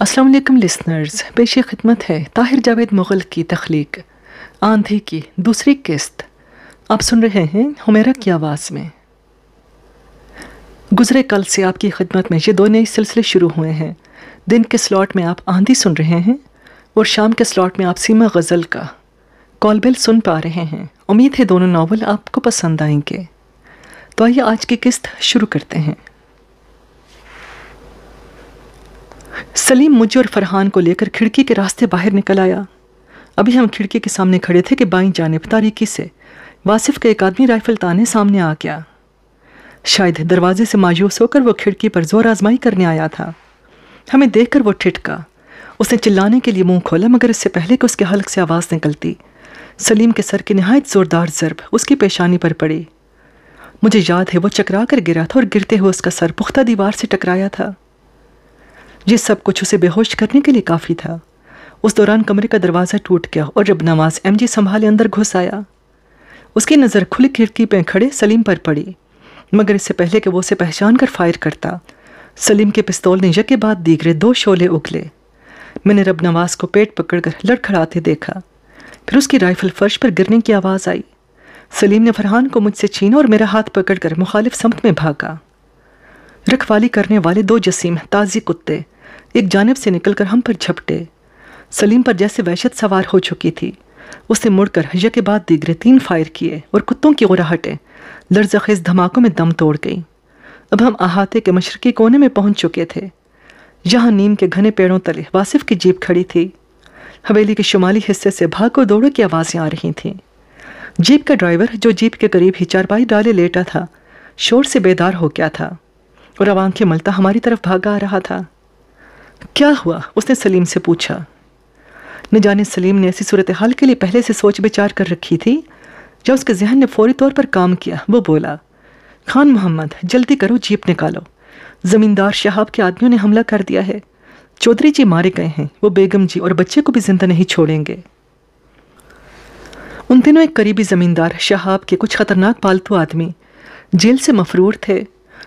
वालेकुम लिसनर्स पेश खिदमत है ताहिर जावेद मुग़ल की तख्लीक आंधी की दूसरी किस्त आप सुन रहे हैं हुमेरा की आवाज़ में गुजरे कल से आपकी खिदमत में ये दो नए सिलसिले शुरू हुए हैं दिन के स्लॉट में आप आंधी सुन रहे हैं और शाम के स्लॉट में आप सीमा गज़ल का कॉलबिल सुन पा रहे हैं उम्मीद है दोनों नावल आपको पसंद आएँगे तो आइए आज की किस्त शुरू करते हैं सलीम मुझे और फरहान को लेकर खिड़की के रास्ते बाहर निकल आया। अभी हम खिड़की के सामने खड़े थे कि बाई जानिब तारीकी से वासिफ का एक आदमी राइफल ताने सामने आ गया। शायद दरवाजे से मायूस होकर वो खिड़की पर ज़ोर आजमाई करने आया था। हमें देखकर वो ठिटका उसने चिल्लाने के लिए मुँह खोला, मगर इससे पहले कि उसके हल्क से आवाज़ निकलती, सलीम के सर की नहायत ज़ोरदार ज़रब उसकी पेशानी पर पड़ी। मुझे याद है वो चकरा कर गिरा था और गिरते हुए उसका सर पुख्ता दीवार से टकराया था। ये सब कुछ उसे बेहोश करने के लिए काफ़ी था। उस दौरान कमरे का दरवाज़ा टूट गया और जब नवाज़ एम जी संभाले अंदर घुस आया, उसकी नज़र खुली खिड़की पर खड़े सलीम पर पड़ी। मगर इससे पहले कि वो उसे पहचान कर फायर करता, सलीम के पिस्तौल ने यके बाद दीगरे दो शोले उगले। मैंने रब नवाज़ को पेट पकड़कर लड़खड़ाते देखा। फिर उसकी राइफल फर्श पर गिरने की आवाज़ आई। सलीम ने फरहान को मुझसे छीना और मेरा हाथ पकड़कर मुखालिफ समत में भागा। रखवाली करने वाले दो जसीम, ताज़ी कुत्ते, एक जानब से निकलकर हम पर झपटे। सलीम पर जैसे वहशत सवार हो चुकी थी। उसने मुड़कर हया के बाद दीगरे तीन फायर किए और कुत्तों की गुराहटें लर्जखेज धमाकों में दम तोड़ गई। अब हम अहाते के मशरकी कोने में पहुँच चुके थे, जहाँ नीम के घने पेड़ों तले वासिफ की जीप खड़ी थी। हवेली के शुमाली हिस्से से भागो दौड़ो की आवाज़ें आ रही थीं। जीप का ड्राइवर, जो जीप के करीब ही चारपाई डाले लेटा था, शोर से बेदार हो गया था। और अब आँखें मलता हमारी तरफ़ भागा आ रहा था। क्या हुआ? उसने सलीम से पूछा। न जाने सलीम ने ऐसी सूरत हाल के लिए पहले से सोच विचार कर रखी थी, जब उसके जहन ने फौरी तौर पर काम किया। वो बोला, खान मोहम्मद, जल्दी करो, जीप निकालो। ज़मींदार शहाब के आदमियों ने हमला कर दिया है। चौधरी जी मारे गए हैं। वो बेगम जी और बच्चे को भी ज़िंदा नहीं छोड़ेंगे। उन दिनों एक करीबी ज़मींदार, शहाब के कुछ ख़तरनाक पालतू आदमी जेल से मफरूर थे।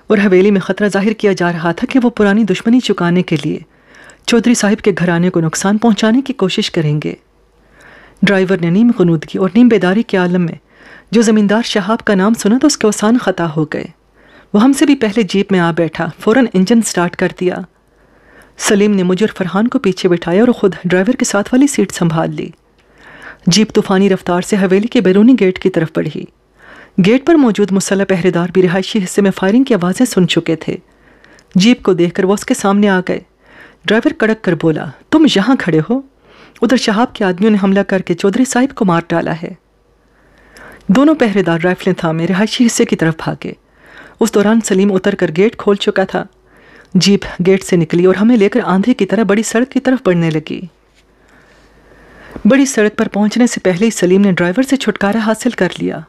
और हवेली में ख़तरा ज़ाहिर किया जा रहा था कि वो पुरानी दुश्मनी चुकाने के लिए चौधरी साहिब के घराने को नुकसान पहुँचाने की कोशिश करेंगे। ड्राइवर ने नीम गनूदगी और नीम बेदारी के आलम में जो ज़मींदार शहाब का नाम सुना तो उसके आसान ख़ता हो गए। वो हमसे भी पहले जीप में आ बैठा, फ़ौरन इंजन स्टार्ट कर दिया। सलीम ने मुझे और फरहान को पीछे बिठाया और ख़ुद ड्राइवर के साथ वाली सीट संभाल ली। जीप तूफ़ानी रफ्तार से हवेली के बैरूनी गेट की तरफ़ बढ़ी। गेट पर मौजूद मुसल्ह पहरेदार भी रिहायशी हिस्से में फायरिंग की आवाज़ें सुन चुके थे। जीप को देखकर वो उसके सामने आ गए। ड्राइवर कड़क कर बोला, तुम यहाँ खड़े हो? उधर शहाब के आदमियों ने हमला करके चौधरी साहिब को मार डाला है। दोनों पहरेदार राइफलें थामे रिहायशी हिस्से की तरफ़ भागे। उस दौरान सलीम उतर कर गेट खोल चुका था। जीप गेट से निकली और हमें लेकर आंधी की तरह बड़ी सड़क की तरफ़ बढ़ने लगी। बड़ी सड़क पर पहुँचने से पहले ही सलीम ने ड्राइवर से छुटकारा हासिल कर लिया।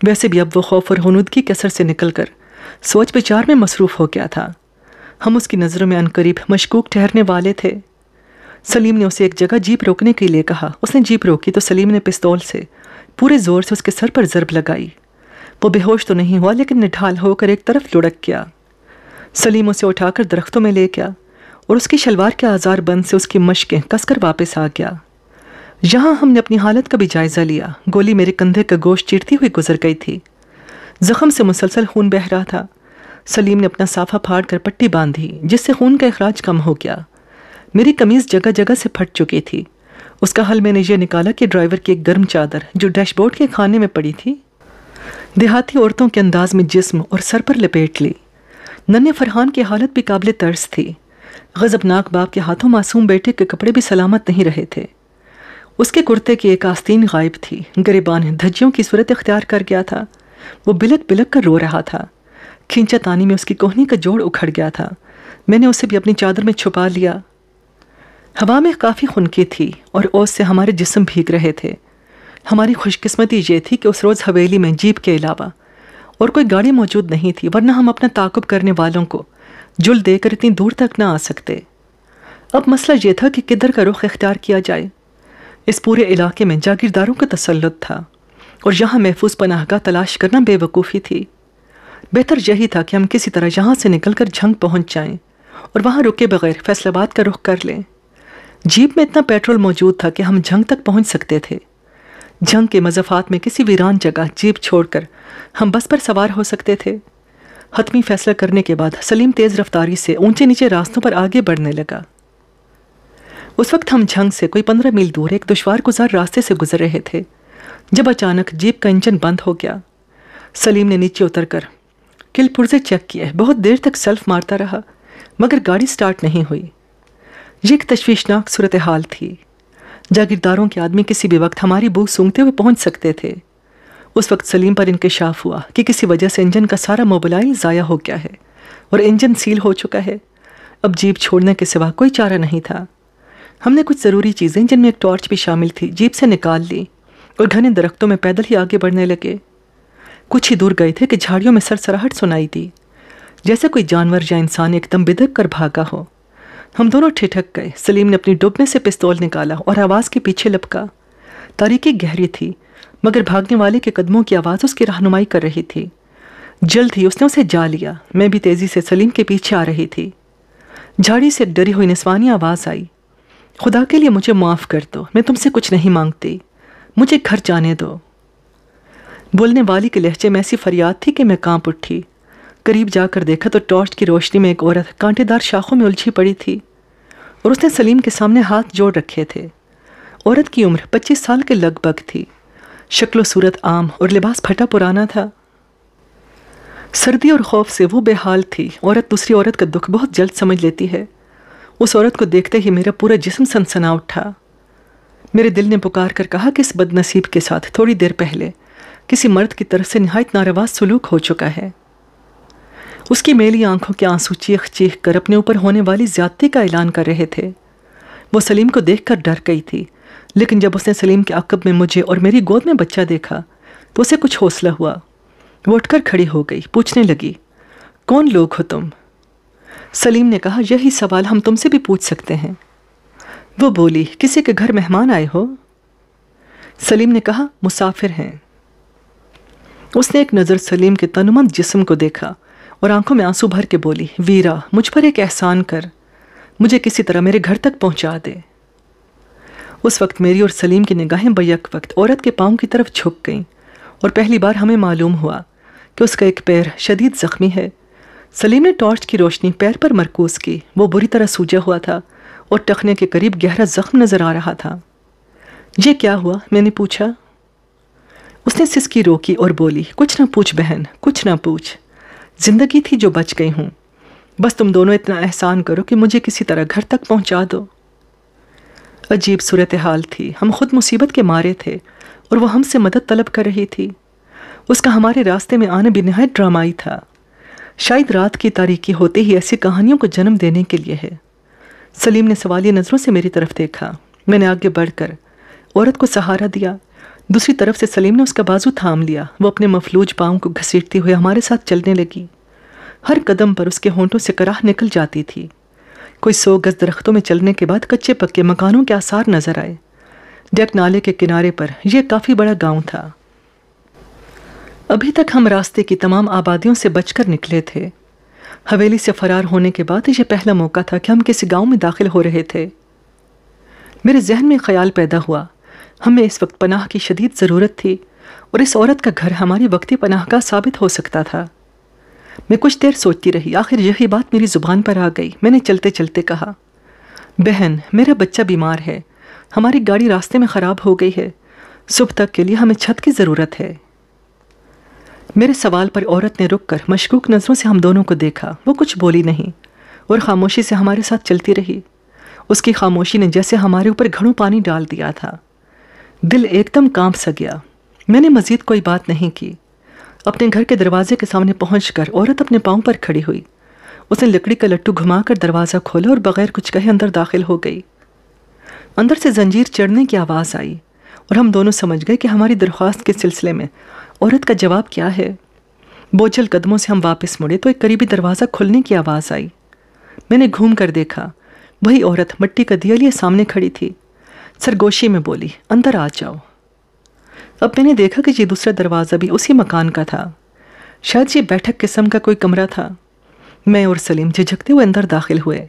वैसे भी अब वो खौफ और हनुदगी के असर से निकल कर सोच विचार में मसरूफ़ हो गया था। हम उसकी नज़रों में अनकरीब मशकूक ठहरने वाले थे। सलीम ने उसे एक जगह जीप रोकने के लिए कहा। उसने जीप रोकी तो सलीम ने पिस्तौल से पूरे ज़ोर से उसके सर पर ज़रब लगाई। वो बेहोश तो नहीं हुआ, लेकिन निढाल होकर एक तरफ़ लुढ़क गया। सलीम उसे उठाकर दरख्तों में ले गया और उसकी शलवार के आज़ार बंद से उसकी मशकें कसकर वापस आ गया। यहाँ हमने अपनी हालत का भी जायज़ा लिया। गोली मेरे कंधे का गोश्त चीरती हुई गुजर गई थी। जख्म से मुसलसल खून बह रहा था। सलीम ने अपना साफा फाड़ कर पट्टी बांधी, जिससे खून का अखराज कम हो गया। मेरी कमीज़ जगह जगह से फट चुकी थी। उसका हल मैंने यह निकाला कि ड्राइवर की एक गर्म चादर, जो डैशबोर्ड के खाने में पड़ी थी, देहाती औरतों के अंदाज में जिस्म और सर पर लपेट ली। नन्हे फरहान की हालत भी काबिल तर्स थी। गजबनाक बाप के हाथों मासूम बेटे के कपड़े भी सलामत नहीं रहे थे। उसके कुर्ते की एक आस्तीन गायब थी। गरीबान धज्जियों की सूरत अख्तियार कर गया था। वो बिलक बिलक कर रो रहा था। खींचा तानी में उसकी कोहनी का जोड़ उखड़ गया था। मैंने उसे भी अपनी चादर में छुपा लिया। हवा में काफ़ी खुनकी थी और ओस से हमारे जिस्म भीग रहे थे। हमारी खुशकिस्मती ये थी कि उस रोज़ हवेली में जीप के अलावा और कोई गाड़ी मौजूद नहीं थी, वरना हम अपना ताकुब करने वालों को जुल देकर इतनी दूर तक ना आ सकते। अब मसला ये था कि किधर का रुख इख्तियार किया जाए। इस पूरे इलाके में जागीरदारों का तसल्लुत था और यहाँ महफूज पनाह का तलाश करना बेवकूफ़ी थी। बेहतर यही था कि हम किसी तरह यहाँ से निकलकर झंग पहुँच जाएँ और वहाँ रुके बगैर फैसलाबाद का रुख कर लें। जीप में इतना पेट्रोल मौजूद था कि हम झंग तक पहुँच सकते थे। जंग के मजफ़ात में किसी वीरान जगह जीप छोड़कर हम बस पर सवार हो सकते थे। हतमी फैसला करने के बाद सलीम तेज़ रफ्तारी से ऊँचे नीचे रास्तों पर आगे बढ़ने लगा। उस वक्त हम झंग से कोई पंद्रह मील दूर एक दुशवार गुजार रास्ते से गुजर रहे थे, जब अचानक जीप का इंजन बंद हो गया। सलीम ने नीचे उतरकर किल पुर्जे चेक किए। बहुत देर तक सेल्फ मारता रहा, मगर गाड़ी स्टार्ट नहीं हुई। ये एक तशवीशनाक सूरत हाल थी। जागीरदारों के आदमी किसी भी वक्त हमारी बू सूंघते हुए पहुँच सकते थे। उस वक्त सलीम पर इंकशाफ हुआ कि किसी वजह से इंजन का सारा मोबाइल ज़ाया हो गया है और इंजन सील हो चुका है। अब जीप छोड़ने के सिवा कोई चारा नहीं था। हमने कुछ ज़रूरी चीज़ें जिनमें एक टॉर्च भी शामिल थी, जीप से निकाल ली और घने दरख्तों में पैदल ही आगे बढ़ने लगे। कुछ ही दूर गए थे कि झाड़ियों में सरसराहट सुनाई दी। जैसे कोई जानवर या इंसान एकदम बिदक कर भागा हो। हम दोनों ठिठक गए। सलीम ने अपनी डुब में से पिस्तौल निकाला और आवाज़ के पीछे लपका। तारीखी गहरी थी, मगर भागने वाले के कदमों की आवाज़ उसकी रहनुमाई कर रही थी। जल्द ही उसने उसे जा लिया। मैं भी तेज़ी से सलीम के पीछे आ रही थी। झाड़ी से डरी हुई निस्वानी आवाज़ आई। खुदा के लिए मुझे माफ़ कर दो। मैं तुमसे कुछ नहीं मांगती। मुझे घर जाने दो। बोलने वाली के लहजे में ऐसी फरियाद थी कि मैं काँप उठी। करीब जाकर देखा तो टॉर्च की रोशनी में एक औरत कांटेदार शाखों में उलझी पड़ी थी और उसने सलीम के सामने हाथ जोड़ रखे थे। औरत की उम्र पच्चीस साल के लगभग थी। शक्ल सूरत आम और लिबास फटा पुराना था। सर्दी और खौफ से वो बेहाल थी। औरत दूसरी औरत का दुख बहुत जल्द समझ लेती है। उस औरत को देखते ही मेरा पूरा जिस्म सनसना उठा मेरे दिल ने पुकार कर कहा कि इस बदनसीब के साथ थोड़ी देर पहले किसी मर्द की तरफ़ से नहायत नारवाज सलूक हो चुका है। उसकी मेली आँखों के आँसू चीख चीख कर अपने ऊपर होने वाली ज्यादती का ऐलान कर रहे थे। वो सलीम को देखकर डर गई थी, लेकिन जब उसने सलीम के अकब में मुझे और मेरी गोद में बच्चा देखा तो उसे कुछ हौसला हुआ। वो उठकर खड़ी हो गई, पूछने लगी, कौन लोग हो तुम? सलीम ने कहा, यही सवाल हम तुमसे भी पूछ सकते हैं। वो बोली, किसी के घर मेहमान आए हो? सलीम ने कहा, मुसाफिर हैं। उसने एक नज़र सलीम के तनुमंद जिस्म को देखा और आँखों में आँसू भर के बोली, वीरा, मुझ पर एक एहसान कर। मुझे किसी तरह मेरे घर तक पहुँचा दे। उस वक्त मेरी और सलीम की निगाहें बैक वक्त औरत के पाँव की तरफ़ झुक गईं और पहली बार हमें मालूम हुआ कि उसका एक पैर शदीद ज़ख्मी है। सलीम ने टॉर्च की रोशनी पैर पर मरकूज की। वो बुरी तरह सूजा हुआ था और टखने के करीब गहरा जख्म नज़र आ रहा था। ये क्या हुआ? मैंने पूछा। उसने सिसकी रोकी और बोली, कुछ ना पूछ बहन, कुछ ना पूछ। ज़िंदगी थी जो बच गई हूँ। बस तुम दोनों इतना एहसान करो कि मुझे किसी तरह घर तक पहुँचा दो। अजीब सूरत हाल थी। हम खुद मुसीबत के मारे थे और वह हमसे मदद तलब कर रही थी। उसका हमारे रास्ते में आने भी नहायत ड्रामाई था। शायद रात की तारीकी होते ही ऐसी कहानियों को जन्म देने के लिए है। सलीम ने सवालिया नज़रों से मेरी तरफ़ देखा। मैंने आगे बढ़कर औरत को सहारा दिया। दूसरी तरफ़ से सलीम ने उसका बाजू थाम लिया। वो अपने मफलूज पाँव को घसीटती हुए हमारे साथ चलने लगी। हर कदम पर उसके होंठों से कराह निकल जाती थी। कोई सौ गज दरख्तों में चलने के बाद कच्चे पक्के मकानों के आसार नज़र आए। डेक नाले के किनारे पर यह काफ़ी बड़ा गाँव था। अभी तक हम रास्ते की तमाम आबादियों से बचकर निकले थे। हवेली से फरार होने के बाद यह पहला मौका था कि हम किसी गाँव में दाखिल हो रहे थे। मेरे जहन में ख्याल पैदा हुआ, हमें इस वक्त पनाह की शदीद ज़रूरत थी और इस औरत का घर हमारी वक्ती पनाह का साबित हो सकता था। मैं कुछ देर सोचती रही, आखिर यही बात मेरी ज़ुबान पर आ गई। मैंने चलते चलते कहा, बहन, मेरा बच्चा बीमार है। हमारी गाड़ी रास्ते में ख़राब हो गई है। सुबह तक के लिए हमें छत की ज़रूरत है। मेरे सवाल पर औरत ने रुक कर मशकूक नज़रों से हम दोनों को देखा। वो कुछ बोली नहीं और खामोशी से हमारे साथ चलती रही। उसकी खामोशी ने जैसे हमारे ऊपर घड़ों पानी डाल दिया था। दिल एकदम काँप सा गया। मैंने मजीद कोई बात नहीं की। अपने घर के दरवाजे के सामने पहुंचकर औरत अपने पाँव पर खड़ी हुई। उसने लकड़ी का लट्टू घुमाकर दरवाज़ा खोला और बगैर कुछ कहे अंदर दाखिल हो गई। अंदर से जंजीर चढ़ने की आवाज़ आई और हम दोनों समझ गए कि हमारी दरख्वास्त के सिलसिले में औरत का जवाब क्या है? बोझल कदमों से हम वापस मुड़े तो एक करीबी दरवाज़ा खुलने की आवाज़ आई। मैंने घूम कर देखा। वही औरत मट्टी का दिया लिए सामने खड़ी थी। सरगोशी में बोली, अंदर आ जाओ। अब मैंने देखा कि ये दूसरा दरवाज़ा भी उसी मकान का था। शायद ये बैठक किस्म का कोई कमरा था। मैं और सलीम झिझकते हुए अंदर दाखिल हुए।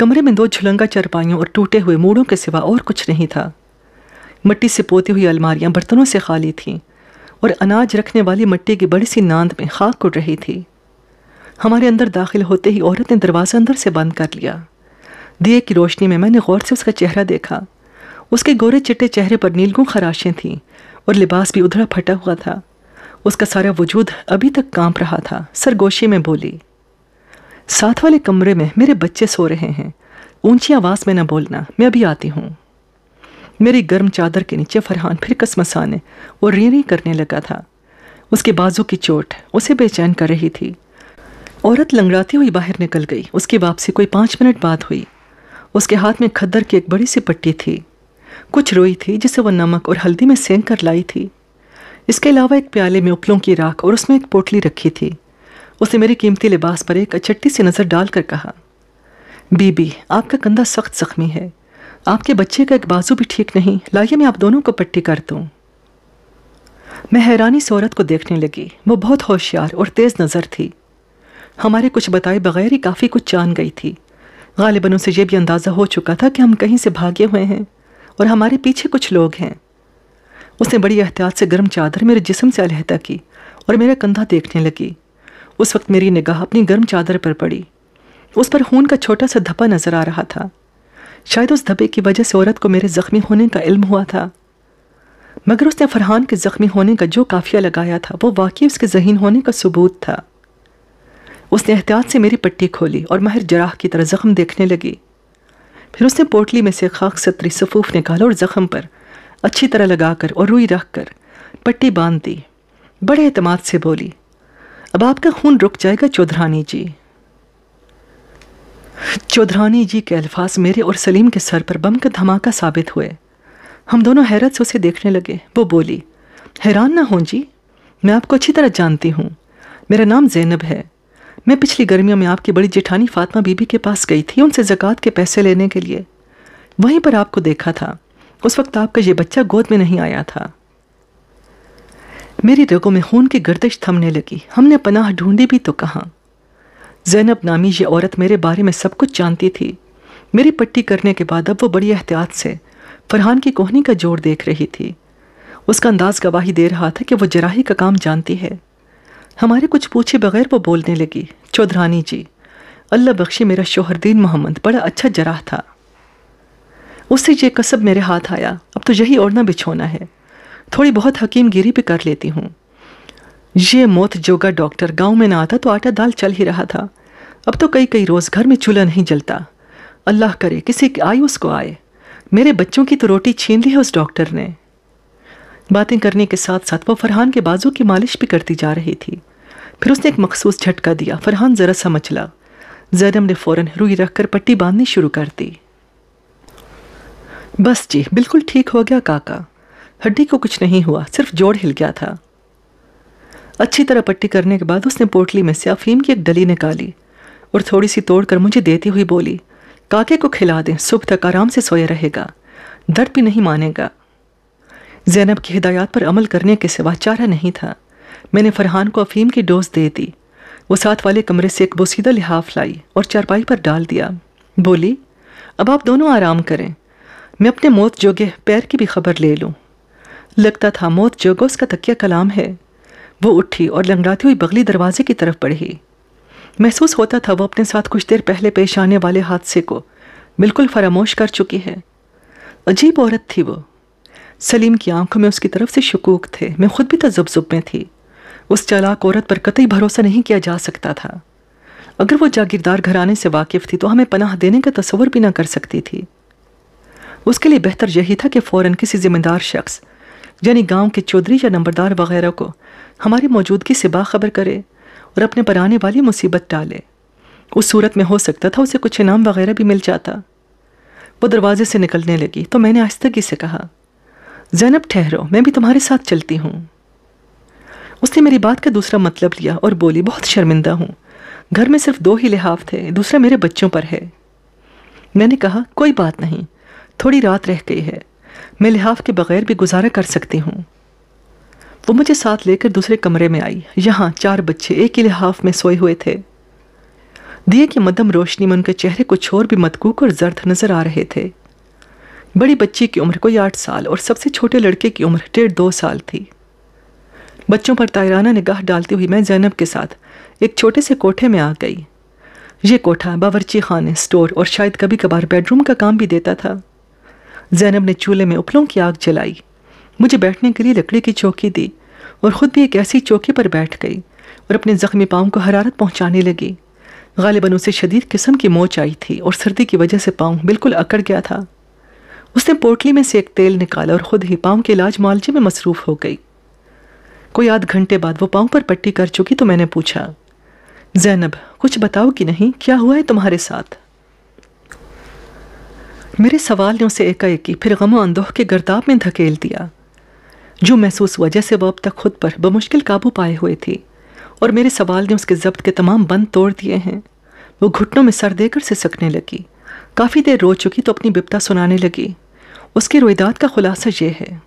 कमरे में दो झुलंगा चरपाइयों और टूटे हुए मूड़ों के सिवा और कुछ नहीं था। मिट्टी से पोती हुई अलमारियाँ बर्तनों से खाली थीं। और अनाज रखने वाली मिट्टी की बड़ी सी नांद में खाक उड़ रही थी। हमारे अंदर दाखिल होते ही औरत ने दरवाज़ा अंदर से बंद कर लिया। दिए की रोशनी में मैंने गौर से उसका चेहरा देखा। उसके गोरे चिट्टे चेहरे पर नीलगू खराशें थीं और लिबास भी उधड़ा फटा हुआ था। उसका सारा वजूद अभी तक काँप रहा था, सरगोशी में बोली। साथ वाले कमरे में मेरे बच्चे सो रहे हैं। ऊँची आवाज़ में न बोलना, मैं अभी आती हूँ। मेरी गर्म चादर के नीचे फरहान फिर कसमसाने और री करने लगा था। उसके बाजू की चोट उसे बेचैन कर रही थी। औरत लंगड़ाती हुई बाहर निकल गई। उसकी वापसी कोई पाँच मिनट बाद हुई। उसके हाथ में खद्दर की एक बड़ी सी पट्टी थी। कुछ रोई थी जिसे वह नमक और हल्दी में सेंक कर लाई थी। इसके अलावा एक प्याले में उपलों की राख और उसमें एक पोटली रखी थी। उसने मेरी कीमती लिबास पर एक अचट्टी सी नज़र डालकर कहा, बीबी, आपका कंधा सख्त जख्मी है। आपके बच्चे का एक बाजू भी ठीक नहीं। लाइए मैं आप दोनों को पट्टी कर दूँ। मैं हैरानी से औरत को देखने लगी। वो बहुत होशियार और तेज़ नज़र थी। हमारे कुछ बताए बगैर ही काफ़ी कुछ जान गई थी। गालिबन उसे यह भी अंदाज़ा हो चुका था कि हम कहीं से भागे हुए हैं और हमारे पीछे कुछ लोग हैं। उसने बड़ी एहतियात से गर्म चादर मेरे जिसम से अलहदा की और मेरा कंधा देखने लगी। उस वक्त मेरी निगाह अपनी गर्म चादर पर पड़ी। उस पर खून का छोटा सा धब्बा नज़र आ रहा था। शायद उस धब्बे की वजह से औरत को मेरे जख्मी होने का इल्म हुआ था। मगर उसने फरहान के जख्मी होने का जो काफिया लगाया था, वो वाकई उसके जहीन होने का सबूत था। उसने एहतियात से मेरी पट्टी खोली और माहिर जराह की तरह जख्म देखने लगी। फिर उसने पोटली में से खाक सतरी सफूफ निकाला और जख्म पर अच्छी तरह लगाकर और रुई रख कर पट्टी बाँध दी। बड़े अतमाद से बोली, अब आपका खून रुक जाएगा चौधरानी जी। चौधरानी जी के अल्फाज मेरे और सलीम के सर पर बम का धमाका साबित हुए। हम दोनों हैरत से उसे देखने लगे। वो बोली, हैरान ना हो जी। मैं आपको अच्छी तरह जानती हूँ। मेरा नाम जैनब है। मैं पिछली गर्मियों में आपकी बड़ी जेठानी फातिमा बीबी के पास गई थी उनसे जक़ात के पैसे लेने के लिए। वहीं पर आपको देखा था। उस वक्त आपका ये बच्चा गोद में नहीं आया था। मेरी रगों में खून की गर्दिश थमने लगी। हमने पनाह ढूंढी भी तो कहाँ? जैनब नामी ये औरत मेरे बारे में सब कुछ जानती थी। मेरी पट्टी करने के बाद अब वो बड़ी एहतियात से फरहान की कोहनी का ज़ोर देख रही थी। उसका अंदाज गवाही दे रहा था कि वो जराही का काम जानती है। हमारे कुछ पूछे बगैर वो बोलने लगी, चौधरानी जी, अल्लाह बख्शी मेरा शोहरदीन मोहम्मद, बड़ा अच्छा जराह था। उससे ये कसब मेरे हाथ आया, अब तो यही ओढ़ना बिछोना है। थोड़ी बहुत हकीम गिरी भी कर लेती हूँ। ये मौत जोगा डॉक्टर, गाँव में ना आता तो आटा दाल चल ही रहा था। अब तो कई कई रोज़ घर में चूल्हा नहीं जलता। अल्लाह करे, किसी की आयु उसको आए। मेरे बच्चों की तो रोटी छीन ली है उस डॉक्टर ने। बातें करने के साथ साथ वो फरहान के बाजू की मालिश भी करती जा रही थी। फिर उसने एक मखसूस झटका दिया। फरहान ज़रा समझला जैनम ने फ़ौरन रुई रखकर पट्टी बांधनी शुरू कर दी। बस जी, बिल्कुल ठीक हो गया काका। हड्डी को कुछ नहीं हुआ, सिर्फ़ जोड़ हिल गया था। अच्छी तरह पट्टी करने के बाद उसने पोटली में से अफीम की एक डली निकाली। और थोड़ी सी तोड़कर मुझे देती हुई बोली, काके को खिला दें, सुबह तक आराम से सोया रहेगा। दर्द भी नहीं मानेगा। जैनब की हिदायत पर अमल करने के सिवा चारा नहीं था। मैंने फरहान को अफीम की डोज दे दी। वो साथ वाले कमरे से एक बोसीदा लिहाफ लाई और चारपाई पर डाल दिया। बोली, अब आप दोनों आराम करें। मैं अपने मौत जोगे पैर की भी खबर ले लूँ। लगता था मौत जोगो उसका तकिया कलाम है। वो उठी और लंगड़ाती हुई बगली दरवाजे की तरफ़ बढ़ी। महसूस होता था वो अपने साथ कुछ देर पहले पेश आने वाले हादसे को। बिल्कुल फरामोश कर चुकी है। अजीब औरत थी वो। सलीम की आँखों में उसकी तरफ़ से शकूक थे। मैं खुद भी तजुब में थी। उस चालाक औरत पर कतई भरोसा नहीं किया जा सकता था। अगर वो जागीरदार घराने से वाकिफ थी तो हमें पनाह देने का तस्वर भी ना कर सकती थी। उसके लिए बेहतर यही था कि फ़ौरन किसी ज़िम्मेदार शख्स, यानी गाँव के चौधरी या नंबरदार वगैरह को हमारी मौजूदगी से बाखबर करे। और अपने पर आने वाली मुसीबत टाले। उस सूरत में हो सकता था उसे कुछ इनाम वगैरह भी मिल जाता। वो दरवाजे से निकलने लगी तो मैंने आस्तगी से कहा, जैनब, ठहरो, मैं भी तुम्हारे साथ चलती हूँ। उसने मेरी बात का दूसरा मतलब लिया और बोली, बहुत शर्मिंदा हूँ। घर में सिर्फ़ दो ही लिहाफ थे, दूसरा मेरे बच्चों पर है। मैंने कहा, कोई बात नहीं, थोड़ी रात रह गई है। मैं लिहाफ के बगैर भी गुजारा कर सकती हूँ। वो मुझे साथ लेकर दूसरे कमरे में आई। यहाँ चार बच्चे एक ही लिहाफ में सोए हुए थे। दिए की मदम रोशनी में उनके चेहरे कुछ और भी मतकूक और जर्द नज़र आ रहे थे। बड़ी बच्ची की उम्र कोई आठ साल और सबसे छोटे लड़के की उम्र डेढ़ दो साल थी। बच्चों पर तायराना निगाह डालती हुई मैं जैनब के साथ एक छोटे से कोठे में आ गई। ये कोठा बावरची खाने, स्टोर और शायद कभी कभार बेडरूम का काम भी देता था। जैनब ने चूल्हे में उपलों की आग जलाई। मुझे बैठने के लिए लकड़ी की चौकी दी। और ख़ुद भी एक ऐसी चौकी पर बैठ गई और अपने ज़ख्मी पाँव को हरारत पहुँचाने लगी। गालिबन उसे शदीद किस्म की मोच आई थी और सर्दी की वजह से पाँव बिल्कुल अकड़ गया था। उसने पोटली में से एक तेल निकाला और ख़ुद ही पाँव के इलाज मालजे में मसरूफ़ हो गई। कोई आध घंटे बाद वो पाँव पर पट्टी कर चुकी तो मैंने पूछा, जैनब, कुछ बताओ कि नहीं, क्या हुआ है तुम्हारे साथ? मेरे सवाल ने उसे एकाएकी फिर गमो अंदोह के गर्दाब में धकेल दिया। जो महसूस हुआ, जैसे वह अब तक खुद पर बमुश्किल काबू पाए हुए थी। और मेरे सवाल ने उसके जब्त के तमाम बंद तोड़ दिए हैं। वो घुटनों में सर देकर से सकने लगी। काफ़ी देर रो चुकी तो अपनी बिपता सुनाने लगी। उसकी रोईदात का खुलासा ये है।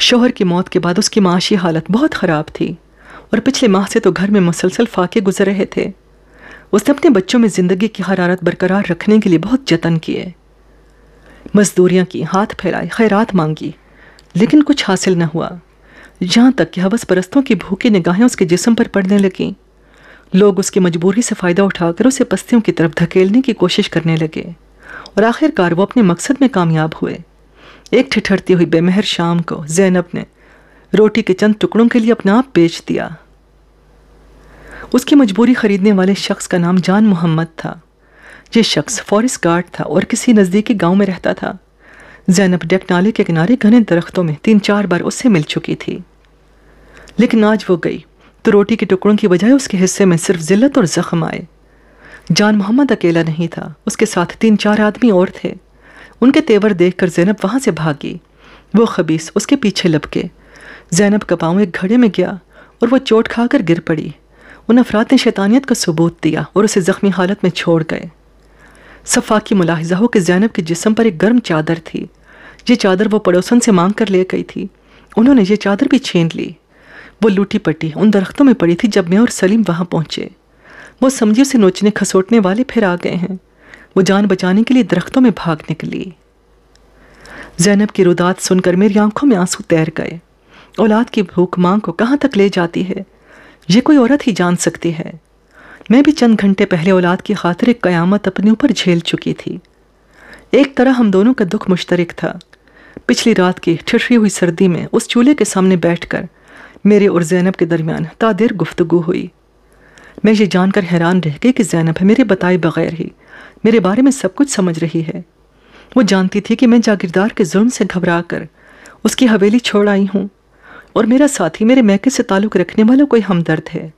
शोहर की मौत के बाद उसकी माशी हालत बहुत ख़राब थी और पिछले माह से तो घर में मुसलसल फाके गुजर रहे थे। उसने अपने बच्चों में ज़िंदगी की हरारत बरकरार रखने के लिए बहुत जतन किए। मजदूरियाँ की हाथ फैलाए खैरात मांगी। लेकिन कुछ हासिल न हुआ। जहाँ तक कि हवस परस्तों की भूखी निगाहें उसके जिस्म पर पड़ने लगीं। लोग उसकी मजबूरी से फ़ायदा उठाकर उसे पस्तियों की तरफ़ धकेलने की कोशिश करने लगे और आखिरकार वो अपने मकसद में कामयाब हुए। एक ठिठरती हुई बेमहर शाम को जैनब ने रोटी के चंद टुकड़ों के लिए अपना आप बेच दिया। उसकी मजबूरी खरीदने वाले शख्स का नाम जान मोहम्मद था। ये शख्स फॉरेस्ट गार्ड था और किसी नज़दीकी गाँव में रहता था। जैनब डेक नाले के किनारे घने दरख्तों में तीन चार बार उससे मिल चुकी थी। लेकिन आज वो गई तो रोटी के टुकड़ों की बजाय उसके हिस्से में सिर्फ़ जिल्लत और जख्म आए। जान मोहम्मद अकेला नहीं था, उसके साथ तीन चार आदमी और थे। उनके तेवर देखकर जैनब वहाँ से भागी। वो खबीस उसके पीछे लपके। जैनब का पाँव एक घड़े में गया और वह चोट खाकर गिर पड़ी। उन अफराद ने शैतानियत का सबूत दिया और उसे ज़ख्मी हालत में छोड़ गए। सफ़ा की मुलाहिजा हो कि जैनब के जिसम पर एक गर्म चादर थी। ये चादर वो पड़ोसन से मांग कर ले गई थी। उन्होंने ये चादर भी छीन ली। वो लूटी पट्टी उन दरख्तों में पड़ी थी जब मैं और सलीम वहाँ पहुँचे। वो समझी उसे नोचने खसोटने वाले फिर आ गए हैं। वो जान बचाने के लिए दरख्तों में भाग निकली। जैनब की रुदात सुनकर मेरी आँखों में आँसू तैर गए। औलाद की भूख मांग को कहाँ तक ले जाती है? ये कोई औरत ही जान सकती है। मैं भी चंद घंटे पहले औलाद की खातिर एक क़यामत अपने ऊपर झेल चुकी थी। एक तरह हम दोनों का दुख मुश्तरक था। पिछली रात की ठिठरी हुई सर्दी में उस चूल्हे के सामने बैठकर मेरे और जैनब के दरमियान तादेर गुफ्तगु हुई। मैं ये जानकर हैरान रह गई कि जैनब है मेरे बताए बगैर ही, मेरे बारे में सब कुछ समझ रही है। वो जानती थी कि मैं जागीरदार के जुल्म से घबरा कर उसकी हवेली छोड़ आई हूँ और मेरा साथी मेरे मैके से ताल्लुक़ रखने वाला कोई हमदर्द है।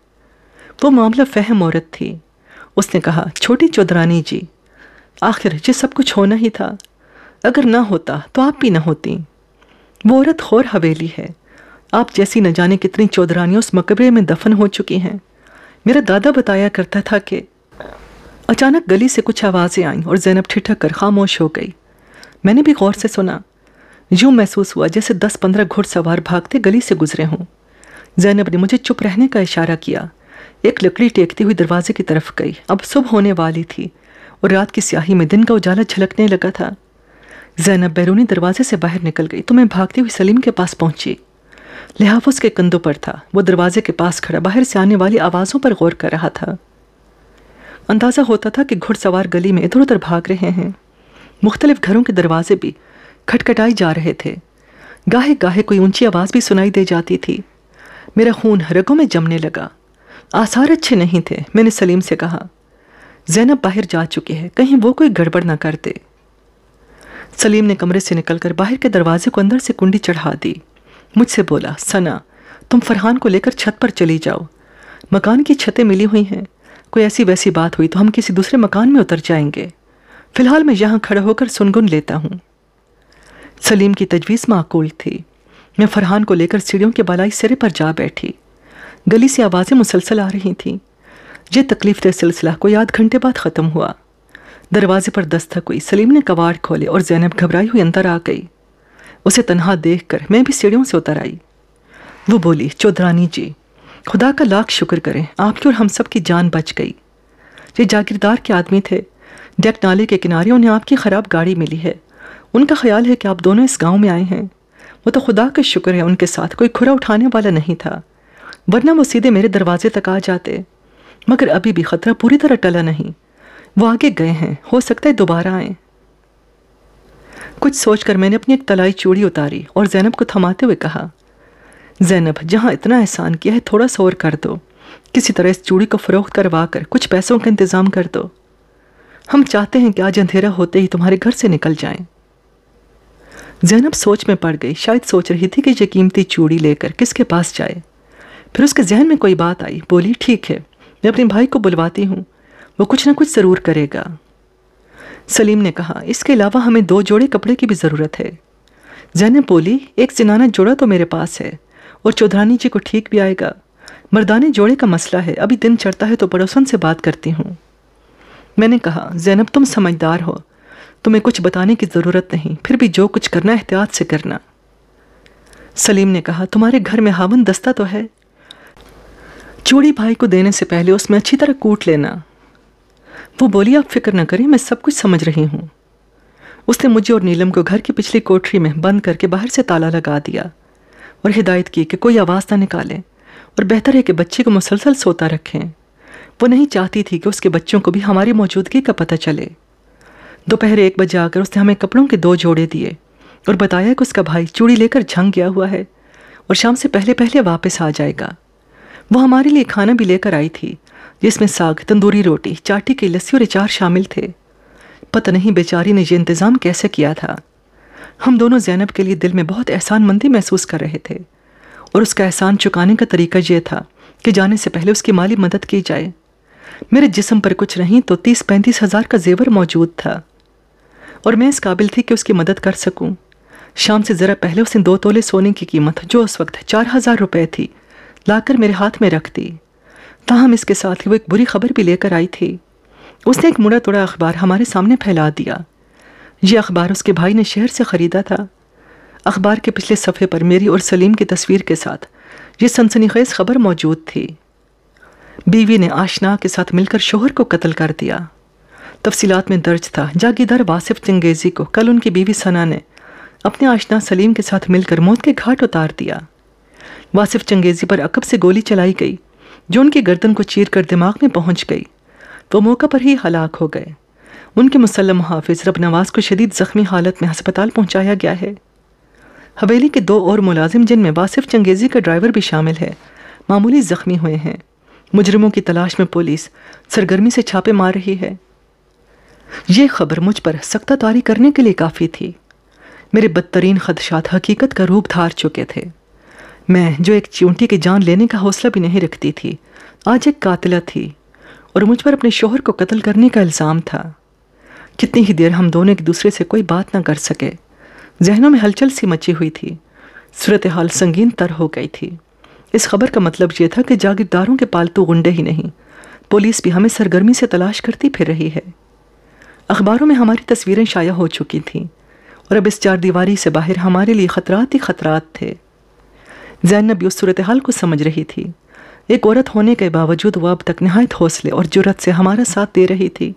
वो मामला फहम औरत थी। उसने कहा, छोटी चौधरानी जी, आखिर ये सब कुछ होना ही था। अगर ना होता तो आप भी ना होती। वो औरत खौर हवेली है। आप जैसी न जाने कितनी चौधरानियाँ उस मकबरे में दफन हो चुकी हैं। मेरा दादा बताया करता था कि अचानक गली से कुछ आवाज़ें आईं और जैनब ठिठक कर खामोश हो गई। मैंने भी गौर से सुना, यूँ महसूस हुआ जैसे दस पंद्रह घुड़सवार भागते गली से गुजरे हों। जैनब ने मुझे चुप रहने का इशारा किया। एक लकड़ी टेकती हुई दरवाजे की तरफ़ गई। अब सुबह होने वाली थी और रात की स्याही में दिन का उजाला झलकने लगा था। जैनब बैरूनी दरवाजे से बाहर निकल गई तो मैं भागती हुई सलीम के पास पहुँची। लिहाफ उसके कंधों पर था। वो दरवाजे के पास खड़ा, बाहर से आने वाली आवाज़ों पर गौर कर रहा था। अंदाज़ा होता था कि घुड़सवार गली में इधर उधर भाग रहे हैं। मुख्तलिफ़ घरों के दरवाजे भी खटखटाए जा रहे थे। गाहे गाहे कोई ऊँची आवाज़ भी सुनाई दे जाती थी। मेरा खून रगों में जमने लगा। आसार अच्छे नहीं थे, मैंने सलीम से कहा। जैनब बाहर जा चुकी है, कहीं वो कोई गड़बड़ ना कर दे। सलीम ने कमरे से निकलकर बाहर के दरवाजे को अंदर से कुंडी चढ़ा दी। मुझसे बोला, सना, तुम फरहान को लेकर छत पर चली जाओ। मकान की छतें मिली हुई हैं। कोई ऐसी वैसी बात हुई तो हम किसी दूसरे मकान में उतर जाएँगे। फ़िलहाल मैं यहाँ खड़ा होकर सुनगुन लेता हूँ। सलीम की तजवीज़ माकूल थी। मैं फरहान को लेकर सीढ़ियों के बालाई सिरे पर जा बैठी। गली से आवाज़ें मुसलसल आ रही थीं। ये तकलीफ़ दे सिलसिला कोई आध घंटे बाद ख़त्म हुआ। दरवाजे पर दस्तक हुई। सलीम ने कवाड़ खोले और जैनब घबराई हुई, अंदर आ गई। उसे तनहा देख कर मैं भी सीढ़ियों से उतर आई। वो बोली, चौधरानी जी, खुदा का लाख शुक्र करें, आपकी और हम सब की जान बच गई। ये जागीरदार के आदमी थे। डेक नाले के किनारे उन्हें आपकी ख़राब गाड़ी मिली है। उनका ख्याल है कि आप दोनों इस गाँव में आए हैं। वो तो खुदा का शुक्र है, उनके साथ कोई खुरा उठाने वाला नहीं था। वरना वो सीधे मेरे दरवाजे तक आ जाते। मगर अभी भी ख़तरा पूरी तरह टला नहीं। वो आगे गए हैं। हो सकता है दोबारा आए। कुछ सोचकर मैंने अपनी एक तलाई चूड़ी उतारी और जैनब को थमाते हुए कहा, जैनब, जहाँ इतना एहसान किया है, थोड़ा सा और कर दो। किसी तरह इस चूड़ी को फ़रोख्त करवा कर कुछ पैसों का इंतज़ाम कर दो। हम चाहते हैं कि आज अंधेरा होते ही तुम्हारे घर से निकल जाएँ। जैनब सोच में पड़ गई। शायद सोच रही थी कि ये कीमती चूड़ी लेकर किसके पास जाए। फिर उसके जहन में कोई बात आई। बोली, ठीक है, मैं अपने भाई को बुलवाती हूँ। वो कुछ ना कुछ ज़रूर करेगा। सलीम ने कहा, इसके अलावा हमें दो जोड़े कपड़े की भी ज़रूरत है। जैनब बोली, एक जिनाना जोड़ा तो मेरे पास है, और चौधरानी जी को ठीक भी आएगा। मर्दाने जोड़े का मसला है, अभी दिन चढ़ता है तो पड़ोसन से बात करती हूँ। मैंने कहा, जैनब तुम समझदार हो, तुम्हें कुछ बताने की ज़रूरत नहीं, फिर भी जो कुछ करना एहतियात से करना। सलीम ने कहा, तुम्हारे घर में हावन दस्ता तो है। चूड़ी भाई को देने से पहले उसमें अच्छी तरह कूट लेना। वो बोली, आप फ़िक्र न करें मैं सब कुछ समझ रही हूँ। उसने मुझे और नीलम को घर की पिछली कोठरी में बंद करके बाहर से ताला लगा दिया और हिदायत की कि कोई आवाज़ ना निकाले और बेहतर है कि बच्चे को मुसलसल सोता रखें। वो नहीं चाहती थी कि उसके बच्चों को भी हमारी मौजूदगी का पता चले। दोपहर एक बजे आकर उसने हमें कपड़ों के दो जोड़े दिए और बताया कि उसका भाई चूड़ी लेकर झंग गया हुआ है और शाम से पहले पहले वापस आ जाएगा। वो हमारे लिए खाना भी लेकर आई थी जिसमें साग, तंदूरी रोटी, चाटी की लस्सी और अचार शामिल थे। पता नहीं बेचारी ने यह इंतज़ाम कैसे किया था। हम दोनों जैनब के लिए दिल में बहुत एहसान मंदी महसूस कर रहे थे। और उसका एहसान चुकाने का तरीका यह था कि जाने से पहले उसकी माली मदद की जाए। मेरे जिस्म पर कुछ नहीं तो तीस पैंतीस हज़ार का जेवर मौजूद था। और मैं इस काबिल थी कि उसकी मदद कर सकूँ। शाम से ज़रा पहले उसने दो तोले सोने की कीमत, जो उस वक्त चार हज़ार रुपये थी, लाकर मेरे हाथ में रख दी। ताहम इसके साथ ही वो एक बुरी खबर भी लेकर आई थी। उसने एक मुड़ा तुड़ा अखबार हमारे सामने फैला दिया। ये अखबार उसके भाई ने शहर से ख़रीदा था। अखबार के पिछले सफ़े पर मेरी और सलीम की तस्वीर के साथ ये सनसनीखेज खबर मौजूद थी। बीवी ने आशना के साथ मिलकर शोहर को कत्ल कर दिया। तफसीलात में दर्ज था जागीदार वासिफ चंगेज़ी को कल उनकी बीवी सना ने अपने आशना सलीम के साथ मिलकर मौत के घाट उतार दिया। वासिफ चंगेज़ी पर अकब से गोली चलाई गई। जो उनकी गर्दन को चीर कर दिमाग में पहुँच गई, वो मौका पर ही हलाक हो गए। उनके मुसलम हाफिज रब नवाज़ को शदीद ज़ख्मी हालत में हस्पताल पहुँचाया गया है। हवेली के दो और मुलाजिम, जिनमें वासिफ चंगेज़ी का ड्राइवर भी शामिल है, मामूली ज़ख्मी हुए हैं। मुजरमों की तलाश में पुलिस सरगर्मी से छापे मार रही है। ये खबर मुझ पर सख्ता तारी करने के लिए काफ़ी थी। मेरे बदतरीन खदशात हकीकत का रूप धार चुके थे। मैं, जो एक चूंटी की जान लेने का हौसला भी नहीं रखती थी, आज एक कातिला थी, और मुझ पर अपने शोहर को कत्ल करने का इल्ज़ाम था। कितनी ही देर हम दोनों एक दूसरे से कोई बात ना कर सके, जहनों में हलचल सी मची हुई थी सूरत हाल संगीन तर हो गई थी। इस खबर का मतलब ये था कि जागीरदारों के पालतू गुंडे ही नहीं, पुलिस भी हमें सरगर्मी से तलाश करती फिर रही है। अखबारों में हमारी तस्वीरें शाया हो चुकी थीं, और अब इस चार दीवारी से बाहर हमारे लिए ख़तरात ही ख़तरात थे। जैनब भी उस सूरत हाल को समझ रही थी। एक औरत होने के बावजूद वह अब तक नहायत हौसले और जुरत से हमारा साथ दे रही थी।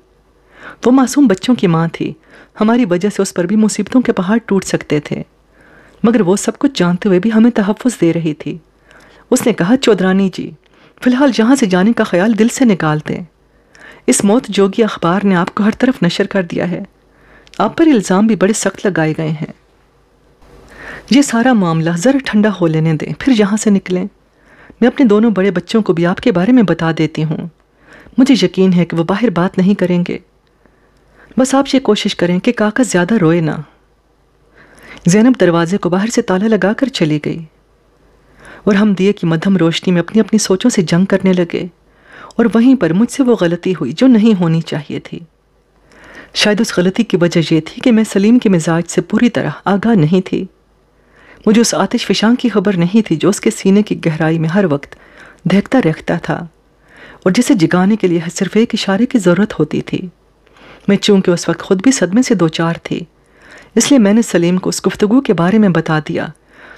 वो मासूम बच्चों की माँ थी। हमारी वजह से उस पर भी मुसीबतों के पहाड़ टूट सकते थे। मगर वो सब कुछ जानते हुए भी हमें तहफ़ दे रही थी। उसने कहा, चौधरानी जी, फ़िलहाल जहाँ से जाने का ख्याल दिल से निकाल दें। इस मौत जोगी अखबार ने आपको हर तरफ़ नशर कर दिया है। आप पर इल्ज़ाम भी बड़े सख्त लगाए गए हैं। ये सारा मामला ज़रा ठंडा हो लेने दें, फिर यहाँ से निकलें। मैं अपने दोनों बड़े बच्चों को भी आपके बारे में बता देती हूँ। मुझे यकीन है कि वह बाहर बात नहीं करेंगे। बस आप ये कोशिश करें कि काका ज़्यादा रोए ना। जैनब दरवाजे को बाहर से ताला लगाकर चली गई। और हम दिए की मध्यम रोशनी में अपनी अपनी सोचों से जंग करने लगे। और वहीं पर मुझसे वो गलती हुई जो नहीं होनी चाहिए थी। शायद उस गलती की वजह यह थी कि मैं सलीम के मिजाज से पूरी तरह आगाह नहीं थी। मुझे उस आतिश फिशां की खबर नहीं थी जो उसके सीने की गहराई में हर वक्त देखता रहता था, और जिसे जगाने के लिए सिर्फ़ एक इशारे की ज़रूरत होती थी। मैं चूँकि उस वक्त खुद भी सदमे से दो चार थी, इसलिए मैंने सलीम को उस गुफ्तगु के बारे में बता दिया,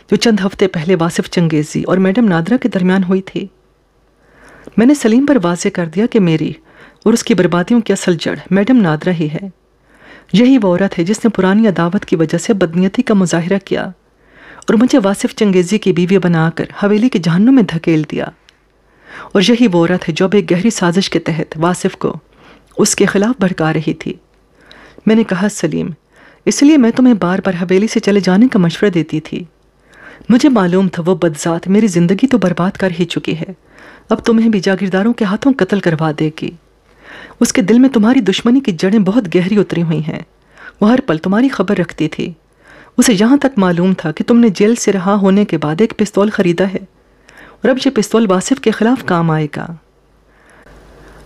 जो चंद हफ़्ते पहले वासिफ चंगेज़ी और मैडम नादरा के दरमियान हुई थी। मैंने सलीम पर वाजे कर दिया कि मेरी और उसकी बर्बादियों की असल जड़ मैडम नादरा ही है। यही वो औरत है जिसने पुरानी अदावत की वजह से बदनीयती का मुजाहरा किया। और मुझे वासिफ चंगेजी की बीवी बनाकर हवेली के जहन्नुम में धकेल दिया। और यही वो औरत है जो अब एक गहरी साजिश के तहत वासिफ को उसके खिलाफ भड़का रही थी। मैंने कहा, सलीम, इसलिए मैं तुम्हें बार बार हवेली से चले जाने का मशवरा देती थी। मुझे मालूम था वो बदजात मेरी ज़िंदगी तो बर्बाद कर ही चुकी है। अब तुम्हें भी जागीरदारों के हाथों कत्ल करवा देगी। उसके दिल में तुम्हारी दुश्मनी की जड़ें बहुत गहरी उतरी हुई हैं। वह हर पल तुम्हारी खबर रखती थी। उसे यहाँ तक मालूम था कि तुमने जेल से रहा होने के बाद एक पिस्तौल खरीदा है और अब ये पिस्तौल वासिफ के खिलाफ काम आएगा।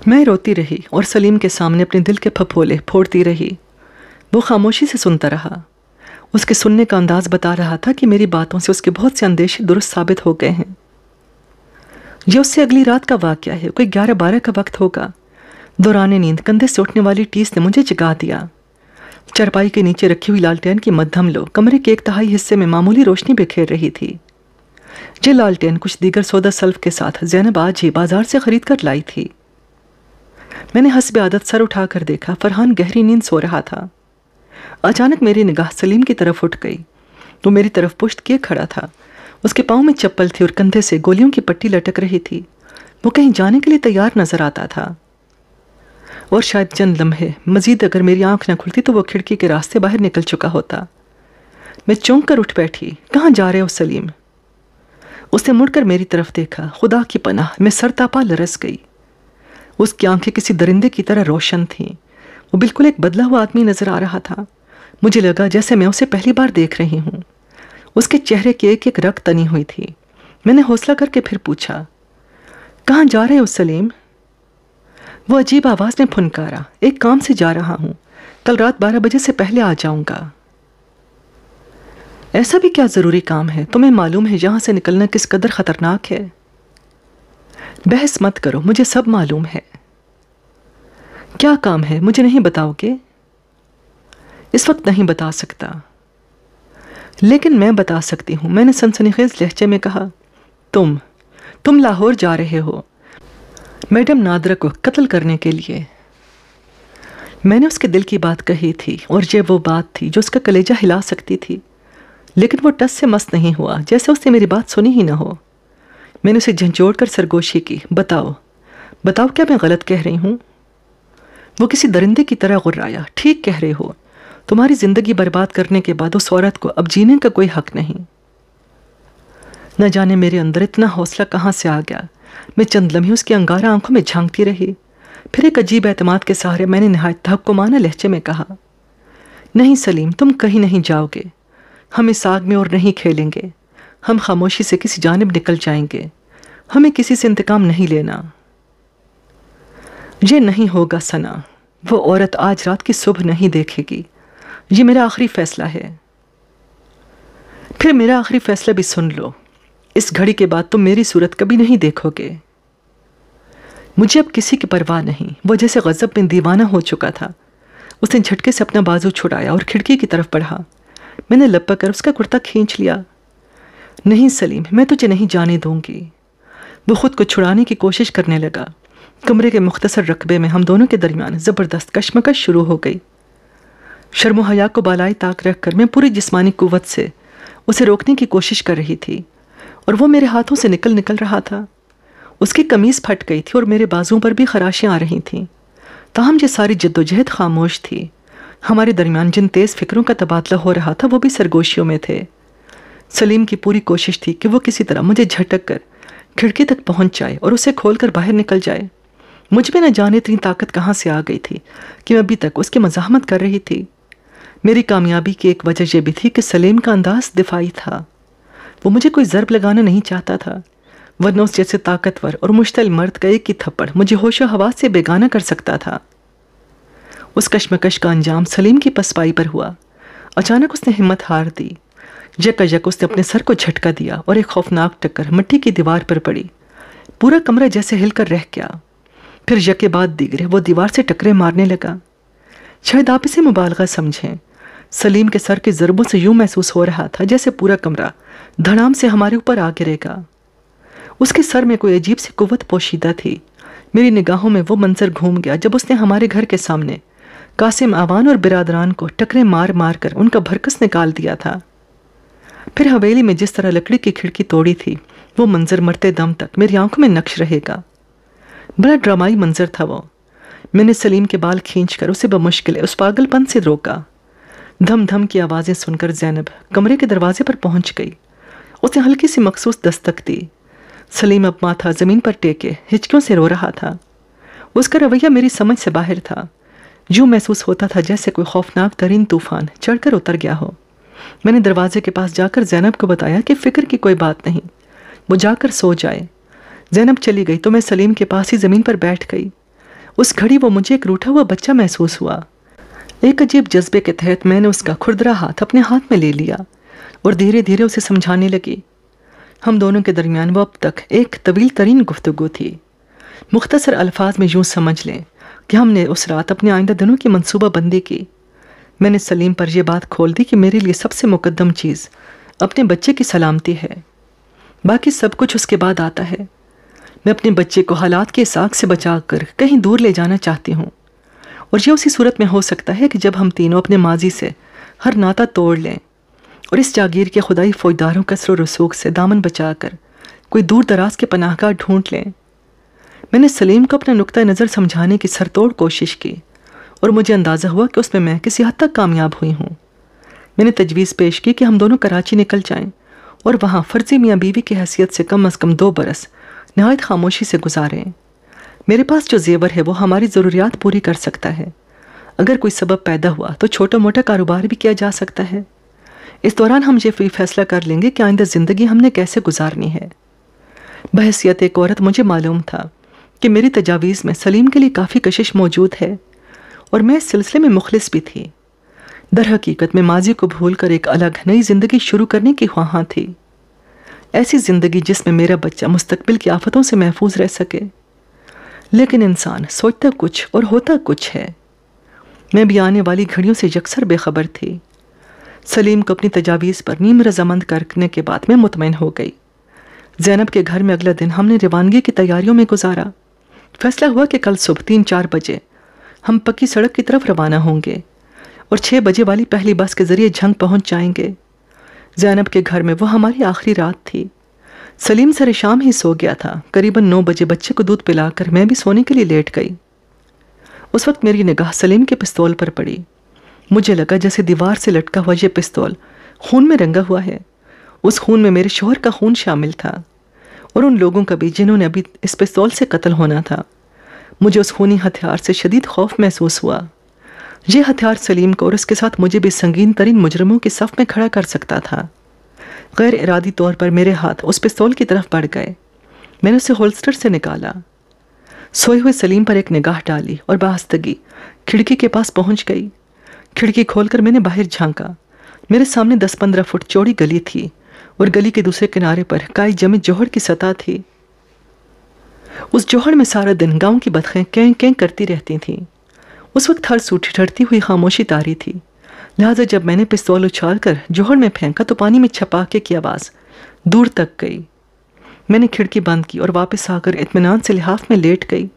मैं रोती रही और सलीम के सामने अपने दिल के फफोले फोड़ती रही। वो खामोशी से सुनता रहा। उसके सुनने का अंदाज बता रहा था कि मेरी बातों से उसके बहुत से अंदेशे दुरुस्त साबित हो गए हैं। यह उससे अगली रात का वाक्य है, कोई ग्यारह बारह का वक्त होगा। दौरान नींद कंधे से उठने वाली टीस ने मुझे जगा दिया। चरपाई के नीचे रखी हुई लालटेन की मध्यम लो कमरे के एक तहाई हिस्से में मामूली रोशनी बिखेर रही थी। ये लालटेन कुछ दीगर सौदा सल्फ के साथ जैनब आज ही बाज़ार से खरीद कर लाई थी। मैंने हंसब आदत सर उठाकर देखा, फरहान गहरी नींद सो रहा था। अचानक मेरी निगाह सलीम की तरफ़ उठ गई। वो मेरी तरफ़ पुष्ट किए खड़ा था। उसके पाँव में चप्पल थी और कंधे से गोलियों की पट्टी लटक रही थी। वो कहीं जाने के लिए तैयार नज़र आता था। और शायद चंद लम्हे। मजीद अगर मेरी आँख ना खुलती तो वो खिड़की के रास्ते बाहर निकल चुका होता। मैं चौंक कर उठ बैठी। कहाँ जा रहे हो सलीम? उसने मुड़कर मेरी तरफ़ देखा। खुदा की पनाह। मैं सरतापा लरस गई। उसकी आँखें किसी दरिंदे की तरह रोशन थीं। वो बिल्कुल एक बदला हुआ आदमी नज़र आ रहा था। मुझे लगा जैसे मैं उसे पहली बार देख रही हूँ। उसके चेहरे की एक एक रक्त तनी हुई थी। मैंने हौसला करके फिर पूछा, कहाँ जा रहे हो सलीम? वो अजीब आवाज़ में फुनकारा, एक काम से जा रहा हूँ। कल रात बारह बजे से पहले आ जाऊँगा। ऐसा भी क्या ज़रूरी काम है? तुम्हें मालूम है यहाँ से निकलना किस कदर खतरनाक है। बहस मत करो, मुझे सब मालूम है। क्या काम है? मुझे नहीं बताओगे? इस वक्त नहीं बता सकता। लेकिन मैं बता सकती हूँ। मैंने सनसनीखेज लहजे में कहा, तुम तुम लाहौर जा रहे हो। मैडम नादरा को कत्ल करने के लिए। मैंने उसके दिल की बात कही थी और ये वो बात थी जो उसका कलेजा हिला सकती थी। लेकिन वो टस से मस्त नहीं हुआ, जैसे उसने मेरी बात सुनी ही ना हो। मैंने उसे झंझोड़ कर सरगोशी की, बताओ बताओ क्या मैं गलत कह रही हूँ? वो किसी दरिंदे की तरह गुर्राया, ठीक कह रहे हो, तुम्हारी ज़िंदगी बर्बाद करने के बाद उस औरत को अब जीने का कोई हक नहीं। न जाने मेरे अंदर इतना हौसला कहाँ से आ गया मैं चंद लम्हे उसकी अंगारा आँखों में झांकती रही। फिर एक अजीब एतमाद के सहारे मैंने नहायत तहकुमाना लहजे में कहा, नहीं सलीम, तुम कहीं नहीं जाओगे। हम इस आग में और नहीं खेलेंगे। हम खामोशी से किसी जानब निकल जाएँगे। हमें किसी से इंतकाम नहीं लेना। ये नहीं होगा सना। वो औरत आज रात की सुबह नहीं देखेगी। ये मेरा आखिरी फैसला है। फिर मेरा आखिरी फैसला भी सुन लो। इस घड़ी के बाद तुम मेरी सूरत कभी नहीं देखोगे। मुझे अब किसी की परवाह नहीं। वो जैसे गजब में दीवाना हो चुका था। उसने झटके से अपना बाजू छुड़ाया और खिड़की की तरफ़ बढ़ा। मैंने लपक कर उसका कुर्ता खींच लिया। नहीं सलीम, मैं तुझे नहीं जाने दूँगी। वो खुद को छुड़ाने की कोशिश करने लगा। कमरे के मुख्तसर रकबे में हम दोनों के दरमियान ज़बरदस्त कश्मकश शुरू हो गई। शर्म हया को बालाई ताक रख कर मैं पूरी जिस्मानी कुवत से उसे रोकने की कोशिश कर रही थी। और वो मेरे हाथों से निकल निकल रहा था। उसकी कमीज़ फट गई थी और मेरे बाजुओं पर भी खराशियाँ आ रही थीं। ताहम ये सारी जद्दोजहद खामोश थी। हमारे दरमियान जिन तेज़ फिक्रों का तबादला हो रहा था, वो भी सरगोशियों में थे। सलीम की पूरी कोशिश थी कि वो किसी तरह मुझे झटक कर खिड़की तक पहुँच जाए और उसे खोल कर बाहर निकल जाए। मुझमें न जाने इतनी ताकत कहाँ से आ गई थी कि मैं अभी तक उसकी मजामत कर रही थी। मेरी कामयाबी की एक वजह यह भी थी कि सलीम का अंदाज दिफाई था। वो मुझे कोई ज़रब लगाना नहीं चाहता था। वरना उस जैसे ताकतवर और मुश्तल मर्द का एक ही थप्पड़ मुझे होशो हवा से बेगाना कर सकता था। उस कश्मकश का अंजाम सलीम की पसपाई पर हुआ। अचानक उसने हिम्मत हार दी। यक उसने अपने सर को झटका दिया और एक खौफनाक टक्कर मिट्टी की दीवार पर पड़ी। पूरा कमरा जैसे हिलकर रह गया। फिर यके बाद दिगरे वो दीवार से टकरे मारने लगा। शायद आप इसे मुबालगा समझें। सलीम के सर के ज़रबों से यूँ महसूस हो रहा था जैसे पूरा कमरा धड़ाम से हमारे ऊपर आ गिरेगा। उसके सर में कोई अजीब सी कुवत पोशीदा थी। मेरी निगाहों में वो मंजर घूम गया जब उसने हमारे घर के सामने कासिम आवान और बिरादरान को टकरे मार मार कर उनका भरकस निकाल दिया था। फिर हवेली में जिस तरह लकड़ी की खिड़की तोड़ी थी, वो मंजर मरते दम तक मेरी आँखों में नक्श रहेगा। बड़ा ड्रामाई मंजर था वो। मैंने सलीम के बाल खींच कर उसे बमुश्किल उस पागलपन से रोका। धम धम की आवाज़ें सुनकर जैनब कमरे के दरवाजे पर पहुँच गई। उसने हल्की सी मखसूस दस्तक दी। सलीम अब माथा ज़मीन पर टेके, हिचकियों से रो रहा था। उसका रवैया मेरी समझ से बाहर था। यूँ महसूस होता था जैसे कोई खौफनाक तरीन तूफ़ान चढ़कर उतर गया हो। मैंने दरवाजे के पास जाकर जैनब को बताया कि फ़िक्र की कोई बात नहीं। वो जाकर सो जाए। जैनब चली गई तो मैं सलीम के पास ही ज़मीन पर बैठ गई। उस घड़ी वो मुझे एक रूठा हुआ बच्चा महसूस हुआ। एक अजीब जज्बे के तहत मैंने उसका खुरदरा हाथ अपने हाथ में ले लिया। और धीरे धीरे उसे समझाने लगी। हम दोनों के दरमियान वो अब तक एक तवील तरीन गुफ्तगु थी। मुख्तसर अल्फाज में यूँ समझ लें कि हमने उस रात अपने आइंदा दिनों की मनसूबा बंदी की। मैंने सलीम पर यह बात खोल दी कि मेरे लिए सबसे मुकदम चीज़ अपने बच्चे की सलामती है। बाकी सब कुछ उसके बाद आता है। मैं अपने बच्चे को हालात के साग से बचा कर कहीं दूर ले जाना चाहती हूँ। और यह उसी सूरत में हो सकता है कि जब हम तीनों अपने माजी से हर नाता तोड़ लें। और इस जागीर के खुदाई फौजदारों कसर रसूख से दामन बचा कर कोई दूर दराज के पनाहगाह ढूंढ लें। मैंने सलीम को अपना नुक़ नज़र समझाने की सरतोड़ कोशिश की और मुझे अंदाज़ा हुआ कि उसमें मैं किसी हद तक कामयाब हुई हूँ। मैंने तजवीज़ पेश की कि हम दोनों कराची निकल जाएँ और वहाँ फ़र्जी मियाँ बीवी की हैसियत से कम अज़ कम दो बरस नहायत खामोशी से गुजारें। मेरे पास जो जेवर है वो हमारी ज़रूरियात पूरी कर सकता है। अगर कोई सबब पैदा हुआ तो छोटा मोटा कारोबार भी किया जा सकता है। इस दौरान हम ये फैसला कर लेंगे कि आइंदा ज़िंदगी हमने कैसे गुजारनी है। बहसीत एक औरत मुझे मालूम था कि मेरी तजावीज़ में सलीम के लिए काफ़ी कशिश मौजूद है और मैं इस सिलसिले में मुखलिस भी थी। दर हकीकत में माजी को भूल कर एक अलग नई ज़िंदगी शुरू करने की ख्वाहाँ थी। ऐसी ज़िंदगी जिसमें मेरा बच्चा मुस्तकबिल की आफतों से महफूज रह सके। लेकिन इंसान सोचता कुछ और होता कुछ है। मैं भी आने वाली घड़ियों से यकसर बेखबर थी। सलीम को अपनी तजावीज़ पर नीम रजामंद करने के बाद में मुतमिन हो गई। जैनब के घर में अगला दिन हमने रवानगी की तैयारियों में गुजारा। फैसला हुआ कि कल सुबह तीन चार बजे हम पक्की सड़क की तरफ़ रवाना होंगे और छः बजे वाली पहली बस के ज़रिए झंग पहुँच जाएँगे। जैनब के घर में वो हमारी आखिरी रात थी। सलीम सर शाम ही सो गया था। करीबन नौ बजे बच्चे को दूध पिलाकर मैं भी सोने के लिए लेट गई। उस वक्त मेरी निगाह सलीम के पिस्तौल पर पड़ी। मुझे लगा जैसे दीवार से लटका हुआ यह पिस्तौल खून में रंगा हुआ है। उस खून में मेरे शोहर का खून शामिल था और उन लोगों का भी जिन्होंने अभी इस पिस्तौल से कत्ल होना था। मुझे उस खूनी हथियार से शदीद खौफ महसूस हुआ। यह हथियार सलीम को और उसके साथ मुझे भी संगीन तरीन मुजरमों के सफ़ में खड़ा कर सकता था। गैर इरादी तौर पर मेरे हाथ उस पिस्तौल की तरफ़ बढ़ गए। मैंने उसे होल्स्टर से निकाला। सोए हुए सलीम पर एक निगाह डाली और बास्तगी खिड़की के पास पहुँच गई। खिड़की खोलकर मैंने बाहर झांका। मेरे सामने दस पंद्रह फुट चौड़ी गली थी और गली के दूसरे किनारे पर काई जमी जोहड़ की सतह थी। उस जोहड़ में सारा दिन गाँव की बतखें कैं कैं करती रहती थीं। उस वक्त हर सूठी ठरती हुई खामोशी तारी थी। लिहाजा जब मैंने पिस्तौल उछाल कर जोहड़ में फेंका तो पानी में छपाके की आवाज़ दूर तक गई। मैंने खिड़की बंद की और वापस आकर इतमान से लिहाफ में लेट गई।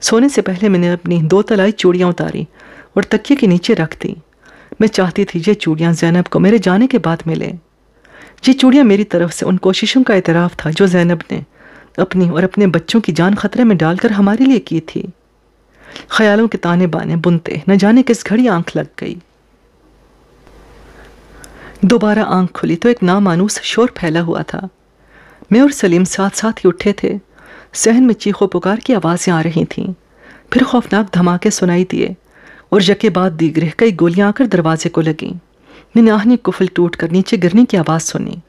सोने से पहले मैंने अपनी दो तलाई चूड़ियाँ उतारी और तकिए के नीचे रख दी। मैं चाहती थी ये चूड़ियाँ जैनब को मेरे जाने के बाद मिले। ये चूड़ियाँ मेरी तरफ़ से उन कोशिशों का एतराफ़ था जो जैनब ने अपनी और अपने बच्चों की जान खतरे में डालकर हमारे लिए की थी। ख्यालों के ताने बाने बुनते न जाने किस घड़ी आँख लग गई। दोबारा आँख खुली तो एक नामानूस शोर फैला हुआ था। मैं और सलीम साथ साथ ही उठे थे। सहन में चीखों पुकार की आवाज़ें आ रही थीं। फिर खौफनाक धमाके सुनाई दिए। और यके बाद दीगरे कई गोलियाँ आकर दरवाजे को लगीं। मैंने आहनी कुफल टूट कर नीचे गिरने की आवाज़ सुनी।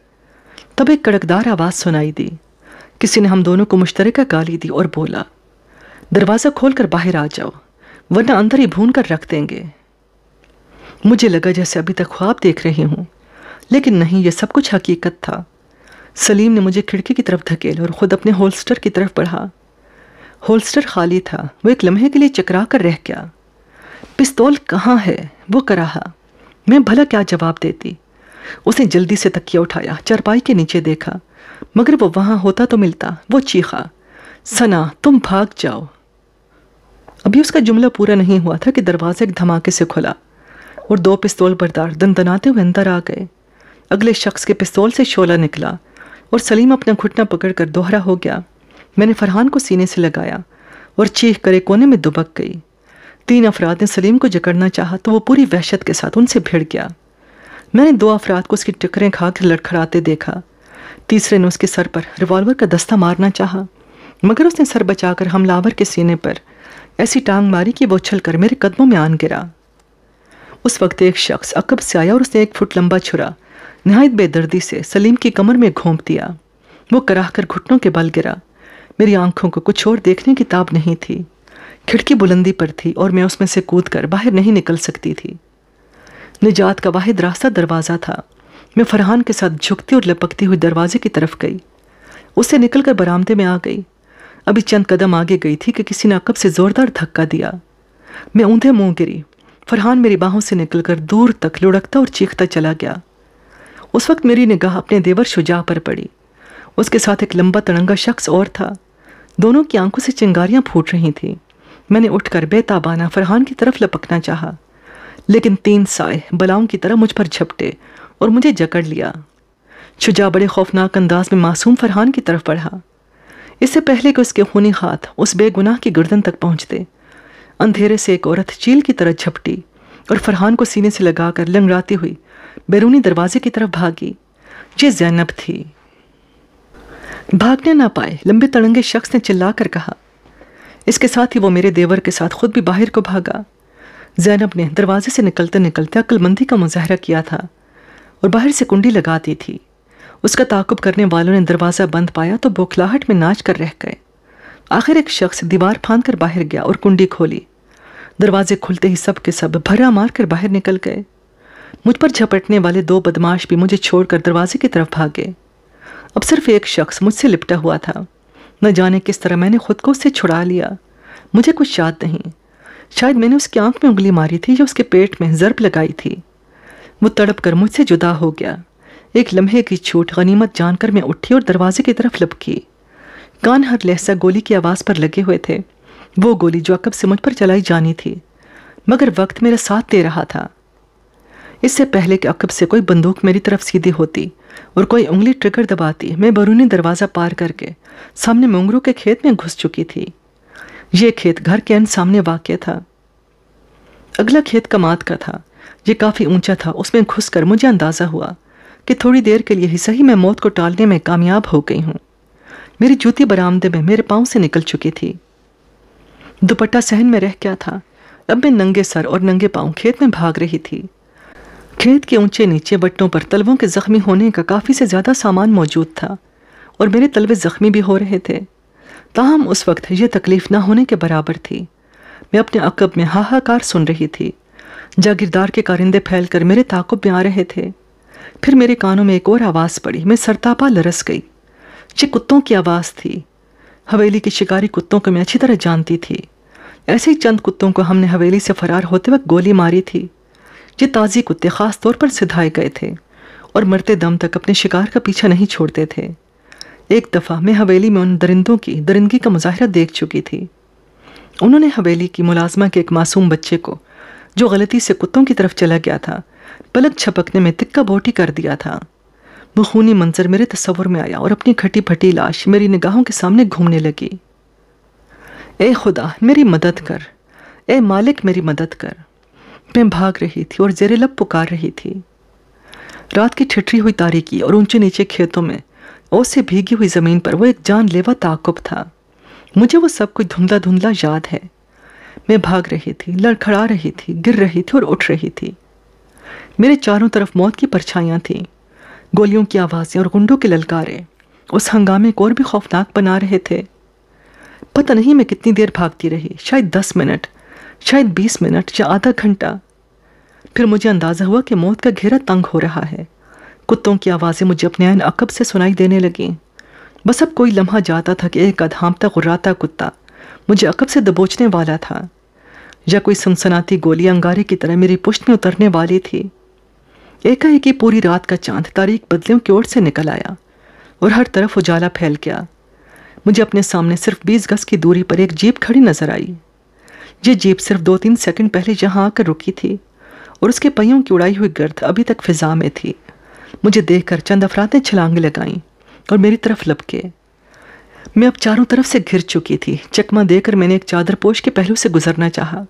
तब एक कड़कदार आवाज़ सुनाई दी। किसी ने हम दोनों को मुश्तरक गाली दी और बोला, दरवाज़ा खोलकर बाहर आ जाओ, वरना अंदर ही भून कर रख देंगे। मुझे लगा जैसे अभी तक ख्वाब देख रही हूँ, लेकिन नहीं यह सब कुछ हकीकत था। सलीम ने मुझे खिड़की की तरफ़ धकेल और ख़ुद अपने होल्स्टर की तरफ़ बढ़ा। होल्स्टर खाली था, वो एक लम्हे के लिए चकरा कर रह गया। पिस्तौल कहाँ है? वो कराहा। मैं भला क्या जवाब देती? उसने जल्दी से तकिया उठाया, चरपाई के नीचे देखा। मगर वो वहाँ होता तो मिलता, वो चीखा, सना, तुम भाग जाओ। अभी उसका जुमला पूरा नहीं हुआ था कि दरवाज़ा एक धमाके से खुला और दो पिस्तौल बरदार दनदनाते हुए अंदर आ गए। अगले शख्स के पिस्तौल से शोला निकला और सलीम अपना घुटना पकड़कर दोहरा हो गया। मैंने फरहान को सीने से लगाया और चीख करे कोने में दुबक गई। तीन अफराद ने सलीम को जकड़ना चाहा तो वो पूरी वहशत के साथ उनसे भिड़ गया। मैंने दो अफराद को उसकी टकरें खा कर लड़खड़ाते देखा। तीसरे ने उसके सर पर रिवॉल्वर का दस्ता मारना चाहा, मगर उसने सर बचाकर हमलावर के सीने पर ऐसी टांग मारी कि वो उछल कर मेरे कदमों में आन गिरा। उस वक्त एक शख्स अकब से आया और उसने एक फुट लंबा छुरा, नहायत बेदर्दी से सलीम की कमर में घोंप दिया। वो कराह कर घुटनों के बल गिरा। मेरी आँखों को कुछ और देखने की ताब नहीं थी। खिड़की बुलंदी पर थी और मैं उसमें से कूद कर बाहर नहीं निकल सकती थी। निजात का वाहिद रास्ता दरवाज़ा था। मैं फरहान के साथ झुकती और लपकती हुई दरवाजे की तरफ़ गई। उससे निकलकर बरामदे में आ गई। अभी चंद कदम आगे गई थी कि किसी ने अकब से ज़ोरदार धक्का दिया। मैं ऊंधे मुँह गिरी। फरहान मेरी बाहों से निकलकर दूर तक लुढ़कता और चीखता चला गया। उस वक्त मेरी निगाह अपने देवर शुजा पर पड़ी। उसके साथ एक लंबा तड़ंगा शख्स और था। दोनों की आँखों से चिंगारियाँ फूट रही थी। मैंने उठकर बेताबाना फरहान की तरफ़ लपकना चाहा, लेकिन तीन साय बलाओं की तरह मुझ पर झपटे और मुझे जकड़ लिया। शुजा बड़े खौफनाक अंदाज में मासूम फरहान की तरफ़ बढ़ा। इससे पहले कि उसके खूनी हाथ उस बेगुनाह की गर्दन तक पहुँचते, अंधेरे से एक औरत चील की तरह झपटी और फरहान को सीने से लगाकर लंगड़ाती हुई बैरूनी दरवाजे की तरफ़ भागी। ये जैनब थी। भागने ना पाए लंबे तड़ंगे शख्स ने चिल्लाकर कहा इसके साथ ही वो मेरे देवर के साथ खुद भी बाहर को भागा। जैनब ने दरवाजे से निकलते निकलते अक्लमंदी का मुजाहरा किया था और बाहर से कुंडी लगा दी थी। उसका ताकुब करने वालों ने दरवाज़ा बंद पाया तो बौखलाहट में नाच कर रह गए। आखिर एक शख्स दीवार फांद कर बाहर गया और कुंडी खोली। दरवाजे खुलते ही सब के सब भरा मार कर बाहर निकल गए। मुझ पर झपटने वाले दो बदमाश भी मुझे छोड़कर दरवाजे की तरफ़ भागे। अब सिर्फ़ एक शख्स मुझसे लिपटा हुआ था। न जाने किस तरह मैंने खुद को उससे छुड़ा लिया। मुझे कुछ याद नहीं। शायद मैंने उसकी आँख में उंगली मारी थी या उसके पेट में जरब लगाई थी। वो तड़प कर मुझसे जुदा हो गया। एक लम्हे की छूट गनीमत जानकर मैं उठी और दरवाजे की तरफ़ लपकी। कान हर लहसा गोली की आवाज़ पर लगे हुए थे। वो गोली जो अकब से मुझ पर चलाई जानी थी। मगर वक्त मेरा साथ दे रहा था। इससे पहले कि अकब से कोई बंदूक मेरी तरफ़ सीधी होती और कोई उंगली ट्रिगर दबाती, मैं बरूनी दरवाज़ा पार करके सामने मोंगरू के खेत में घुस चुकी थी। ये खेत घर के अंत सामने वाक़ था। अगला खेत कमात का था। ये काफ़ी ऊँचा था। उसमें घुसकर मुझे अंदाज़ा हुआ कि थोड़ी देर के लिए ही सही मैं मौत को टालने में कामयाब हो गई हूँ। मेरी जूती बरामदे में मेरे पाँव से निकल चुकी थी। दुपट्टा सहन में रह गया था? अब मैं नंगे सर और नंगे पाँव खेत में भाग रही थी। खेत के ऊँचे नीचे बट्टों पर तलवों के जख्मी होने का काफ़ी से ज़्यादा सामान मौजूद था, और मेरे तलवे जख्मी भी हो रहे थे। ताहम उस वक्त यह तकलीफ़ ना होने के बराबर थी। मैं अपने अकब में हाहाकार सुन रही थी। जागीरदार के कारिंदे फैल कर मेरे ताकुब में आ रहे थे। फिर मेरे कानों में एक और आवाज़ पड़ी। मैं सरतापा लरस गई। ये कुत्तों की आवाज़ थी। हवेली के शिकारी कुत्तों को मैं अच्छी तरह जानती थी। ऐसे ही चंद कुत्तों को हमने हवेली से फरार होते वक्त गोली मारी थी। ये ताज़ी कुत्ते ख़ास तौर पर सिधाए गए थे और मरते दम तक अपने शिकार का पीछा नहीं छोड़ते थे। एक दफ़ा मैं हवेली में उन दरिंदों की, दरिंदगी का मुजाहरा देख चुकी थी। उन्होंने हवेली की मुलाजमा के एक मासूम बच्चे को, जो गलती से कुत्तों की तरफ़ चला गया था, पलक छपकने में तिक्का बोटी कर दिया था। वो खूनी मंजर मेरे तस्वुर में आया और अपनी खटी फटी लाश मेरी निगाहों के सामने घूमने लगी। ए खुदा, मेरी मदद कर। ए मालिक, मेरी मदद कर। मैं भाग रही थी और जेरे लब पुकार रही थी। रात की ठिठरी हुई तारीकी और ऊँचे नीचे खेतों में ओसे भीगी हुई ज़मीन पर वो एक जानलेवा ताकुब था। मुझे वो सब कुछ धुंधला धुंधला याद है। मैं भाग रही थी, लड़खड़ा रही थी, गिर रही थी और उठ रही थी। मेरे चारों तरफ़ मौत की परछाइयाँ थीं। गोलियों की आवाज़ें और गुंडों के ललकारे उस हंगामे को और भी खौफनाक बना रहे थे। पता नहीं मैं कितनी देर भागती रही, शायद दस मिनट, शायद बीस मिनट या आधा घंटा। फिर मुझे अंदाज़ा हुआ कि मौत का घेरा तंग हो रहा है। कुत्तों की आवाज़ें मुझे अपने आन अकब से सुनाई देने लगीं। बस अब कोई लम्हा जाता था कि एक अधामता गुर्राता कुत्ता मुझे अकब से दबोचने वाला था, या कोई सनसनाती गोली अंगारे की तरह मेरी पुष्ट में उतरने वाली थी। एकाएक ही पूरी रात का चाँद तारीख बदलियों की ओर से निकल आया और हर तरफ़ उजाला फैल गया। मुझे अपने सामने सिर्फ़ बीस गज की दूरी पर एक जीप खड़ी नज़र आई। ये जीप सिर्फ़ दो तीन सेकंड पहले यहाँ आकर रुकी थी। और उसके पहियों की उड़ाई हुई गर्द अभी तक फिजा में थी। मुझे देखकर चंद अफराद ने छलांगे लगाईं और मेरी तरफ़ लपके। मैं अब चारों तरफ़ से घिर चुकी थी। चकमा देकर मैंने एक चादर पोश के पहलू से गुजरना चाहा।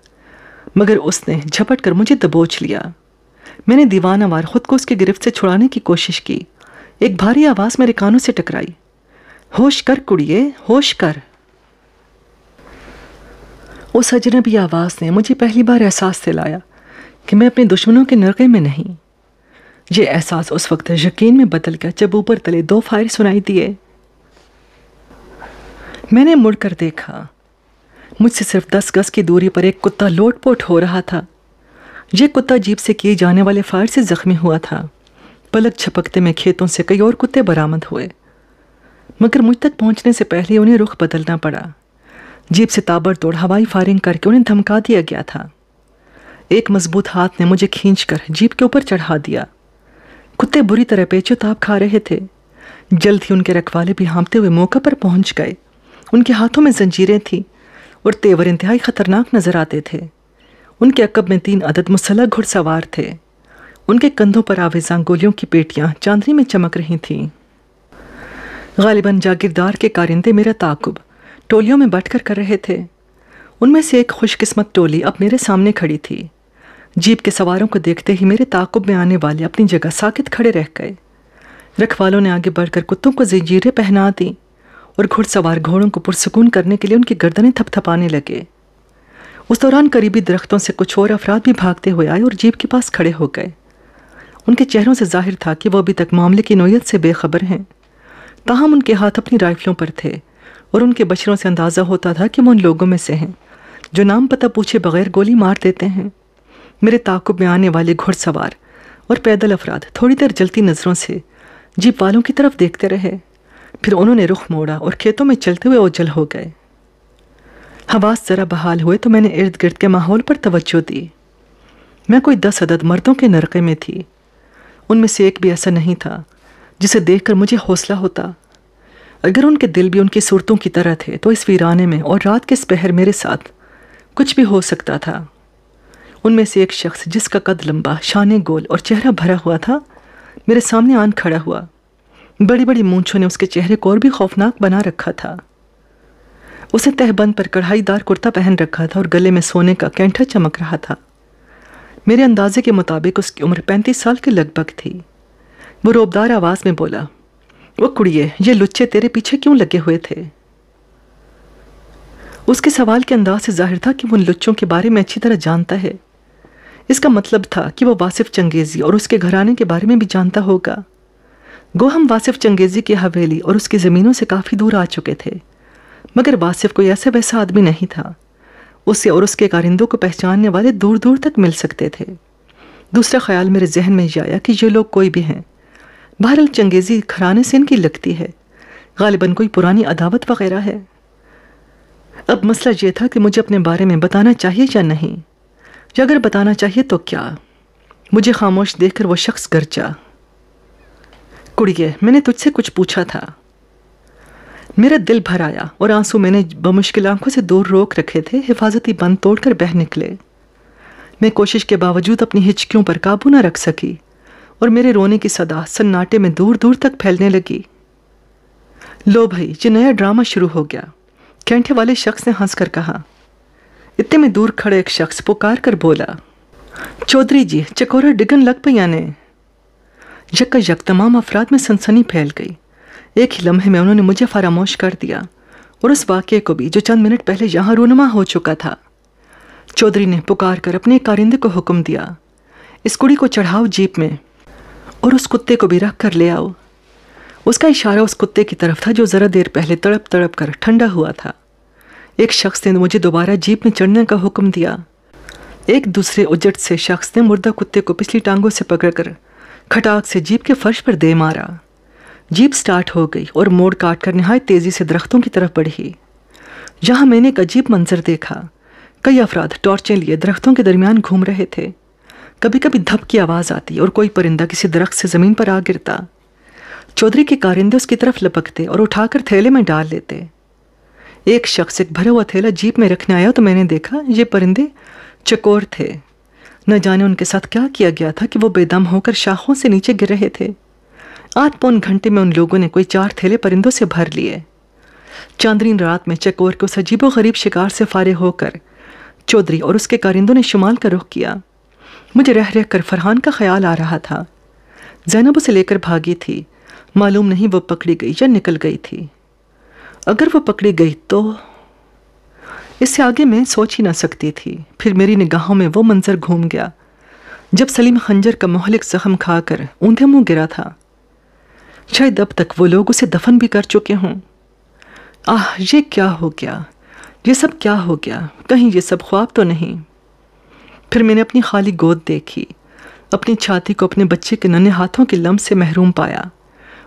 मगर उसने झपट कर मुझे दबोच लिया। मैंने दीवाना वार खुद को उसकी गिरफ्त से छुड़ाने की कोशिश की। एक भारी आवाज़ मेरे कानों से टकराई। होश कर कुड़िए, होश कर। उस अजनबी आवाज़ ने मुझे पहली बार एहसास दिलाया। कि मैं अपने दुश्मनों के नरके में नहीं। ये एहसास उस वक्त यकीन में बदल गया जब ऊपर तले दो फायर सुनाई दिए। मैंने मुड़कर देखा, मुझसे सिर्फ़ दस गज की दूरी पर एक कुत्ता लोटपोट हो रहा था। यह कुत्ता जीप से किए जाने वाले फायर से जख्मी हुआ था। पलक छपकते में खेतों से कई और कुत्ते बरामद हुए। मगर मुझ तक पहुँचने से पहले उन्हें रुख बदलना पड़ा। जीप से ताबड़तोड़ हवाई फायरिंग करके उन्हें धमका दिया गया था। एक मज़बूत हाथ ने मुझे खींचकर जीप के ऊपर चढ़ा दिया। कुत्ते बुरी तरह पेचो ताप खा रहे थे। जल्द ही उनके रखवाले भी हाँपते हुए मौका पर पहुँच गए। उनके हाथों में जंजीरें थीं और तेवर इंतहाई खतरनाक नज़र आते थे। उनके अकब में तीन अदद मुसल्ह घुड़सवार थे। उनके कंधों पर आवेजा गोलियों की पेटियाँ चांदनी में चमक रही थीं। गालिबन जागीरदार के कारिंदे मेरा ताकुब टोलियों में बटकर कर रहे थे। उनमें से एक खुशकिस्मत टोली अब मेरे सामने खड़ी थी। जीप के सवारों को देखते ही मेरे ताकुब में आने वाले अपनी जगह साकित खड़े रह गए। रखवालों ने आगे बढ़कर कुत्तों को जंजीरें पहना दी और घुड़सवार घोड़ों को पुरसकून करने के लिए उनकी गर्दनें थपथपाने लगे। उस दौरान करीबी दरख्तों से कुछ और अफराद भी भागते हुए आए और जीप के पास खड़े हो गए। उनके चेहरों से ज़ाहिर था कि वह अभी तक मामले की नोयत से बेखबर हैं। ताहम उनके हाथ अपनी राइफलों पर थे और उनके बछरों से अंदाज़ा होता था कि वो उन लोगों में से हैं, जो नाम पता पूछे बगैर गोली मार देते हैं। मेरे ताकुब में आने वाले घुड़सवार और पैदल अफराद थोड़ी देर जलती नज़रों से जीप वालों की तरफ़ देखते रहे। फिर उन्होंने रुख मोड़ा और खेतों में चलते हुए ओझल हो गए। हवास ज़रा बहाल हुए तो मैंने इर्द गिर्द के माहौल पर तवज्जो दी। मैं कोई दस अदद मर्दों के नरके में थी। उनमें से एक भी ऐसा नहीं था जिसे देखकर मुझे हौसला होता। अगर उनके दिल भी उनकी सूरतों की तरह थे तो इस वीराने में और रात के इस पहर मेरे साथ कुछ भी हो सकता था। उनमें से एक शख्स जिसका कद लंबा, शाने गोल और चेहरा भरा हुआ था, मेरे सामने आन खड़ा हुआ। बड़ी बड़ी मूंछों ने उसके चेहरे को और भी खौफनाक बना रखा था। उसे तहबंद पर कढ़ाईदार कुर्ता पहन रखा था और गले में सोने का कैंठा चमक रहा था। मेरे अंदाजे के मुताबिक उसकी उम्र पैंतीस साल के लगभग थी। वो रोबदार आवाज़ में बोला, वो कुड़िए, ये लुच्चे तेरे पीछे क्यों लगे हुए थे? उसके सवाल के अंदाज से ज़ाहिर था कि वो लुच्चों के बारे में अच्छी तरह जानता है। इसका मतलब था कि वो वासिफ चंगेजी और उसके घराने के बारे में भी जानता होगा। गो हम वासिफ चंगेजी की हवेली और उसकी ज़मीनों से काफ़ी दूर आ चुके थे, मगर वासिफ कोई ऐसा वैसा आदमी नहीं था। उसे और उसके कारिंदों को पहचानने वाले दूर दूर तक मिल सकते थे। दूसरा ख्याल मेरे जहन में ये आया कि ये लोग कोई भी हैं। बहरल चंगेजी खराने से इनकी लगती है। गालिबन कोई पुरानी अदावत वगैरह है। अब मसला यह था कि मुझे अपने बारे में बताना चाहिए या नहीं। या अगर बताना चाहिए तो क्या? मुझे खामोश देखकर वो शख्स गरजा। कुड़िए मैंने तुझसे कुछ पूछा था। मेरा दिल भर आया और आँसू मैंने बमुश्किल आँखों से दूर रोक रखे थे, हिफाजती बंद तोड़कर बह निकले। मैं कोशिश के बावजूद अपनी हिचकियों पर काबू न रख सकी और मेरे रोने की सदा सन्नाटे में दूर दूर तक फैलने लगी। लो भाई, ये नया ड्रामा शुरू हो गया। कैंठे वाले शख्स ने हंसकर कहा इतने में दूर खड़े एक शख्स पुकार कर बोला, चौधरी जी, चकोरा डिगन लग पे याने. यक यक तमाम अफराद में सनसनी फैल गई। एक ही लम्हे में उन्होंने मुझे फरामोश कर दिया और उस वाक्य को भी जो चंद मिनट पहले यहाँ रूनमा हो चुका था। चौधरी ने पुकार कर अपने कारिंदे को हुक्म दिया, इस कुड़ी को चढ़ाओ जीप में और उस कुत्ते को भी रख कर ले आओ। उसका इशारा उस कुत्ते की तरफ़ था जो ज़रा देर पहले तड़प तड़प कर ठंडा हुआ था। एक शख्स ने मुझे दोबारा जीप में चढ़ने का हुक्म दिया। एक दूसरे उजट से शख्स ने मुर्दा कुत्ते को पिछली टांगों से पकड़कर खटाक से जीप के फर्श पर दे मारा। जीप स्टार्ट हो गई और मोड़ काट कर नहायत तेज़ी से दरख्तों की तरफ़ बढ़ी। जहाँ मैंने एक अजीब मंजर देखा, कई अफराद टॉर्चें लिए दरख्तों के दरमियान घूम रहे थे। कभी कभी धप की आवाज़ आती और कोई परिंदा किसी दरख्त से ज़मीन पर आ गिरता। चौधरी के कारिंदे उसकी तरफ़ लपकते और उठाकर थैले में डाल लेते। एक शख्स एक भरा हुआ थैला जीप में रखने आया तो मैंने देखा, ये परिंदे चकोर थे। न जाने उनके साथ क्या किया गया था कि वो बेदम होकर शाखों से नीचे गिर रहे थे। आध पौन घंटे में उन लोगों ने कोई चार थैले परिंदों से भर लिए। चांदनी रात में चकोर को सजीबो गरीब शिकार से फारे होकर चौधरी और उसके कारिंदों ने शुमाल का रुख किया। मुझे रह रह कर फरहान का ख्याल आ रहा था। जैनब उसे लेकर भागी थी। मालूम नहीं वो पकड़ी गई या निकल गई थी। अगर वो पकड़ी गई तो? इससे आगे मैं सोच ही ना सकती थी। फिर मेरी निगाहों में वो मंजर घूम गया, जब सलीम खंजर का मोहलिक जख्म खाकर ऊंधे मुँह गिरा था। शायद अब तक वो लोग उसे दफन भी कर चुके हों। आह, ये क्या हो गया? ये सब क्या हो गया? कहीं ये सब ख्वाब तो नहीं। फिर मैंने अपनी खाली गोद देखी, अपनी छाती को अपने बच्चे के नन्हे हाथों के लम्ब से महरूम पाया,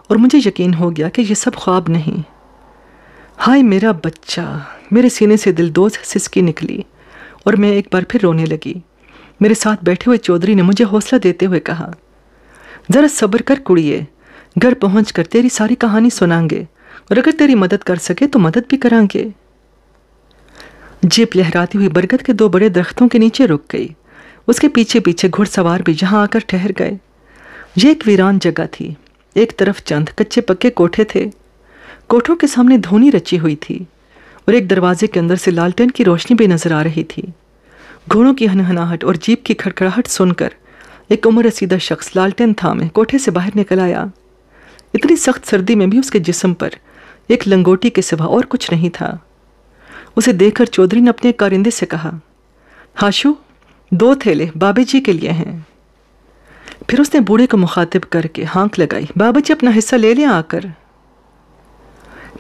और मुझे यकीन हो गया कि ये सब ख्वाब नहीं। हाय मेरा बच्चा, मेरे सीने से दिल दोज सिसकी निकली और मैं एक बार फिर रोने लगी। मेरे साथ बैठे हुए चौधरी ने मुझे हौसला देते हुए कहा, ज़रा सब्र कर कुड़िए, घर पहुँच कर तेरी सारी कहानी सुनाएँगे और अगर तेरी मदद कर सके तो मदद भी करांगे। जीप लहराती हुई बरगद के दो बड़े दरख्तों के नीचे रुक गई। उसके पीछे पीछे घुड़सवार भी जहाँ आकर ठहर गए। ये एक वीरान जगह थी। एक तरफ़ चंद कच्चे पक्के कोठे थे। कोठों के सामने धोनी रची हुई थी और एक दरवाजे के अंदर से लालटेन की रोशनी भी नज़र आ रही थी। घोड़ों की हनहनाहट और जीप की खड़खड़ाहट सुनकर एक उम्र रसीदा शख्स लालटेन थामे कोठे से बाहर निकल आया। इतनी सख्त सर्दी में भी उसके जिस्म पर एक लंगोटी के सिवा और कुछ नहीं था। उसे देखकर चौधरी ने अपने कारिंदे से कहा, हाशु, दो थैले बाबे जी के लिए हैं। फिर उसने बूढ़े को मुखातिब करके हाँक लगाई, बाबा जी, अपना हिस्सा ले लिया आकर।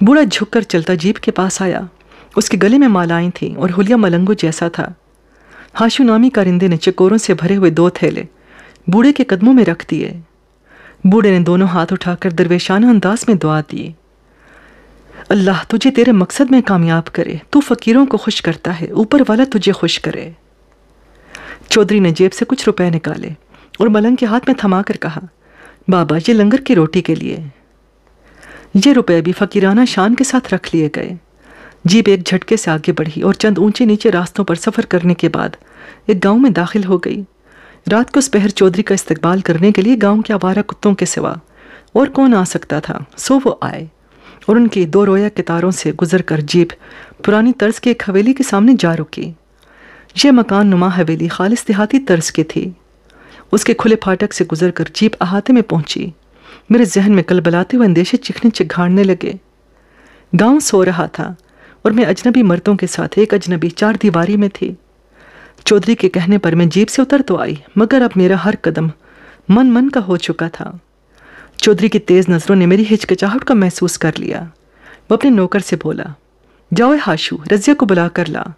बूढ़ा झुककर चलता जीप के पास आया। उसके गले में मालाएँ थीं और हुलिया मलंगो जैसा था। हाशु नामी कारिंदे ने चकोरों से भरे हुए दो थैले बूढ़े के कदमों में रख दिए। बूढ़े ने दोनों हाथ उठाकर दरवेशाना अंदाज में दुआ दी। अल्लाह, तुझे तेरे मकसद में कामयाब करे। तू फ़कीरों को खुश करता है, ऊपर वाला तुझे खुश करे। चौधरी ने जेब से कुछ रुपए निकाले और मलंग के हाथ में थमा कर कहा, बाबा, ये लंगर की रोटी के लिए। ये रुपए भी फ़कीराना शान के साथ रख लिए गए। जीप एक झटके से आगे बढ़ी और चंद ऊँचे नीचे रास्तों पर सफ़र करने के बाद एक गाँव में दाखिल हो गई। रात को पहर चौधरी का इस्तकबाल करने के लिए गाँव के आवारा कुत्तों के सिवा और कौन आ सकता था, सो वो आए और उनकी दो रोया कितारों से गुजर कर जीप पुरानी तर्ज की एक हवेली के सामने जा रुकी। यह मकान नुमा हवेली खालिश देहाती तर्ज की थी। उसके खुले फाटक से गुजर कर जीप अहाते में पहुँची। मेरे जहन में कल बलाते हुए अंदेशे चिखने चिघाड़ने लगे। गाँव सो रहा था और मैं अजनबी मर्दों के साथ एक अजनबी चार दीवारी में थी। चौधरी के कहने पर मैं जीप से उतर तो आई, मगर अब मेरा हर कदम मन मन का हो चुका था। चौधरी की तेज़ नज़रों ने मेरी हिचकिचाहट का महसूस कर लिया। वो अपने नौकर से बोला, जाओ हाशू, रजिया को बुला कर ला।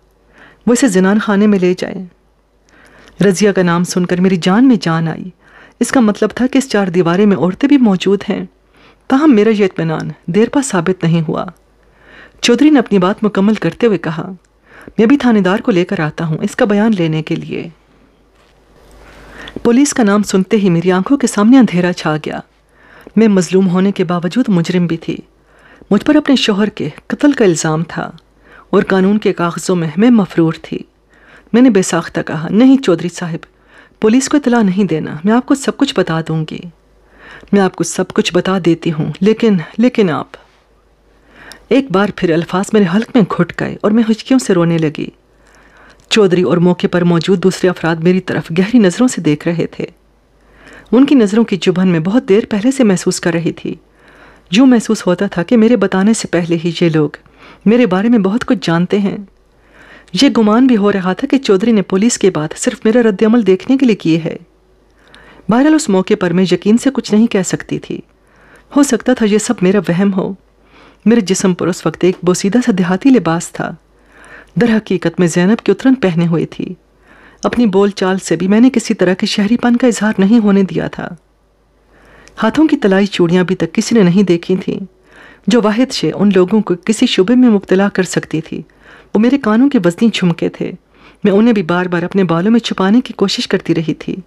वो इसे जिनान खाने में ले जाए। रजिया का नाम सुनकर मेरी जान में जान आई इसका मतलब था कि इस चार दीवारे में औरतें भी मौजूद हैं। ताहम मेरा यह इतमान देर पा साबित नहीं हुआ। चौधरी ने अपनी बात मुकम्मल करते हुए कहा, मैं भी थानेदार को लेकर आता हूँ इसका बयान लेने के लिए। पुलिस का नाम सुनते ही मेरी आँखों के सामने अंधेरा छा गया। मैं मजलूम होने के बावजूद मुजरिम भी थी। मुझ पर अपने शोहर के कत्ल का इल्ज़ाम था और कानून के कागज़ों में मैं मफरूर थी। मैंने बेसाख्ता कहा, नहीं चौधरी साहब पुलिस को इतला नहीं देना। मैं आपको सब कुछ बता दूँगी। मैं आपको सब कुछ बता देती हूँ। लेकिन लेकिन आप, एक बार फिर अल्फाज मेरे हल्क में घुट गए और मैं हिचकियों से रोने लगी। चौधरी और मौके पर मौजूद दूसरे अफराद मेरी तरफ़ गहरी नज़रों से देख रहे थे। उनकी नज़रों की जुबन में बहुत देर पहले से महसूस कर रही थी। जो महसूस होता था कि मेरे बताने से पहले ही ये लोग मेरे बारे में बहुत कुछ जानते हैं। ये गुमान भी हो रहा था कि चौधरी ने पुलिस के बाद सिर्फ़ मेरा रद्दमल देखने के लिए किए है। बहरहाल उस मौके पर मैं यकीन से कुछ नहीं कह सकती थी। हो सकता था ये सब मेरा वहम हो। मेरे जिसम पर उस वक्त एक बोसीदा सा देहाती लिबास था। दर हकीकत में जैनब की उतरन पहने हुए थी। अपनी बोलचाल से भी मैंने किसी तरह के शहरीपन का इजहार नहीं होने दिया था। हाथों की तलाई चूड़ियाँ अभी तक किसी ने नहीं देखी थीं, जो वाहिद शे उन लोगों को किसी शुबे में मुबतला कर सकती थी। वो मेरे कानों के वजनी झुमके थे। मैं उन्हें भी बार बार अपने बालों में छुपाने की कोशिश करती रही थी।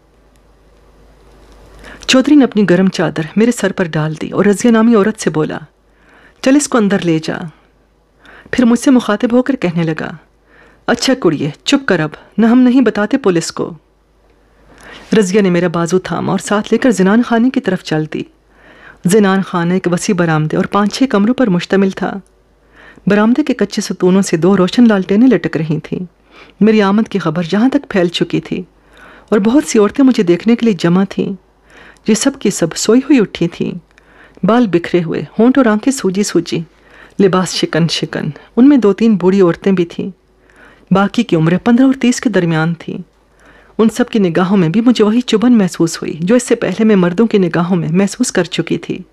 चौधरी ने अपनी गर्म चादर मेरे सर पर डाल दी और रजिया नामी औरत से बोला, चल इसको अंदर ले जा। फिर मुझसे मुखातिब होकर कहने लगा अच्छा कुड़िए, चुप कर अब, न हम नहीं बताते पुलिस को। रजिया ने मेरा बाजू थामा और साथ लेकर जिनान खाने की तरफ़ चल दी। जिनान खाना एक वसी बरामदे और पाँच छः कमरों पर मुश्तमिल था। बरामदे के कच्चे सतूनों से दो रोशन लालटेनें लटक रही थीं। मेरी आमद की खबर जहाँ तक फैल चुकी थी और बहुत सी औरतें मुझे देखने के लिए जमा थीं, ये सब की सब सोई हुई उठी थीं। बाल बिखरे हुए, होंठ और आँखें सूजी सूजी, लिबास शिकन शिकन, उनमें दो तीन बूढ़ी औरतें भी थीं। बाकी की उम्रें पंद्रह और तीस के दरमियान थी। उन सब की निगाहों में भी मुझे वही चुभन महसूस हुई, जो इससे पहले मैं मर्दों की निगाहों में महसूस कर चुकी थी।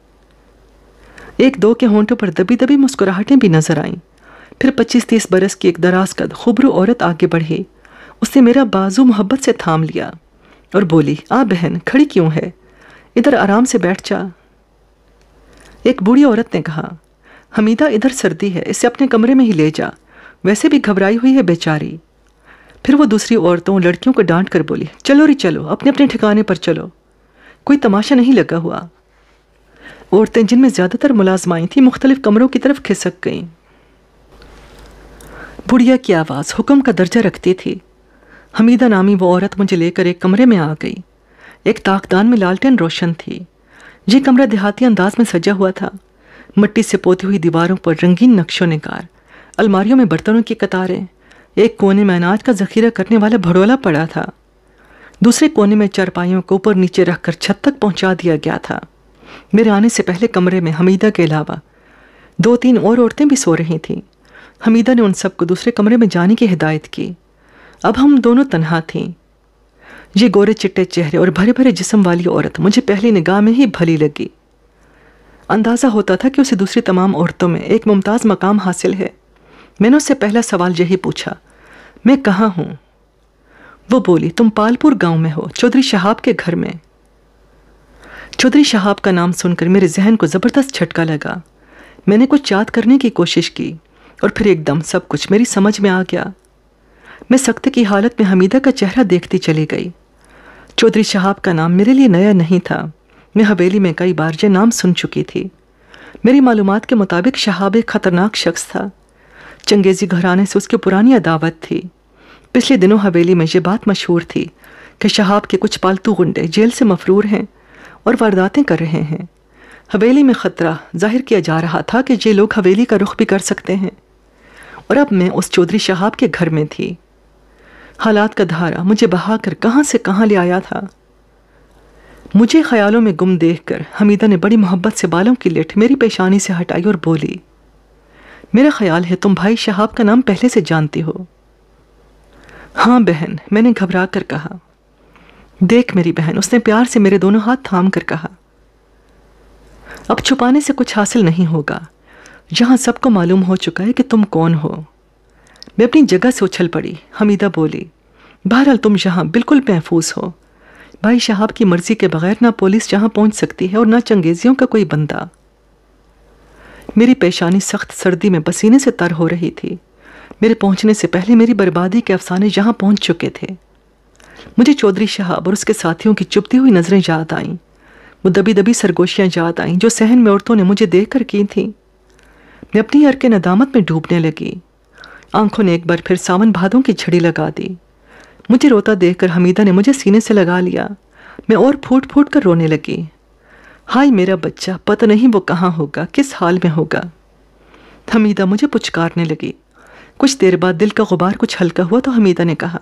एक दो के होंठों पर दबी दबी मुस्कुराहटें भी नज़र आईं। फिर पच्चीस तीस बरस की एक दराज कद खुबरू औरत आगे बढ़ी। उसने मेरा बाजू मोहब्बत से थाम लिया और बोली, आ बहन, खड़ी क्यों है? इधर आराम से बैठ जा। एक बूढ़ी औरत ने कहा, हमीदा इधर सर्दी है, इसे अपने कमरे में ही ले जा। वैसे भी घबराई हुई है बेचारी। फिर वो दूसरी औरतों, लड़कियों को डांट कर बोली, चलो रे, चलो अपने अपने ठिकाने पर चलो। कोई तमाशा नहीं लगा हुआ। औरतें जिनमें ज़्यादातर मुलाजमाई थी, मुख्तलिफ़ कमरों की तरफ़ खिसक गईं। बुढ़िया की आवाज़ हुक्म का दर्जा रखती थी। हमीदा नामी वो औरत मुझे लेकर एक कमरे में आ गई। एक ताकदान में लालटेन रोशन थी। ये कमरा देहाती अंदाज में सजा हुआ था। मिट्टी से पोती हुई दीवारों पर रंगीन नक्शों निगार, अलमारियों में बर्तनों की कतारें, एक कोने में अनाज का जखीरा करने वाला भड़ोला पड़ा था। दूसरे कोने में चारपाइयों को ऊपर नीचे रखकर छत तक पहुँचा दिया गया था। मेरे आने से पहले कमरे में हमीदा के अलावा दो तीन और औरतें भी सो रही थीं। हमीदा ने उन सबको दूसरे कमरे में जाने की हिदायत की। अब हम दोनों तनहा थीं। ये गोरे चिट्टे चेहरे और भरे भरे जिस्म वाली औरत मुझे पहली निगाह में ही भली लगी। अंदाज़ा होता था कि उसे दूसरी तमाम औरतों में एक मुमताज़ मकाम हासिल है। मैंने उससे पहला सवाल यही पूछा, मैं कहाँ हूँ? वो बोली, तुम पालपुर गाँव में हो, चौधरी शहाब के घर में। चौधरी शहाब का नाम सुनकर मेरे जहन को ज़बरदस्त झटका लगा। मैंने कुछ याद करने की कोशिश की और फिर एकदम सब कुछ मेरी समझ में आ गया। मैं सख्त की हालत में हमीदा का चेहरा देखती चली गई। चौधरी शहाब का नाम मेरे लिए नया नहीं था। मैं हवेली में कई बार यह नाम सुन चुकी थी। मेरी मालूम के मुताबिक शहाब एक ख़तरनाक शख्स था। चंगेज़ी घराने से उसकी पुरानी अदावत थी। पिछले दिनों हवेली में ये बात मशहूर थी कि शहाब के कुछ पालतू गुंडे जेल से मफरूर हैं। और वारदातें कर रहे हैं। हवेली में ख़तरा ज़ाहिर किया जा रहा था कि ये लोग हवेली का रुख भी कर सकते हैं। और अब मैं उस चौधरी शहाब के घर में थी। हालात का धारा मुझे बहा कर कहाँ से कहाँ ले आया था। मुझे ख्यालों में गुम देखकर हमीदा ने बड़ी मोहब्बत से बालों की लिट मेरी पेशानी से हटाई और बोली, मेरा ख्याल है तुम भाई शहाब का नाम पहले से जानती हो। हाँ बहन, मैंने घबरा कर कहा। देख मेरी बहन, उसने प्यार से मेरे दोनों हाथ थाम कर कहा। अब छुपाने से कुछ हासिल नहीं होगा। जहाँ सबको मालूम हो चुका है कि तुम कौन हो। मैं अपनी जगह से उछल पड़ी, हमीदा बोली, बहरहाल तुम यहाँ बिल्कुल महफूज हो। भाई शहाब की मर्ज़ी के बगैर ना पुलिस जहाँ पहुँच सकती है और ना चंगेजियों का कोई बंदा। मेरी पेशानी सख्त सर्दी में पसीने से तर हो रही थी। मेरे पहुँचने से पहले मेरी बर्बादी के अफसाने यहाँ पहुँच चुके थे। मुझे चौधरी शहाब और उसके साथियों की चुपती हुई नज़रें याद आईं। वो दबी दबी सरगोशियाँ याद आईं, जो सहन में औरतों ने मुझे देख कर की थीं। मैं अपनी हर के नदामत में डूबने लगी। आँखों ने एक बार फिर सावन भादों की छड़ी लगा दी। मुझे रोता देखकर हमीदा ने मुझे सीने से लगा लिया। मैं और फूट फूट कर रोने लगी। हाय मेरा बच्चा, पता नहीं वो कहाँ होगा, किस हाल में होगा। हमीदा मुझे पुचकारने लगी। कुछ देर बाद दिल का गुबार कुछ हल्का हुआ तो हमीदा ने कहा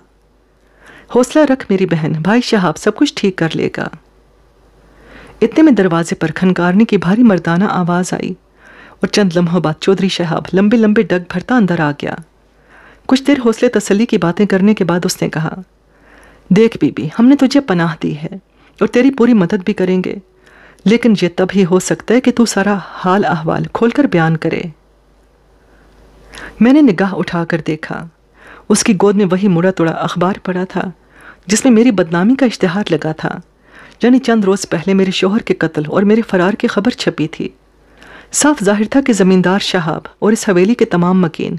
हौसला रख मेरी बहन, भाई शहाब, सब कुछ ठीक कर लेगा। इतने में दरवाजे पर खनकारने की भारी मर्दाना आवाज़ आई और चंद लम्हों बाद चौधरी शहाब लंबे लंबे डग भरता अंदर आ गया। कुछ देर हौसले तसली की बातें करने के बाद उसने कहा, देख बीबी, हमने तुझे पनाह दी है और तेरी पूरी मदद भी करेंगे, लेकिन ये तब ही हो सकता है कि तू सारा हाल अहवाल खोलकर बयान करे। मैंने निगाह उठाकर देखा उसकी गोद में वही मुड़ा तोड़ा अखबार पड़ा था जिसमें मेरी बदनामी का इश्तहार लगा था। यानी चंद रोज़ पहले मेरे शोहर के कत्ल और मेरे फरार की खबर छपी थी। साफ़ ज़ाहिर था कि ज़मींदार शहाब और इस हवेली के तमाम मकीन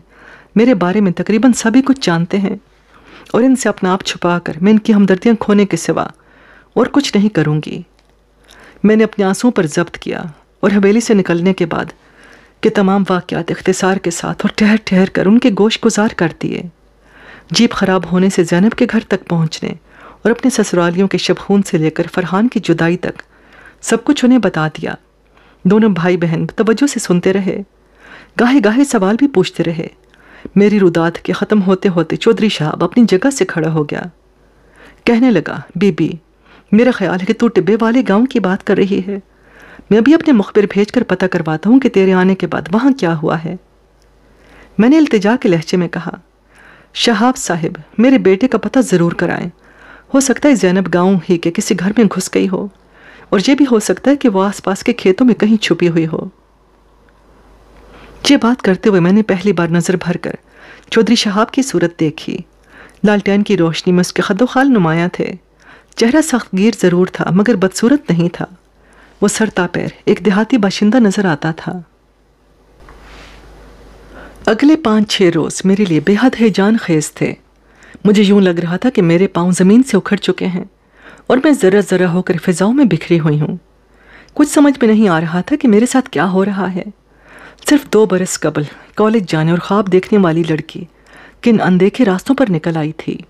मेरे बारे में तकरीबन सभी कुछ जानते हैं और इनसे अपना आप छुपा कर मैं इनकी हमदर्दियाँ खोने के सिवा और कुछ नहीं करूँगी। मैंने अपने आंसुओं पर जब्त किया और हवेली से निकलने के बाद के तमाम वाक़ात इख्तसार के साथ और ठहर ठहर कर उनके गोश गुजार कर दिए। जीप खराब होने से जैनब के घर तक पहुँचने और अपने ससुरालियों के शबखून से लेकर फरहान की जुदाई तक सब कुछ उन्हें बता दिया। दोनों भाई बहन तवज्जो से सुनते रहे। गाहे गाहे सवाल भी पूछते रहे। मेरी रुदात के ख़त्म होते होते चौधरी साहब अपनी जगह से खड़ा हो गया। कहने लगा, बीबी, मेरा ख्याल है कि तू टिब्बे वाले गाँव की बात कर रही है। मैं अभी अपने मुखबिर भेज कर पता करवाता हूँ कि तेरे आने के बाद वहाँ क्या हुआ है। मैंने इल्तिजा के लहजे में कहा शहाब साहिब, मेरे बेटे का पता ज़रूर कराएँ। हो सकता है जैनब गाँव ही के किसी घर में घुस गई हो, और ये भी हो सकता है कि वो आसपास के खेतों में कहीं छुपी हुई हो। ये बात करते हुए मैंने पहली बार नज़र भर कर चौधरी शहाब की सूरत देखी। लालटेन की रोशनी में उसके खदोखाल नुमाया थे। चेहरा सख्तगीर ज़रूर था, मगर बदसूरत नहीं था। वो सरता पैर एक देहाती बाशिंदा नज़र आता था। अगले पाँच छः रोज़ मेरे लिए बेहद हैजान खेज थे। मुझे यूँ लग रहा था कि मेरे पाँव ज़मीन से उखड़ चुके हैं और मैं ज़रा ज़रा होकर फिजाओं में बिखरी हुई हूँ। कुछ समझ में नहीं आ रहा था कि मेरे साथ क्या हो रहा है। सिर्फ़ दो बरस कबल, कॉलेज जाने और ख्वाब देखने वाली लड़की किन अनदेखे रास्तों पर निकल आई थी।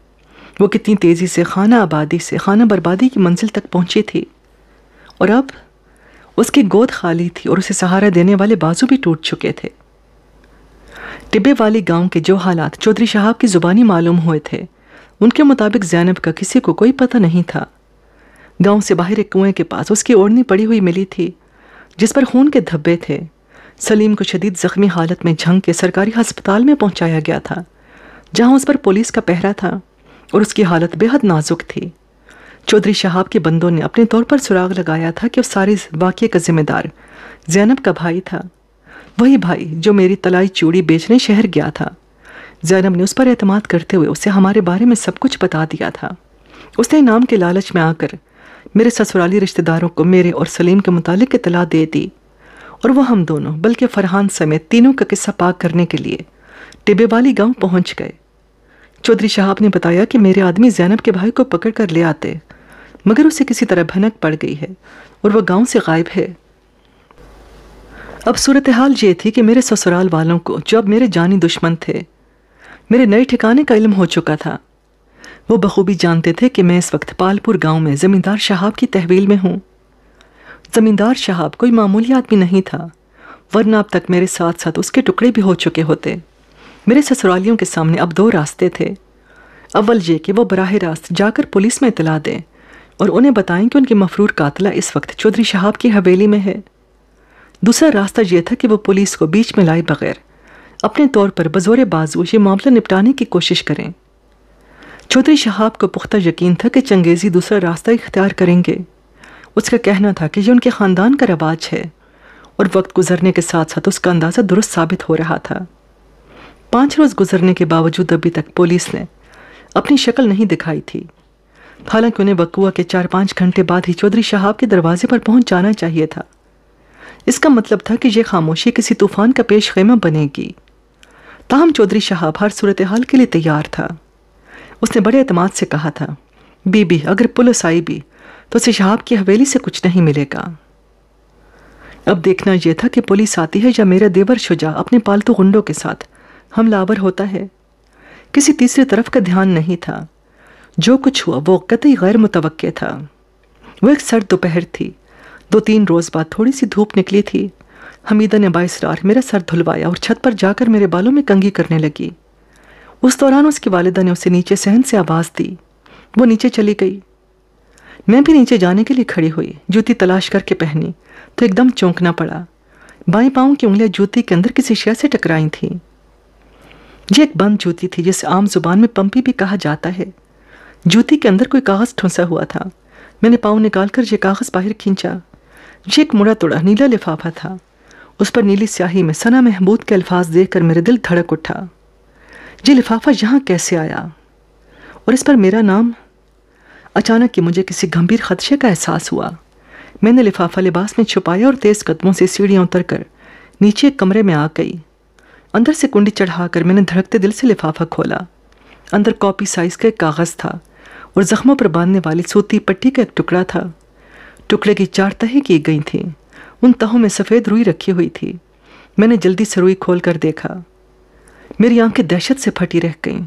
वो कितनी तेज़ी से, खाना आबादी से, खाना बर्बादी की मंजिल तक पहुँची थी। और अब उसकी गोद खाली थी और उसे सहारा देने वाले बाजू भी टूट चुके थे। टिब्बे वाली गाँव के जो हालात चौधरी साहब की ज़ुबानी मालूम हुए थे, उनके मुताबिक जैनब का किसी को कोई पता नहीं था। गाँव से बाहर एक कुएँ के पास उसकी ओढ़नी पड़ी हुई मिली थी, जिस पर खून के धब्बे थे। सलीम को शदीद जख्मी हालत में झंग के सरकारी अस्पताल में पहुँचाया गया था, जहाँ उस पर पुलिस का पहरा था और उसकी हालत बेहद नाजुक थी। चौधरी शहाब के बंदों ने अपने तौर पर सुराग लगाया था कि उस सारे वाक्य का जिम्मेदार जैनब का भाई था। वही भाई जो मेरी तलाई चूड़ी बेचने शहर गया था। जैनब ने उस पर एतमाद करते हुए उसे हमारे बारे में सब कुछ बता दिया था। उसने इनाम के लालच में आकर मेरे ससुराली रिश्तेदारों को मेरे और सलीम के मुतालिक इतला दे दी। और वह हम दोनों, बल्कि फरहान समेत तीनों का किस्सा पाक करने के लिए टिबे वाली गाँव पहुँच गए। चौधरी साहब ने बताया कि मेरे आदमी जैनब के भाई को पकड़ कर ले आते, मगर उसे किसी तरह भनक पड़ गई है और वह गाँव से गायब है। अब सूरत हाल ये थी कि मेरे ससुराल वालों को जो अब मेरे जानी दुश्मन थे, मेरे नए ठिकाने का इल्म हो चुका था। वो बखूबी जानते थे कि मैं इस वक्त पालपुर गाँव में ज़मींदार शहाब की तहवील में हूँ। ज़मींदार शहाब कोई मामूली आदमी नहीं था, वरना अब तक मेरे साथ साथ उसके टुकड़े भी हो चुके होते। मेरे ससुरालियों के सामने अब दो रास्ते थे। अव्वल ये कि वो बराह रास्त जाकर पुलिस में इतला दें और उन्हें बताएँ कि उनकी मफरूर कातला इस वक्त चौधरी शहाब की हवेली में है। दूसरा रास्ता यह था कि वो पुलिस को बीच में लाए बगैर। अपने तौर पर बजोर बाजू ये मामला निपटाने की कोशिश करें। चौधरी शहाब को पुख्ता यकीन था कि चंगेज़ी दूसरा रास्ता इख्तियार करेंगे। उसका कहना था कि यह उनके ख़ानदान का रवाज है और वक्त गुजरने के साथ साथ उसका अंदाज़ा दुरुस्त साबित हो रहा था। पाँच रोज़ गुजरने के बावजूद अभी तक पुलिस ने अपनी शक्ल नहीं दिखाई थी। हालाँकि उन्हें बकुआ के चार पाँच घंटे बाद ही चौधरी शहाब के दरवाजे पर पहुँच जाना चाहिए था। इसका मतलब था कि यह खामोशी किसी तूफ़ान का पेश खेमा बनेगी। ताहम चौधरी शहाब हर सूरत हाल के लिए तैयार था। उसने बड़े अतमाद से कहा था, बीबी, अगर पुलिस आई भी तो उसे शहाब की हवेली से कुछ नहीं मिलेगा। अब देखना यह था कि पुलिस आती है या मेरा देवर शुजा अपने पालतू गुंडों के साथ। हमलावर होता है। किसी तीसरी तरफ़ का ध्यान नहीं था। जो कुछ हुआ, वो कतई गैर मुतव था। वो एक सर्द दोपहर थी। दो तीन रोज़ बाद थोड़ी सी धूप निकली थी। हमीदा ने बाइसरार मेरा सर धुलवाया और छत पर जाकर मेरे बालों में कंगी करने लगी। उस दौरान उसकी वालिदा ने उसे नीचे सहन से आवाज़ दी। वो नीचे चली गई। मैं भी नीचे जाने के लिए खड़ी हुई, जूती तलाश करके पहनी तो एकदम चौंकना पड़ा। बाएँ पाँव की उंगलियाँ जूती के अंदर किसी शय से टकराई थी। ये एक बंद जूती थी, जिसे आम ज़ुबान में पंपी भी कहा जाता है। जूती के अंदर कोई कागज़ ठुंसा हुआ था। मैंने पाँव निकालकर ये कागज़ बाहर खींचा। ये एक मुड़ा तोड़ा नीला लिफाफा था। उस पर नीली स्याही में सना महबूद के अल्फाज देखकर मेरे दिल धड़क उठा। ये लिफाफा यहाँ कैसे आया? और इस पर मेरा नाम? अचानक कि मुझे किसी गंभीर खदशे का एहसास हुआ। मैंने लिफाफा लिबास में छुपाया और तेज़ कदमों से सीढ़ियाँ उतर कर नीचे एक कमरे में आ गई। अंदर से कुंडी चढ़ाकर मैंने धड़कते दिल से लिफाफा खोला। अंदर कॉपी साइज़ का एक कागज़ था और ज़ख्मों पर बांधने वाली सूती पट्टी का एक टुकड़ा था। टुकड़े की चार तहें की गई थी। उन तहों में सफ़ेद रुई रखी हुई थी। मैंने जल्दी से रुई खोल कर देखा। मेरी आँखें दहशत से फटी रह गईं।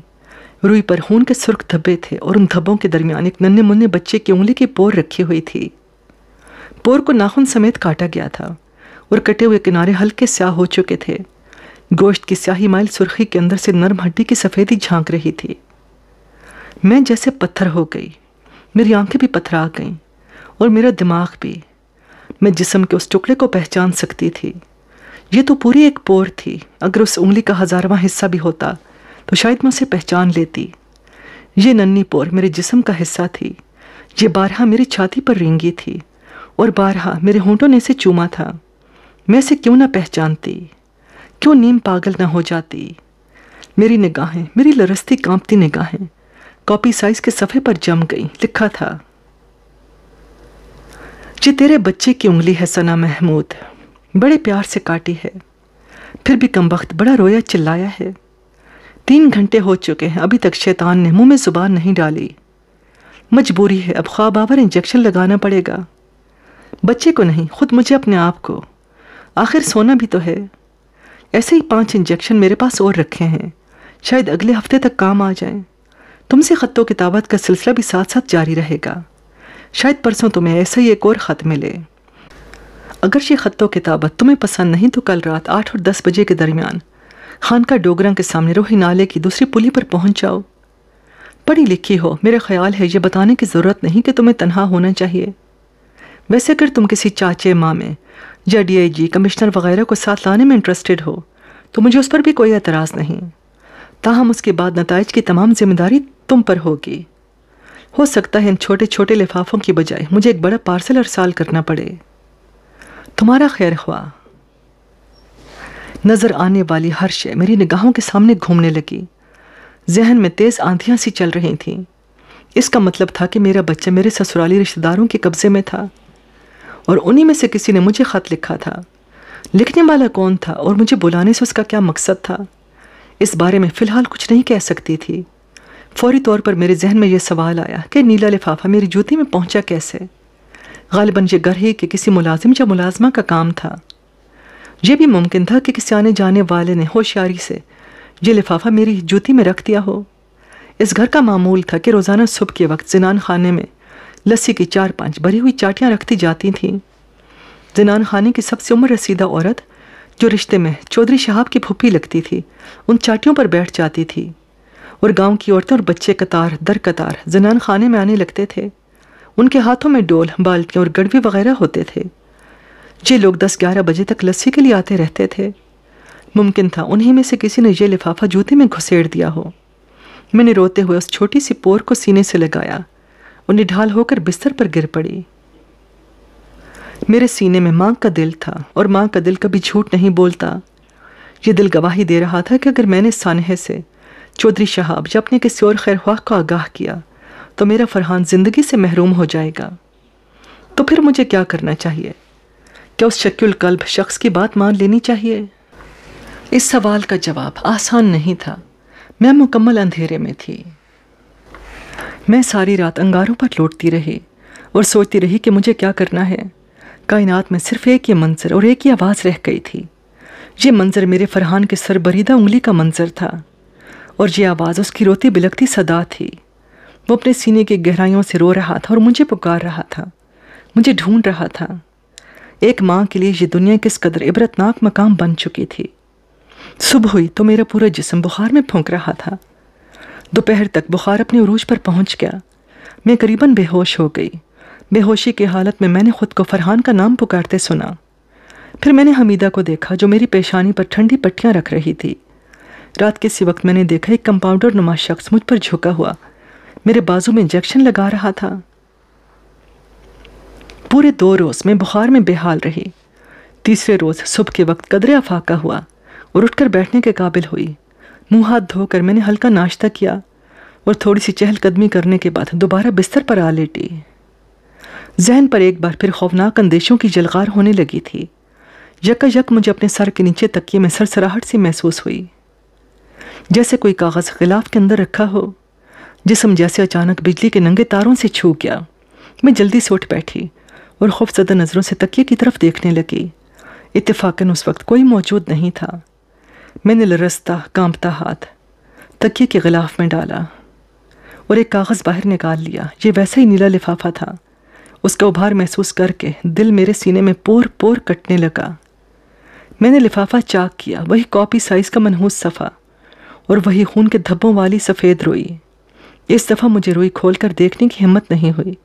रुई पर खून के सुर्ख धब्बे थे और उन धब्बों के दरमियान एक नन्हे मुन्ने बच्चे की उंगली की पोर रखी हुई थी। पोर को नाखून समेत काटा गया था और कटे हुए किनारे हल्के स्याह हो चुके थे। गोश्त की स्याही माइल सुर्खी के अंदर से नरम हड्डी की सफ़ेदी झाँक रही थी। मैं जैसे पत्थर हो गई। मेरी आँखें भी पथरा गईं। और मेरा दिमाग भी। मैं जिसम के उस टुकड़े को पहचान सकती थी। ये तो पूरी एक पोर थी। अगर उस उंगली का हजारवा हिस्सा भी होता तो शायद मैं उसे पहचान लेती। ये नन्नी पोर मेरे जिसम का हिस्सा थी। ये बारहा मेरी छाती पर रेंगी थी और बारहा मेरे होंठों ने इसे चूमा था। मैं इसे क्यों ना पहचानती? क्यों नीम पागल ना हो जाती? मेरी निगाहें, मेरी लरसती कांपती निगाहें। कॉपी साइज़ के सफ़े पर जम गई, लिखा था। ये तेरे बच्चे की उंगली है, सना महमूद। बड़े प्यार से काटी है। फिर भी कम वक्त बड़ा रोया चिल्लाया है। तीन घंटे हो चुके हैं, अभी तक शैतान ने मुँह में ज़ुबान नहीं डाली। मजबूरी है, अब ख्वाब आवर इंजेक्शन लगाना पड़ेगा। बच्चे को नहीं, खुद मुझे अपने आप को। आखिर सोना भी तो है। ऐसे ही पाँच इंजेक्शन मेरे पास और रखे हैं। शायद अगले हफ़्ते तक काम आ जाए। तुमसे ख़तों किताबत का सिलसिला भी साथ साथ जारी रहेगा। शायद परसों तुम्हें ऐसा ही एक और ख़त मिले। अगर ये ख़तों किताबत तुम्हें पसंद नहीं तो कल रात आठ और दस बजे के दरमियान खानका डोगरा के सामने रोही नाले की दूसरी पुली पर पहुँच जाओ। पढ़ी लिखी हो, मेरा ख्याल है ये बताने की ज़रूरत नहीं कि तुम्हें तनहा होना चाहिए। वैसे अगर तुम किसी चाचे, मामे या डी आई जी कमिश्नर वगैरह को साथ लाने में इंटरेस्टेड हो तो मुझे उस पर भी कोई एतराज़ नहीं। ताहम उसके बाद नतज की तमाम ज़िम्मेदारी तुम पर होगी। हो सकता है इन छोटे छोटे लिफाफों की बजाय मुझे एक बड़ा पार्सल अरसाल करना पड़े। तुम्हारा खैर हुआ नज़र आने वाली हर शय मेरी निगाहों के सामने घूमने लगी। जहन में तेज़ आंधियाँ सी चल रही थीं। इसका मतलब था कि मेरा बच्चा मेरे ससुराली रिश्तेदारों के कब्ज़े में था और उन्हीं में से किसी ने मुझे ख़त लिखा था। लिखने वाला कौन था और मुझे बुलाने से उसका क्या मकसद था? इस बारे में फ़िलहाल कुछ नहीं कह सकती थी। फौरी तौर पर मेरे जहन में यह सवाल आया कि नीला लिफाफा मेरी जूती में पहुँचा कैसे? गालिबन ये ही के किसी मुलाजिम या मुलाजमा का काम था। यह भी मुमकिन था कि किसी आने जाने वाले ने होशियारी से ये लिफाफा मेरी जूती में रख दिया हो। इस घर का मामूल था कि रोज़ाना सुबह के वक्त जिनान खाने में लस्सी की चार पाँच भरी हुई चाटियाँ रखती जाती थीं। जिनान खाने की सबसे उम्र रसीदा औरत, जो रिश्ते में चौधरी शहाब की फुप्पी लगती थी, उन चाटियों पर बैठ जाती थी। और गाँव की औरतें और बच्चे कतार, दर कतार, जनान खाने में आने लगते थे। उनके हाथों में डोल, बाल्टियाँ और गड़वे वगैरह होते थे। ये लोग दस ग्यारह बजे तक लस्सी के लिए आते रहते थे। मुमकिन था उन्हीं में से किसी ने यह लिफाफा जूते में घुसेड़ दिया हो। मैंने रोते हुए उस छोटी सी पोर को सीने से लगाया। और निढाल होकर बिस्तर पर गिर पड़ी। मेरे सीने में माँ का दिल था और माँ का दिल कभी झूठ नहीं बोलता। ये दिल गवाही दे रहा था कि अगर मैंने सानहे से चौधरी शहाब, जब ने किसी और खैर को आगाह किया तो मेरा फरहान ज़िंदगी से महरूम हो जाएगा। तो फिर मुझे क्या करना चाहिए? क्या उस शक्ल कल्ब शख्स की बात मान लेनी चाहिए? इस सवाल का जवाब आसान नहीं था। मैं मुकम्मल अंधेरे में थी। मैं सारी रात अंगारों पर लौटती रही और सोचती रही कि मुझे क्या करना है। कायनात में सिर्फ़ एक ही मंजर और एक ही आवाज़ रह गई थी। ये मंजर मेरे फरहान के सरबरीदा उंगली का मंजर था। और ये आवाज़ उसकी रोती बिलकती सदा थी। वो अपने सीने की गहराइयों से रो रहा था और मुझे पुकार रहा था। मुझे ढूंढ रहा था, एक माँ के लिए ये दुनिया किस कदर इबरतनाक मकाम बन चुकी थी। सुबह हुई तो मेरा पूरा जिसम बुखार में फूंक रहा था। दोपहर तक बुखार अपने उरूज पर पहुँच गया। मैं करीबन बेहोश हो गई। बेहोशी की हालत में मैंने खुद को फरहान का नाम पुकारते सुना। फिर मैंने हमीदा को देखा जो मेरी पेशानी पर ठंडी पट्टियाँ रख रही थी। रात के सी वक्त मैंने देखा एक कंपाउंडर नुमा शख्स मुझ पर झुका हुआ। मेरे बाजू में इंजेक्शन लगा रहा था। पूरे दो रोज़ में बुखार में बेहाल रही। तीसरे रोज़ सुबह के वक्त कदरे अफाका हुआ और उठकर बैठने के काबिल हुई। मुँह हाथ धोकर मैंने हल्का नाश्ता किया और थोड़ी सी चहलकदमी करने के बाद दोबारा बिस्तर पर आ लेटी। जहन पर एक बार फिर खौफनाक अंदेशों की जलगार होने लगी थी। यक यक मुझे अपने सर के नीचे तकिए में सरसराहट सी महसूस हुई। जैसे कोई कागज़ गिलाफ के अंदर रखा हो। जिसम जैसे अचानक बिजली के नंगे तारों से छू गया। मैं जल्दी से उठ बैठी और खौफजदा नज़रों से तकिए की तरफ़ देखने लगी। इतफाकन उस वक्त कोई मौजूद नहीं था। मैंने लरसता कांपता हाथ तकिए के गिलाफ में डाला और एक कागज़ बाहर निकाल लिया। ये वैसा ही नीला लिफाफा था। उसका उभार महसूस करके दिल मेरे सीने में पोर पोर कटने लगा। मैंने लिफाफा चाक किया। वही कॉपी साइज़ का मनहूस सफ़ा। और वही खून के धब्बों वाली सफ़ेद रोई। इस दफ़ा मुझे रोई खोल कर देखने की हिम्मत नहीं हुई।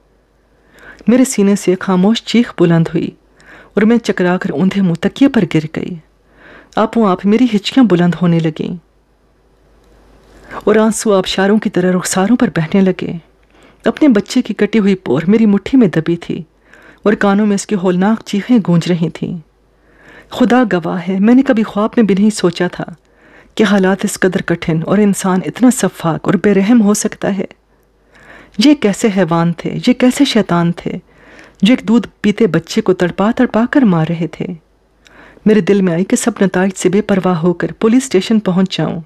मेरे सीने से खामोश चीख बुलंद हुई और मैं चकरा कर ऊंधे मुँह पर गिर गई। आपो आप मेरी हिचकियाँ बुलंद होने लगीं और आँसू आबशारों की तरह रुखसारों पर बहने लगे। अपने बच्चे की कटी हुई पोर मेरी मुट्ठी में दबी थी और कानों में इसकी होलनाक चीखें गूंज रही थीं। खुदा गवाह है, मैंने कभी ख्वाब में भी नहीं सोचा था। कि हालात इस कदर कठिन और इंसान इतना सफाक और बेरहम हो सकता है। ये कैसे हैवान थे? ये कैसे शैतान थे? जो एक दूध पीते बच्चे को तड़पा तड़पा कर मार रहे थे। मेरे दिल में आई कि सब नतज से बेपरवाह होकर पुलिस स्टेशन पहुँच जाऊँ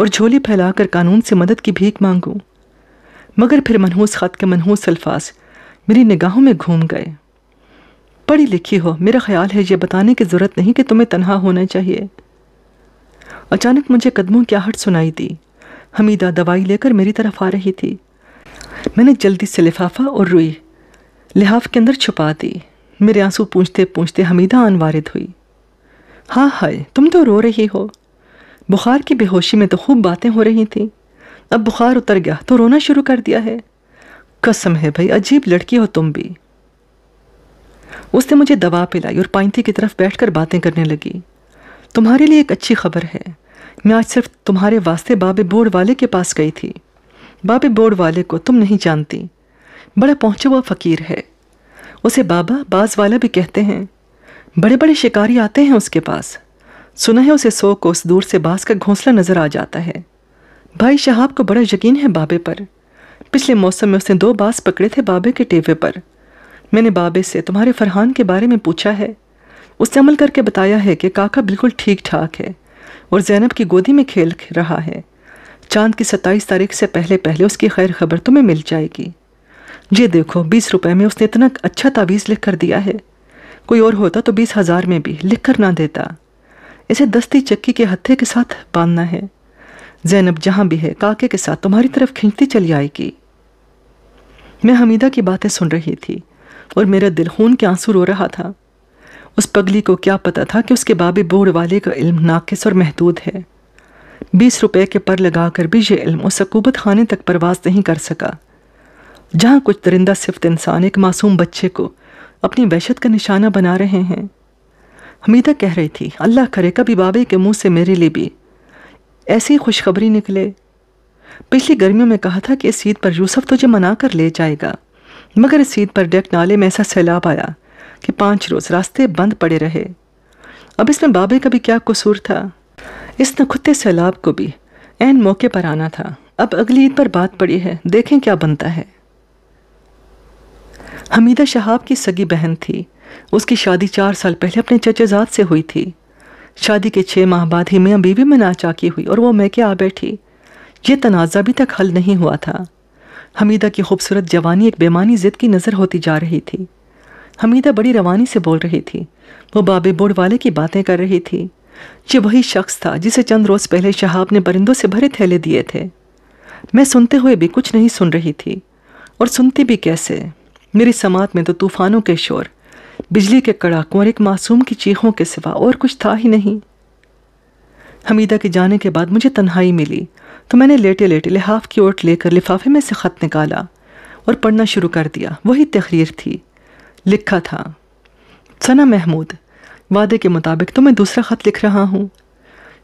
और झोली फैलाकर कानून से मदद की भीख मांगूं। मगर फिर मनहूस ख़त के मनहूस अल्फाज मेरी निगाहों में घूम गए। पढ़ी लिखी हो, मेरा ख्याल है ये बताने की ज़रूरत नहीं कि तुम्हें तनहा होना चाहिए। अचानक मुझे कदमों की आहट सुनाई दी। हमीदा दवाई लेकर मेरी तरफ़ आ रही थी। मैंने जल्दी से लिफाफा और रुई लिहाफ के अंदर छुपा दी। मेरे आँसू पूछते पूछते हमीदा अनवारिद हुई। हाँ हाय, तुम तो रो रही हो। बुखार की बेहोशी में तो खूब बातें हो रही थी। अब बुखार उतर गया तो रोना शुरू कर दिया है। कसम है भाई, अजीब लड़की हो तुम भी। उसने मुझे दवा पिलाई और पाइंती की तरफ़ बैठकर बातें करने लगी। तुम्हारे लिए एक अच्छी खबर है। मैं आज सिर्फ़ तुम्हारे वास्ते बाबे बोर्ड वाले के पास गई थी। बाबे बोर्ड वाले को तुम नहीं जानती। बड़ा पहुँचा हुआ फकीर है। उसे बाबा बाज वाला भी कहते हैं। बड़े बड़े शिकारी आते हैं उसके पास। सुना है उसे सौ कोस दूर से बास का घोंसला नज़र आ जाता है। भाई शहाब को बड़ा यकीन है बाबे पर। पिछले मौसम में उसने दो बास पकड़े थे बाबे के टेवे पर। मैंने बाबे से तुम्हारे फरहान के बारे में पूछा है। उसने अमल करके बताया है कि काका बिल्कुल ठीक ठाक है। और जैनब की गोदी में खेल रहा है। चाँद की सत्ताईस तारीख से पहले पहले उसकी खैर खबर तुम्हें मिल जाएगी। ये देखो, बीस रुपए में उसने इतना अच्छा तावीज़ लिख कर दिया है। कोई और होता तो बीस हज़ार में भी लिख कर ना देता। इसे दस्ती चक्की के हत्थे के साथ बांधना है। जैनब जहाँ भी है, काके के साथ तुम्हारी तरफ़ खींचती चली आएगी। मैं हमीदा की बातें सुन रही थी और मेरा दिल खून के आँसू रो रहा था। उस पगली को क्या पता था कि उसके बाबे बोर्ड वाले का इल्म नाकिस और महदूद है। बीस रुपए के पर लगाकर भी ये इल्म उस अकूबत खाने तक परवाज नहीं कर सका। जहाँ कुछ दरिंदा सिफ्त इंसान एक मासूम बच्चे को अपनी वहशत का निशाना बना रहे हैं। हमीदा कह रही थी, अल्लाह करे, कभी बाबे के मुँह से मेरे लिए भी ऐसी खुशखबरी निकले। पिछली गर्मियों में कहा था कि इस ईद पर यूसुफ तुझे मना कर ले जाएगा, मगर इस ईद पर डेक नाले में ऐसा सैलाब आया। कि पाँच रोज रास्ते बंद पड़े रहे। अब इसमें बाबे का भी क्या कसूर था? इस नखुत्ते सैलाब को भी एन मौके पर आना था। अब अगली ईद पर बात पड़ी है। देखें क्या बनता है। हमीदा शहाब की सगी बहन थी। उसकी शादी चार साल पहले अपने चचेजाद से हुई थी। शादी के छः माह बाद ही मियाँ बीवी में नाचाकी हुई और वो मैं क्या आ बैठी। ये तनाज़ा अभी तक हल नहीं हुआ था। हमीदा की खूबसूरत जवानी एक बेमानी जिद की नज़र होती जा रही थी। हमीदा बड़ी रवानी से बोल रही थी। वो बाबे बोर्ड वाले की बातें कर रही थी। ये वही शख्स था जिसे चंद रोज़ पहले शहाब ने परिंदों से भरे थैले दिए थे। मैं सुनते हुए भी कुछ नहीं सुन रही थी। और सुनती भी कैसे? मेरी समात में तो तूफानों के शोर, बिजली के कड़ाकों और एक मासूम की चीखों के सिवा और कुछ था ही नहीं। हमीदा के जाने के बाद मुझे तन्हाई मिली तो मैंने लेटे लेटे लिहाफ की ओट लेकर लिफाफे में से ख़त निकाला और पढ़ना शुरू कर दिया। वही तहरीर थी। लिखा था। सना महमूद, वादे के मुताबिक तो मैं दूसरा ख़त लिख रहा हूँ।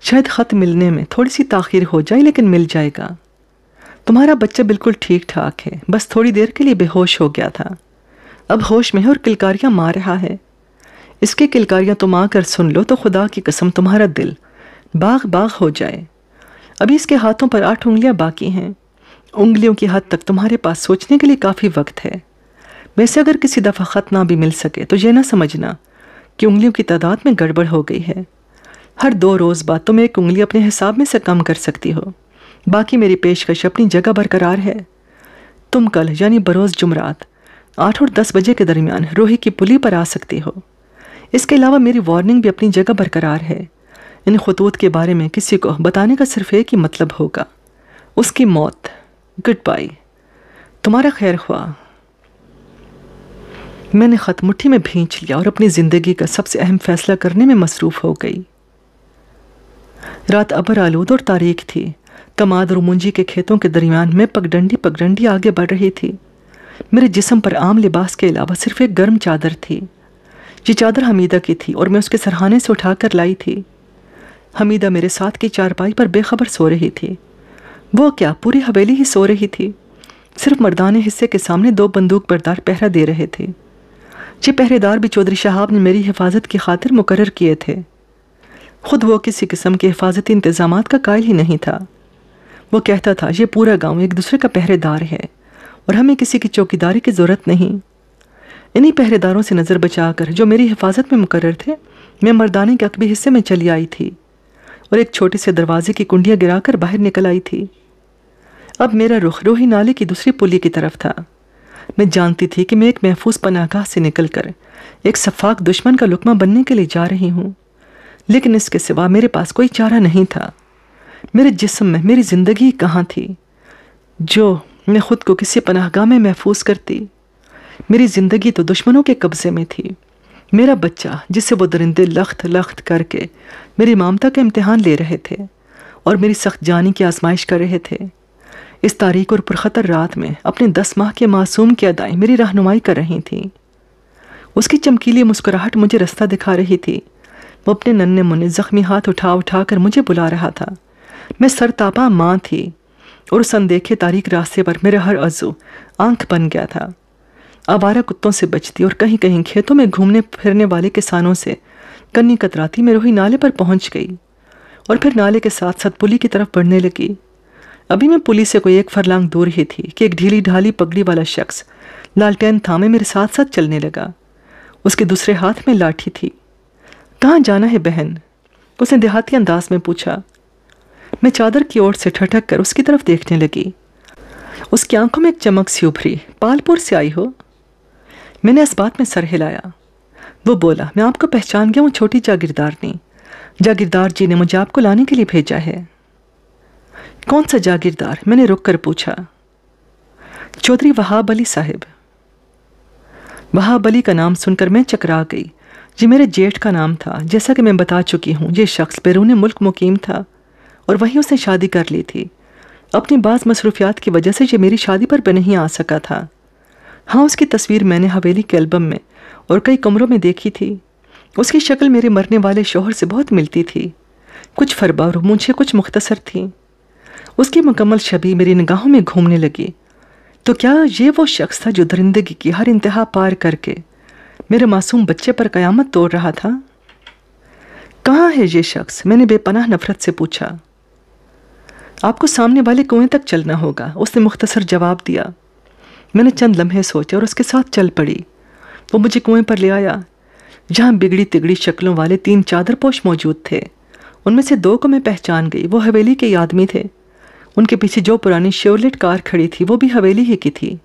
शायद ख़त मिलने में थोड़ी सी ताखिर हो जाए, लेकिन मिल जाएगा। तुम्हारा बच्चा बिल्कुल ठीक ठाक है, बस थोड़ी देर के लिए बेहोश हो गया था। अब होश में है और किलकारियाँ मार रहा है। इसके किलकारियाँ तुम आकर सुन लो तो खुदा की कसम तुम्हारा दिल बाग बाग हो जाए। अभी इसके हाथों पर आठ उंगलियाँ बाकी हैं। उंगलियों की हद तक तुम्हारे पास सोचने के लिए काफ़ी वक्त है। वैसे अगर किसी दफ़ा ख़त ना भी मिल सके तो यह ना समझना कि उंगलियों की तादाद में गड़बड़ हो गई है। हर दो रोज़ बाद तुम एक उंगली अपने हिसाब में से कम कर सकती हो। बाकी मेरी पेशकश अपनी जगह बरकरार है। तुम कल, यानी बरोज़ जुमरात, आठ और दस बजे के दरमियान रोही की पुली पर आ सकती हो। इसके अलावा मेरी वार्निंग भी अपनी जगह बरकरार है। इन खतूत के बारे में किसी को बताने का सिर्फ़ एक ही मतलब होगा। उसकी मौत। गुड बाय तुम्हारा खैर हुआ मैंने ख़त मुट्ठी में भींच लिया और अपनी ज़िंदगी का सबसे अहम फैसला करने में मसरूफ़ हो गई। रात अबर आलूद और तारीख थी। कमाद और मुंजी के खेतों के दरमियान में पगडंडी पगडंडी आगे बढ़ रही थी। मेरे जिसम पर आम लिबास के अलावा सिर्फ़ एक गर्म चादर थी। ये चादर हमीदा की थी और मैं उसके सरहाने से उठाकर लाई थी। हमीदा मेरे साथ की चारपाई पर बेखबर सो रही थी। वो क्या पूरी हवेली ही सो रही थी। सिर्फ़ मर्दाने हिस्से के सामने दो बंदूक बरदार पहरा दे रहे थे। ये पहरेदार भी चौधरी शहाब ने मेरी हिफाजत की खातिर मुकर किए थे। खुद वो किसी किस्म के हिफाजती इंतज़ाम का कायल ही नहीं था। वो कहता था, ये पूरा गाँव एक दूसरे का पहरेदार है और हमें किसी की चौकीदारी की ज़रूरत नहीं। इन्हीं पहरेदारों से नज़र बचाकर जो मेरी हिफाजत में मुकर थे, मैं मर्दाने के अकबी हिस्से में चली आई थी और एक छोटे से दरवाजे की कुंडियाँ गिराकर बाहर निकल आई थी। अब मेरा रुख रोही नाले की दूसरी पुली की तरफ़ था। मैं जानती थी कि मैं एक महफूज पनागाह से निकलकर एक सफाक दुश्मन का लुकमा बनने के लिए जा रही हूँ। लेकिन इसके सिवा मेरे पास कोई चारा नहीं था। मेरे जिस्म में मेरी ज़िंदगी कहाँ थी? जो मैं खुद को किसी पनाहगाह में महफूज करती। मेरी ज़िंदगी तो दुश्मनों के कब्ज़े में थी। मेरा बच्चा, जिसे वो दरिंदे लख्त लख्त करके मेरी ममता का इम्तहान ले रहे थे और मेरी सख्त जानी की आजमाइश कर रहे थे। इस तारीख और पुरखतर रात में अपने दस माह के मासूम की अदाएँ मेरी रहनुमाई कर रही थी। उसकी चमकीली मुस्कुराहट मुझे रास्ता दिखा रही थी। वो अपने नन्हे मुन्ने जख्मी हाथ उठा उठा कर मुझे बुला रहा था। मैं सरतापा माँ थी और उस अनदेखे तारीख रास्ते पर मेरा हर अजू आँख बन गया था। आवारा कुत्तों से बचती और कहीं कहीं खेतों में घूमने फिरने वाले किसानों से कन्नी कतराती में रोही नाले पर पहुँच गई और फिर नाले के साथ साथ पुली की तरफ़ बढ़ने लगी। अभी मैं पुलिस से कोई एक फरलांग दूर ही थी कि एक ढीली ढाली पगड़ी वाला शख्स लालटेन थामे मेरे साथ साथ चलने लगा। उसके दूसरे हाथ में लाठी थी। कहाँ जाना है बहन? उसने देहाती अंदाज में पूछा। मैं चादर की ओर से ठटक कर उसकी तरफ़ देखने लगी। उसकी आँखों में एक चमक सी उभरी। पालपुर से आई हो? मैंने इस बात में सर हिलाया। वो बोला, मैं आपको पहचान गया हूँ, छोटी जागीरदार ने। जागीरदार जी ने मुझे आपको लाने के लिए भेजा है। कौन सा जागीरदार? मैंने रुक कर पूछा। चौधरी वहाब अली साहिब। वहाब अली का नाम सुनकर मैं चकरा गई। ये मेरे जेठ का नाम था। जैसा कि मैं बता चुकी हूँ, ये शख्स बैरून मुल्क मुकीम था और वहीं उसने शादी कर ली थी। अपनी बाज़ मसरूफियात की वजह से ये मेरी शादी पर भी नहीं आ सका था। हाँ उसकी तस्वीर मैंने हवेली के एल्बम में और कई कमरों में देखी थी। उसकी शक्ल मेरे मरने वाले शोहर से बहुत मिलती थी। कुछ फरबा और मुझे कुछ मुख्तसर थी। उसकी मुकम्मल छवि मेरी निगाहों में घूमने लगी। तो क्या ये वो शख्स था जो दरिंदगी की हर इंतहा पार करके मेरे मासूम बच्चे पर कयामत तोड़ रहा था? कहाँ है ये शख्स? मैंने बेपनाह नफरत से पूछा। आपको सामने वाले कुएँ तक चलना होगा, उसने मुख्तसर जवाब दिया। मैंने चंद लम्हे सोचे और उसके साथ चल पड़ी। वो मुझे कुएँ पर ले आया, जहाँ बिगड़ी तिगड़ी शक्लों वाले तीन चादर पोश मौजूद थे। उनमें से दो को मैं पहचान गई, वो हवेली के आदमी थे। उनके पीछे जो पुरानी शेवलेट कार खड़ी थी, वो भी हवेली ही की थी।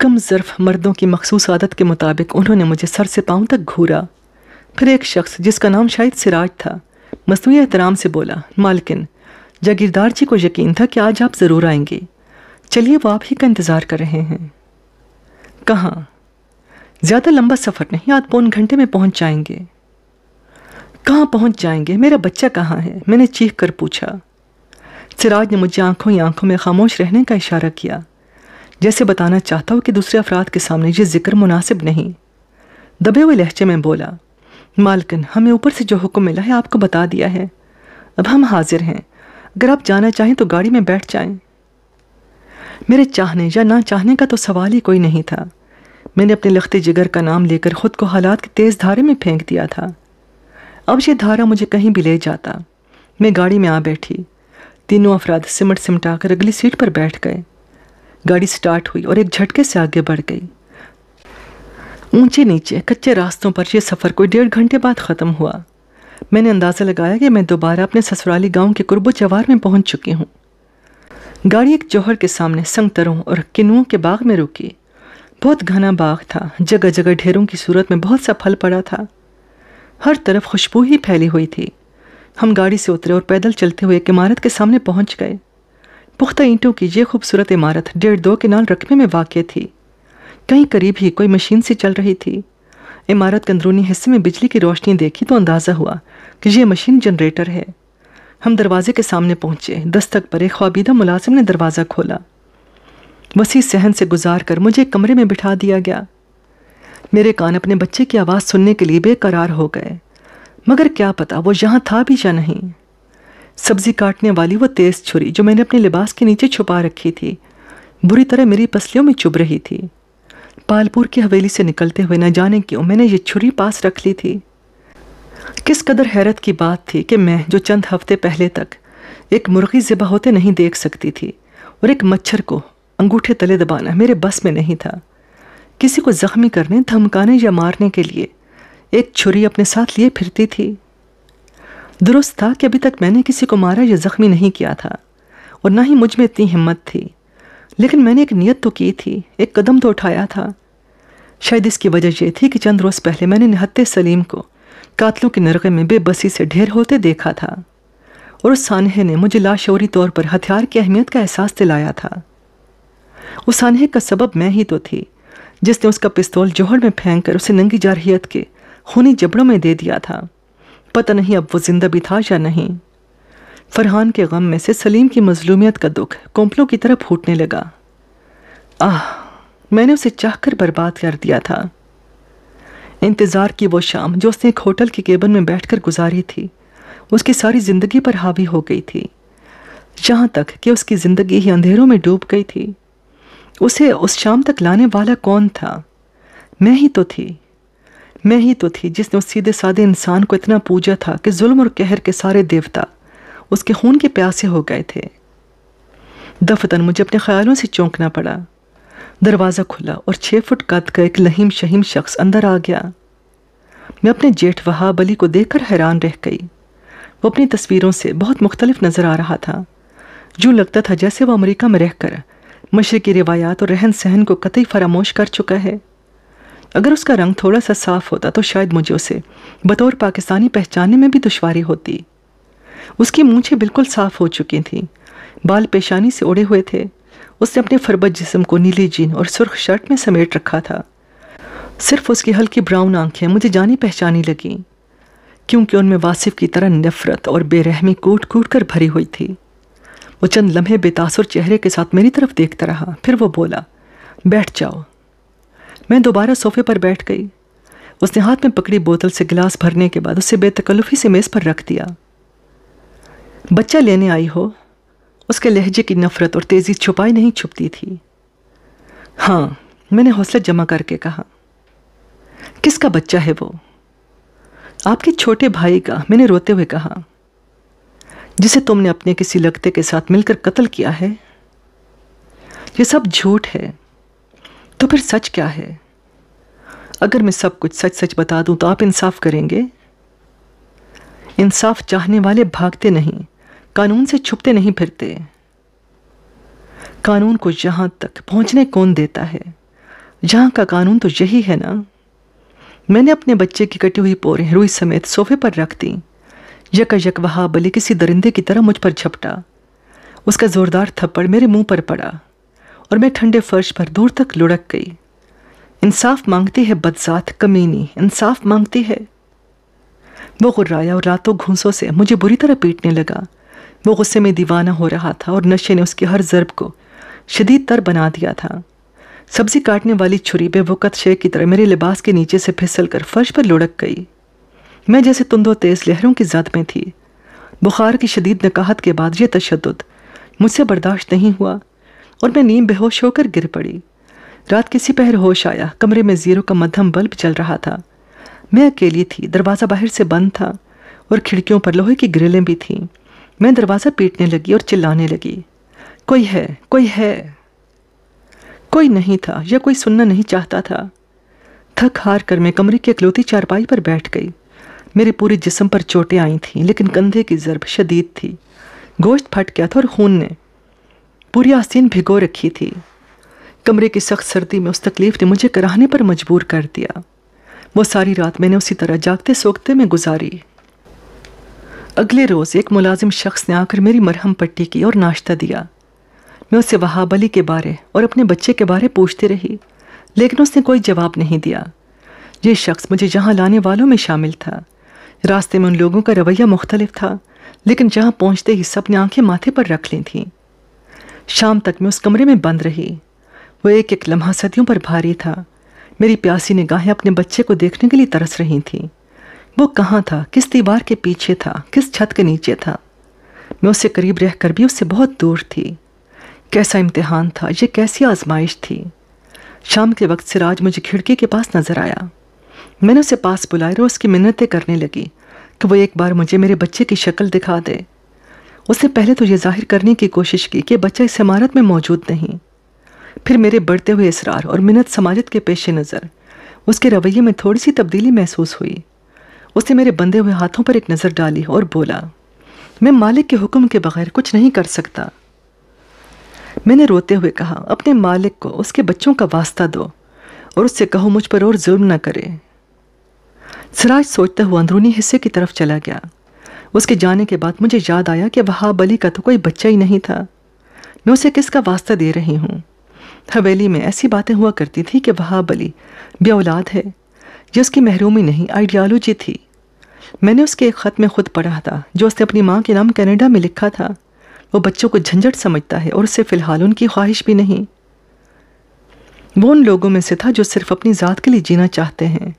कम ज़र्फ मर्दों की मखसूस आदत के मुताबिक उन्होंने मुझे सर से पाँव तक घूरा। फिर एक शख्स, जिसका नाम शायद सिराज था मसनू एहतराम से बोला, मालकिन, जागीरदार जी को यकीन था कि आज आप ज़रूर आएँगे। चलिए, वो आप ही का इंतज़ार कर रहे हैं। कहाँ, ज़्यादा लंबा सफ़र नहीं आज पौन घंटे में पहुँच जाएँगे। कहाँ पहुँच जाएँगे? मेरा बच्चा कहाँ है? मैंने चीख कर पूछा। सिराज ने मुझे आँखों ही आँखों में खामोश रहने का इशारा किया। जैसे बताना चाहता हूँ कि दूसरे अफराद के सामने ये ज़िक्र मुनासिब नहीं। दबे हुए लहजे में बोला, मालकिन, हमें ऊपर से जो हुक्म मिला है आपको बता दिया है। अब हम हाजिर हैं। अगर आप जाना चाहें तो गाड़ी में बैठ जाएँ। मेरे चाहने या ना चाहने का तो सवाल ही कोई नहीं था। मैंने अपने लखते जिगर का नाम लेकर खुद को हालात के तेज़ धारे में फेंक दिया था। अब यह धारा मुझे कहीं भी ले जाता। मैं गाड़ी में आ बैठी। तीनों अफराद सिमट सिमटा कर अगली सीट पर बैठ गए। गाड़ी स्टार्ट हुई और एक झटके से आगे बढ़ गई। ऊँचे नीचे, कच्चे रास्तों पर यह सफ़र कोई डेढ़ घंटे बाद ख़त्म हुआ। मैंने अंदाज़ा लगाया कि मैं दोबारा अपने ससुराली गाँव के कुर्बो जवार में पहुँच चुकी हूँ। गाड़ी एक जौहर के सामने संगतरों और किनुओं के बाग में रुकी। बहुत घना बाग था जगह जगह ढेरों की सूरत में बहुत सा फल पड़ा था। हर तरफ़ खुशबू ही फैली हुई थी। हम गाड़ी से उतरे और पैदल चलते हुए एक इमारत के सामने पहुँच गए। पुख्ता ईंटों की ये खूबसूरत इमारत डेढ़ दो के नाल रकबे में वाक़ थी। कहीं करीब ही कोई मशीन सी चल रही थी। इमारत के अंदरूनी हिस्से में बिजली की रोशनी देखी तो अंदाज़ा हुआ कि यह मशीन जनरेटर है। हम दरवाजे के सामने पहुँचे। दस्तक पर एक ख्वाबीदा मुलाजिम ने दरवाज़ा खोला। वसी सहन से गुजार कर मुझे कमरे में बिठा दिया गया। मेरे कान अपने बच्चे की आवाज़ सुनने के लिए बेकरार हो गए। मगर क्या पता वो यहाँ था भी या नहीं। सब्ज़ी काटने वाली वो तेज़ छुरी जो मैंने अपने लिबास के नीचे छुपा रखी थी, बुरी तरह मेरी पसलियों में चुभ रही थी। पालपुर की हवेली से निकलते हुए न जाने क्यों मैंने ये छुरी पास रख ली थी। किस कदर हैरत की बात थी कि मैं जो चंद हफ़्ते पहले तक एक मुर्गी ज़िबा होते नहीं देख सकती थी और एक मच्छर को अंगूठे तले दबाना मेरे बस में नहीं था। किसी को ज़ख्मी करने, धमकाने या मारने के लिए एक छुरी अपने साथ लिए फिरती थी। दुरुस्त था कि अभी तक मैंने किसी को मारा या ज़ख्मी नहीं किया था, और ना ही मुझमें इतनी हिम्मत थी। लेकिन मैंने एक नियत तो की थी, एक कदम तो उठाया था। शायद इसकी वजह यह थी कि चंद रोज़ पहले मैंने निहत्ते सलीम को कातलों के नरगे में बेबसी से ढेर होते देखा था, और उस सानहे ने मुझे लाशौरी तौर पर हथियार की अहमियत का एहसास दिलाया था। उस सानहे का सबब मैं ही तो थी, जिसने उसका पिस्तौल जोहर में फेंक कर उसे नंगी जारहियत के खूनी जबड़ों में दे दिया था। पता नहीं अब वो ज़िंदा भी था या नहीं। फरहान के गम में से सलीम की मजलूमियत का दुख कोंपलों की तरह फूटने लगा। आह, मैंने उसे चाहकर बर्बाद कर दिया था। इंतज़ार की वो शाम जो उसने एक होटल के केबन में बैठकर गुजारी थी, उसकी सारी ज़िंदगी पर हावी हो गई थी। जहाँ तक कि उसकी ज़िंदगी ही अंधेरों में डूब गई थी। उसे उस शाम तक लाने वाला कौन था? मैं ही तो थी। मैं ही तो थी जिसने उस सीधे साधे इंसान को इतना पूजा था कि जुल्म और कहर के सारे देवता उसके खून के प्यासे हो गए थे। दफतन मुझे अपने ख्यालों से चौंकना पड़ा। दरवाज़ा खुला और छः फुट कद का एक लहीम शहीम शख्स अंदर आ गया। मैं अपने जेठ वहाब अली को देखकर हैरान रह गई। वो अपनी तस्वीरों से बहुत मुख्तलिफ़ नज़र आ रहा था। जो लगता था जैसे वो अमेरिका में रहकर मशरक़ी रिवायात और रहन सहन को कतई फरामोश कर चुका है। अगर उसका रंग थोड़ा सा साफ़ होता तो शायद मुझे उसे बतौर पाकिस्तानी पहचानने में भी दुशारी होती। उसकी मूछें बिल्कुल साफ़ हो चुकी थीं। बाल पेशानी से उड़े हुए थे। उसने अपने फरबत जिस्म को नीली जीन और सुर्ख शर्ट में समेट रखा था। सिर्फ़ उसकी हल्की ब्राउन आँखें मुझे जानी पहचानी लगी, क्योंकि उनमें वासिफ की तरह नफरत और बेरहमी कूट कूट कर भरी हुई थी। वो चंद लम्हे बेतासुर चेहरे के साथ मेरी तरफ़ देखता रहा, फिर वो बोला, बैठ जाओ। मैं दोबारा सोफे पर बैठ गई। उसने हाथ में पकड़ी बोतल से गिलास भरने के बाद उसे बेतकल्लुफी से मेज़ पर रख दिया। बच्चा लेने आई हो, उसके लहजे की नफरत और तेज़ी छुपाई नहीं छुपती थी। हाँ मैंने हौसला जमा करके कहा, किसका बच्चा है वो? आपके छोटे भाई का, मैंने रोते हुए कहा। जिसे तुमने अपने किसी लगते के साथ मिलकर कत्ल किया है? ये सब झूठ है। तो फिर सच क्या है? अगर मैं सब कुछ सच सच बता दूँ तो आप इंसाफ करेंगे? इंसाफ चाहने वाले भागते नहीं, कानून से छुपते नहीं फिरते। कानून को यहाँ तक पहुँचने कौन देता है? जहाँ का कानून तो यही है ना? मैंने अपने बच्चे की कटी हुई पोरें रुई समेत सोफे पर रख दी। यका यक वहा बली किसी दरिंदे की तरह मुझ पर झपटा। उसका जोरदार थप्पड़ मेरे मुँह पर पड़ा। और मैं ठंडे फर्श पर दूर तक लुढ़क गई। इंसाफ मांगती है बदजात कमीनी, इंसाफ मांगती है। वो गुर्राया और रातों घूसों से मुझे बुरी तरह पीटने लगा। वो गुस्से में दीवाना हो रहा था और नशे ने उसकी हर जरब को शदीद तर बना दिया था। सब्ज़ी काटने वाली छुरी बेवकत शेर की तरह मेरे लिबास के नीचे से फिसल कर फर्श पर लुढ़क गई। मैं जैसे तुंदो तेज लहरों की जद में थी। बुखार की शदीद नकाहत के बाद यह तशद मुझसे बर्दाश्त नहीं हुआ। और मैं नीम बेहोश होकर गिर पड़ी। रात किसी पहर होश आया। कमरे में ज़ीरो का मध्यम बल्ब चल रहा था। मैं अकेली थी। दरवाज़ा बाहर से बंद था और खिड़कियों पर लोहे की ग्रिलें भी थीं। मैं दरवाज़ा पीटने लगी और चिल्लाने लगी। कोई है? कोई है? कोई नहीं था या कोई सुनना नहीं चाहता था। थक हार कर मैं कमरे की अकलौती चारपाई पर बैठ गई। मेरे पूरे जिस्म पर चोटें आई थीं, लेकिन कंधे की जरब शदीद थी। गोश्त फट गया था और खून ने पूरी आस्तीन भिगो रखी थी। कमरे की सख्त सर्दी में उस तकलीफ़ ने मुझे कराहने पर मजबूर कर दिया। वो सारी रात मैंने उसी तरह जागते सोखते में गुजारी। अगले रोज़ एक मुलाजिम शख्स ने आकर मेरी मरहम पट्टी की और नाश्ता दिया। मैं उससे वहाब अली के बारे और अपने बच्चे के बारे पूछती रही, लेकिन उसने कोई जवाब नहीं दिया। ये शख्स मुझे जहाँ लाने वालों में शामिल था। रास्ते में उन लोगों का रवैया मुख्तलिफ़ था, लेकिन जहाँ पहुँचते ही सबने आँखें माथे पर रख ली थीं। शाम तक मैं उस कमरे में बंद रही। वो एक एक लम्हा सदियों पर भारी था। मेरी प्यासी निगाहें अपने बच्चे को देखने के लिए तरस रही थीं। वो कहाँ था? किस दीवार के पीछे था? किस छत के नीचे था? मैं उससे करीब रहकर भी उससे बहुत दूर थी। कैसा इम्तिहान था? ये कैसी आजमाइश थी? शाम के वक्त सिराज मुझे खिड़की के पास नज़र आया। मैंने उसे पास बुलाया और उसकी मिन्नतें करने लगी कि वो एक बार मुझे मेरे बच्चे की शक्ल दिखा दे। उसने पहले तो ये ज़ाहिर करने की कोशिश की कि बच्चा इस इमारत में मौजूद नहीं। फिर मेरे बढ़ते हुए इसरार और मिन्नत समाजत के पेश नज़र, उसके रवैये में थोड़ी सी तब्दीली महसूस हुई। उसने मेरे बंधे हुए हाथों पर एक नज़र डाली और बोला, मैं मालिक के हुक्म के बगैर कुछ नहीं कर सकता। मैंने रोते हुए कहा, अपने मालिक को, उसके बच्चों का वास्ता दो और उससे कहो, मुझ पर और जुल्म न करे। सिराज सोचता हुआ अंदरूनी हिस्से की तरफ़ चला गया। उसके जाने के बाद मुझे याद आया कि वहाब अली का तो कोई बच्चा ही नहीं था। मैं उसे किसका वास्ता दे रही हूँ? हवेली में ऐसी बातें हुआ करती थी कि वहाब अली बे औलाद है, ये उसकी महरूमी नहीं, आइडियालॉजी थी। मैंने उसके एक ख़त में खुद पढ़ा था, जो उसने अपनी माँ के नाम कनाडा में लिखा था। वो बच्चों को झंझट समझता है और उससे फ़िलहाल उनकी ख्वाहिश भी नहीं। वो उन लोगों में से था जो सिर्फ़ अपनी ज़ात के लिए जीना चाहते हैं,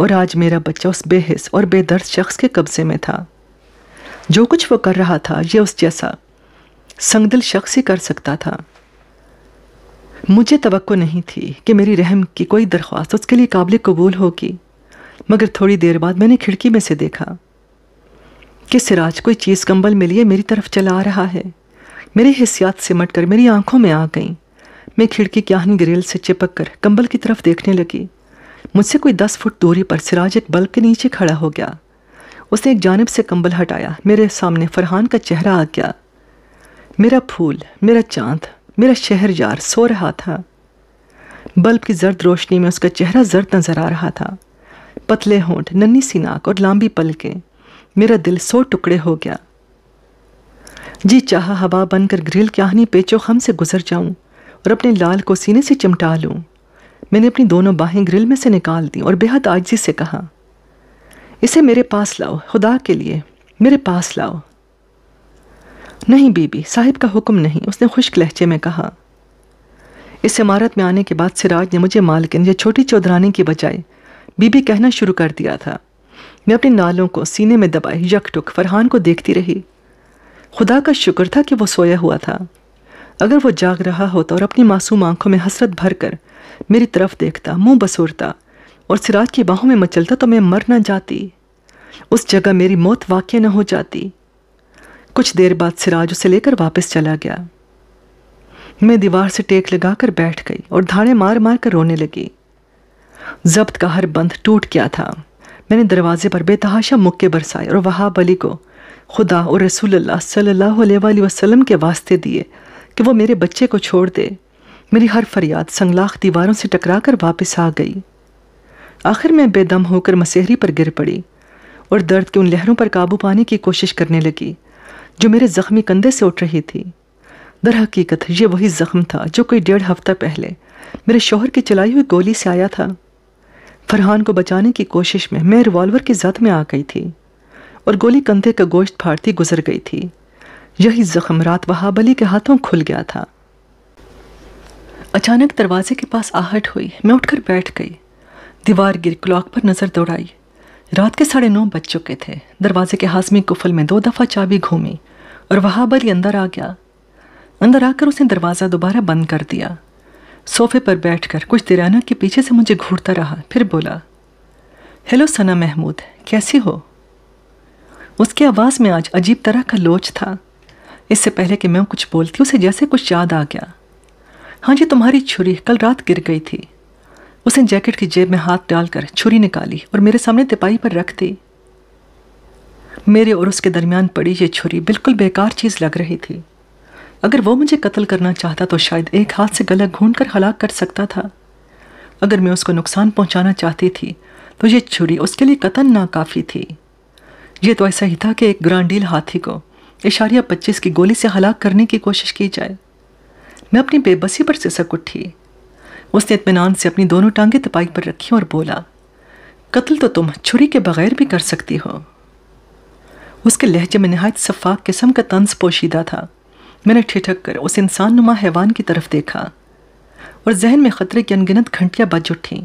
और आज मेरा बच्चा उस बेहिस और बेदर्द शख्स के कब्ज़े में था। जो कुछ वो कर रहा था, ये उस जैसा संगदिल शख्स ही कर सकता था। मुझे तो नहीं थी कि मेरी रहम की कोई दरख्वास्त उसके लिए काबिल कबूल होगी, मगर थोड़ी देर बाद मैंने खिड़की में से देखा कि सिराज कोई चीज़ कंबल में लिए मेरी तरफ़ चला आ रहा है। मेरी हिस्सियात सिमट कर मेरी आँखों में आ गई। मैं खिड़की की आहनी ग्रिल से चिपक कर कंबल की तरफ़ देखने लगी। मुझसे कोई दस फुट दूरी पर सिराज एक बल्ब के नीचे खड़ा हो गया। उसने एक जानब से कंबल हटाया। मेरे सामने फरहान का चेहरा आ गया। मेरा फूल, मेरा चाँद, मेरा शहर यार सो रहा था। बल्ब की जर्द रोशनी में उसका चेहरा जर्द नज़र आ रहा था। पतले होंठ, नन्ही सी नाक और लांबी पलकें। मेरा दिल सौ टुकड़े हो गया। जी चाह हवा बनकर ग्रिल के आहनी पेचो हम से गुजर जाऊँ और अपने लाल को सीने से चिमटा लूँ। मैंने अपनी दोनों बाहें ग्रिल में से निकाल दी और बेहद आजी से कहा इसे मेरे पास लाओ, खुदा के लिए। मेरे पास लाओ। नहीं, बीबी, साहिब का हुक्म नहीं, उसने खुश्क लहजे में कहा। इस इमारत में आने के बाद सिराज ने मुझे मालकिन या छोटी चौधरानी की बजाय बीबी कहना शुरू कर दिया था। मैं अपने नालों को सीने में दबाए यकटुक, फरहान को देखती रही। खुदा का शुक्र था कि वो सोया हुआ था। अगर वो जाग रहा होता और अपनी मासूम आँखों में हसरत भर कर मेरी तरफ़ देखता, मुँह बसूरता और सिराज की बाहों में मचलता तो मैं मर ना जाती। उस जगह मेरी मौत वाक्य न हो जाती। कुछ देर बाद सिराज उसे लेकर वापस चला गया। मैं दीवार से टेक लगाकर बैठ गई और धाड़े मार मार कर रोने लगी। जब्त का हर बंध टूट गया था। मैंने दरवाजे पर बेतहाशा मुक्के बरसाए और वहाब अली को खुदा और रसूल अल्लाह सल्लल्लाहु अलैहि वसल्लम के वास्ते दिए कि वो मेरे बच्चे को छोड़ दे। मेरी हर फरियाद संगलाख दीवारों से टकरा कर वापस आ गई। आखिर मैं बेदम होकर मसेहरी पर गिर पड़ी। और दर्द की उन लहरों पर काबू पाने की कोशिश करने लगी, जो मेरे ज़ख्मी कंधे से उठ रही थी। दर हकीकत, ये वही ज़ख्म था जो कोई डेढ़ हफ़्ता पहले मेरे शोहर की चलाई हुई गोली से आया था। फरहान को बचाने की कोशिश में मैं रिवॉल्वर की जद में आ गई थी और गोली कंधे का गोश्त फाड़ती गुजर गई थी। यही जख्म रात वहाबली के हाथों खुल गया था। अचानक दरवाजे के पास आहट हुई। मैं उठकर बैठ गई। दीवार गिर, क्लॉक पर नज़र दौड़ाई। रात के साढ़े नौ बज चुके थे। दरवाजे के हाजमी कुफल में दो दफ़ा चाबी घूमी और वहाबली अंदर आ गया। अंदर आकर उसने दरवाज़ा दोबारा बंद कर दिया। सोफे पर बैठकर कुछ दिराना के पीछे से मुझे घूरता रहा, फिर बोला, हेलो सना महमूद, कैसी हो? उसकी आवाज़ में आज अजीब तरह का लोच था। इससे पहले कि मैं कुछ बोलती उसे जैसे कुछ याद आ गया। हाँ जी, तुम्हारी छुरी कल रात गिर गई थी। उसने जैकेट की जेब में हाथ डालकर छुरी निकाली और मेरे सामने तिपाही पर रख दी। मेरे और उसके दरमियान पड़ी ये छुरी बिल्कुल बेकार चीज़ लग रही थी। अगर वो मुझे कत्ल करना चाहता तो शायद एक हाथ से गला घूंढ कर हलाक कर सकता था। अगर मैं उसको नुकसान पहुंचाना चाहती थी तो ये छुरी उसके लिए कतन नाकाफ़ी थी। ये तो ऐसा ही था कि एक ग्रांडील हाथी को इशारिया पच्चीस की गोली से हलाक करने की कोशिश की जाए। मैं अपनी बेबसी पर सिसक उठी। उसने इतमान से अपनी दोनों टांगे तपाई पर रखी और बोला, कत्ल तो तुम छुरी के बगैर भी कर सकती हो। उसके लहजे में नहायत शफाक किस्म का तंज पोशीदा था। मैंने ठिठक कर उस इंसान नुमा हैवान की तरफ़ देखा और जहन में खतरे की अनगिनत घंटियाँ बज उठी।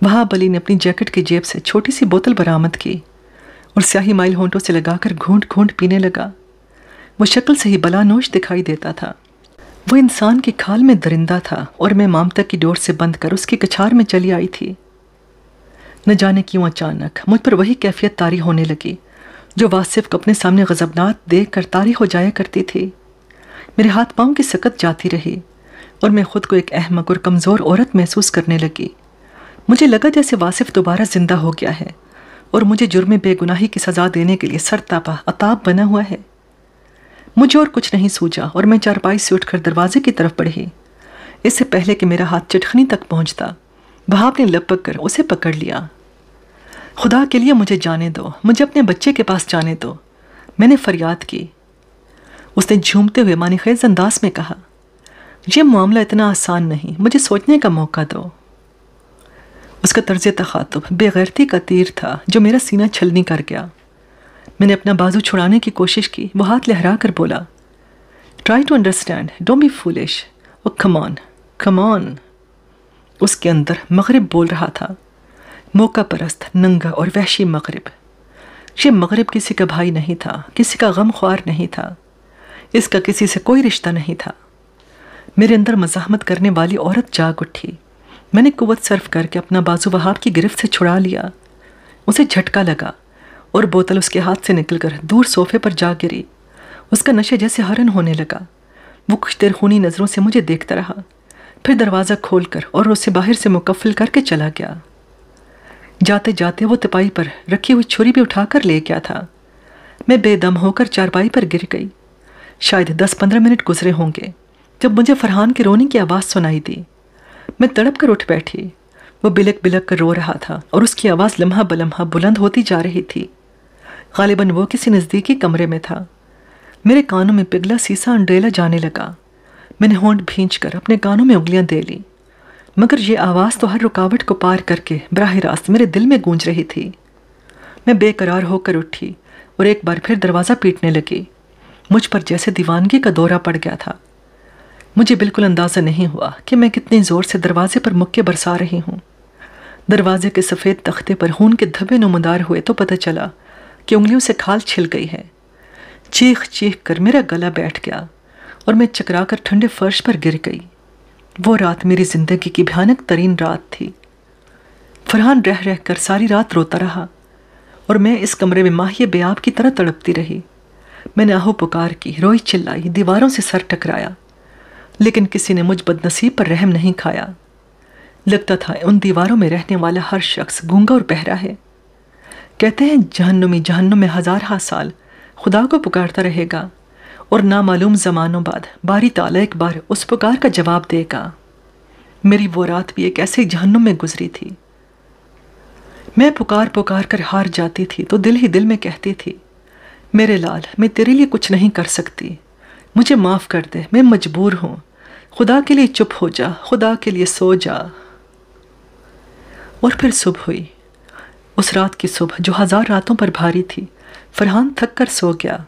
वहाँ बली ने अपनी जैकेट की जेब से छोटी सी बोतल बरामद की और स्याही माइल होंठों से लगाकर घूंट घूंट पीने लगा। वो शक्ल से ही बलानोश दिखाई देता था। वो इंसान की खाल में दरिंदा था और मैं मामता की डोर से बंद कर उसकी कछार में चली आई थी। न जाने क्यों अचानक मुझ पर वही कैफियत तारी होने लगी, जो वासिफ को अपने सामने गजबनात देख कर तारी हो जाया करती थी। मेरे हाथ पाँव की सकत जाती रही और मैं खुद को एक अहमक और कमज़ोर औरत महसूस करने लगी। मुझे लगा जैसे वासिफ दोबारा ज़िंदा हो गया है और मुझे जुर्म बेगुनाही की सज़ा देने के लिए सरतापा अताब बना हुआ है। मुझे और कुछ नहीं सूझा और मैं चारपाई से उठकर दरवाजे की तरफ़ बढ़ी। इससे पहले कि मेरा हाथ चिटखनी तक पहुँचता भाव ने लपक कर उसे पकड़ लिया। खुदा के लिए मुझे जाने दो, मुझे अपने बच्चे के पास जाने दो, मैंने फरियाद की। उसने झूमते हुए मानी खेज अंदाज में कहा यह मामला इतना आसान नहीं, मुझे सोचने का मौका दो। उसका तर्ज तखातुब बेगैरती का तीर था, जो मेरा सीना छलनी कर गया। मैंने अपना बाजू छुड़ाने की कोशिश की, वो हाथ लहरा कर बोला try to understand don't be foolish oh come on come on उसके अंदर मगरब बोल रहा था, मौका परस्त, नंगा और वहशी मगरब. ये मगरब किसी का भाई नहीं था, किसी का गम ख्वार नहीं था, इसका किसी से कोई रिश्ता नहीं था। मेरे अंदर मजामत करने वाली औरत जाग उठी। मैंने कुवत सर्फ करके अपना बाजू वहाब की गिरफ्त से छुड़ा लिया। उसे झटका लगा। और बोतल उसके हाथ से निकलकर दूर सोफे पर जा गिरी। उसका नशे जैसे हरन होने लगा। वो कुछ देर खूनी नज़रों से मुझे देखता रहा। फिर दरवाज़ा खोलकर और उसे बाहर से मुकफल करके चला गया। जाते जाते वो तिपाही पर रखी हुई छुरी भी उठाकर ले गया था। मैं बेदम होकर चारपाई पर गिर गई। शायद दस पंद्रह मिनट गुजरे होंगे, जब मुझे फरहान के रोने की आवाज़ सुनाई दी। मैं तड़प कर उठ बैठी। वो बिलक बिलक कर रो रहा था और उसकी आवाज़ लम्हा बलम्हा बुलंद होती जा रही थी। गालिबन वो किसी नज़दीकी कमरे में था। मेरे कानों में पिघला सीसा अंडेला जाने लगा। मैंने होंठ भींच कर अपने कानों में उंगलियाँ दे ली। मगर ये आवाज़ तो हर रुकावट को पार करके बराह रास्त मेरे दिल में गूंज रही थी। मैं बेकरार होकर उठी और एक बार फिर दरवाज़ा पीटने लगी। मुझ पर जैसे दीवानगी का दौरा पड़ गया था। मुझे बिल्कुल अंदाज़ा नहीं हुआ कि मैं कितनी ज़ोर से दरवाजे पर मुक्के बरसा रही हूँ। दरवाजे के सफ़ेद तख्ते पर खून के धब्बे नुमदार हुए तो पता चला कि उंगलियों से खाल छिल गई है। चीख चीख कर मेरा गला बैठ गया और मैं चकरा कर ठंडे फर्श पर गिर गई। वो रात मेरी ज़िंदगी की भयानक तरीन रात थी। फरहान रह रह कर सारी रात रोता रहा और मैं इस कमरे में माहिए बेआब की तरह तड़पती रही। मैंने आहो पुकार की, रोई चिल्लाई, दीवारों से सर टकराया, लेकिन किसी ने मुझ बदनसीब पर रहम नहीं खाया। लगता था, उन दीवारों में रहने वाला हर शख्स गूँगा और बहरा है। कहते हैं, जहन्नुमी, जहन्नुम में हज़ार हा साल। खुदा को पुकारता रहेगा और नामालूम ज़मानों बाद बारी ताला एक बार उस पुकार का जवाब देगा। मेरी वो रात भी एक ऐसे जहन्नुम में गुजरी थी। मैं पुकार पुकार कर हार जाती थी तो दिल ही दिल में कहती थी, मेरे लाल, मैं तेरे लिए कुछ नहीं कर सकती। मुझे माफ़ कर दे, मैं मजबूर हूँ। खुदा के लिए चुप हो जा, खुदा के लिए सो जा। और फिर सुबह हुई। उस रात की सुबह जो हज़ार रातों पर भारी थी, फरहान थक कर सो गया।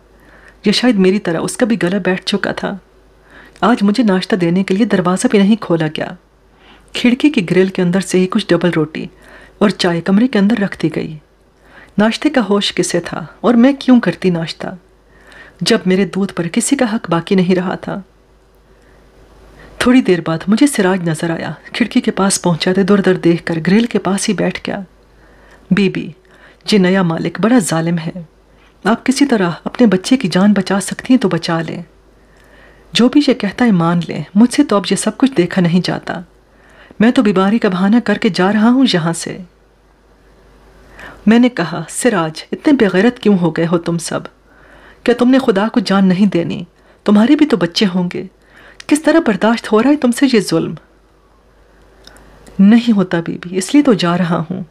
या शायद मेरी तरह उसका भी गला बैठ चुका था। आज मुझे नाश्ता देने के लिए दरवाज़ा भी नहीं खोला गया। खिड़की की ग्रिल के अंदर से ही कुछ डबल रोटी और चाय कमरे के अंदर रख दी गई। नाश्ते का होश किसे था और मैं क्यों करती नाश्ता? जब मेरे दूध पर किसी का हक बाकी नहीं रहा था। थोड़ी देर बाद मुझे सिराज नज़र आया। खिड़की के पास पहुँचा दे दूर दर देख कर ग्रिल के पास ही बैठ गया। बीबी, ये नया मालिक बड़ा जालिम है। आप किसी तरह अपने बच्चे की जान बचा सकती हैं तो बचा लें। जो भी ये कहता है मान लें, मुझसे तो अब ये सब कुछ देखा नहीं जाता। मैं तो बीमारी का बहाना करके जा रहा हूँ यहाँ से। मैंने कहा, सिराज, इतने बेगैरत क्यों हो गए हो तुम सब? क्या तुमने खुदा को जान नहीं देनी? तुम्हारे भी तो बच्चे होंगे। किस तरह बर्दाश्त हो रहा है तुमसे ये जुल्म? नहीं होता बीबी, इसलिए तो जा रहा हूँ।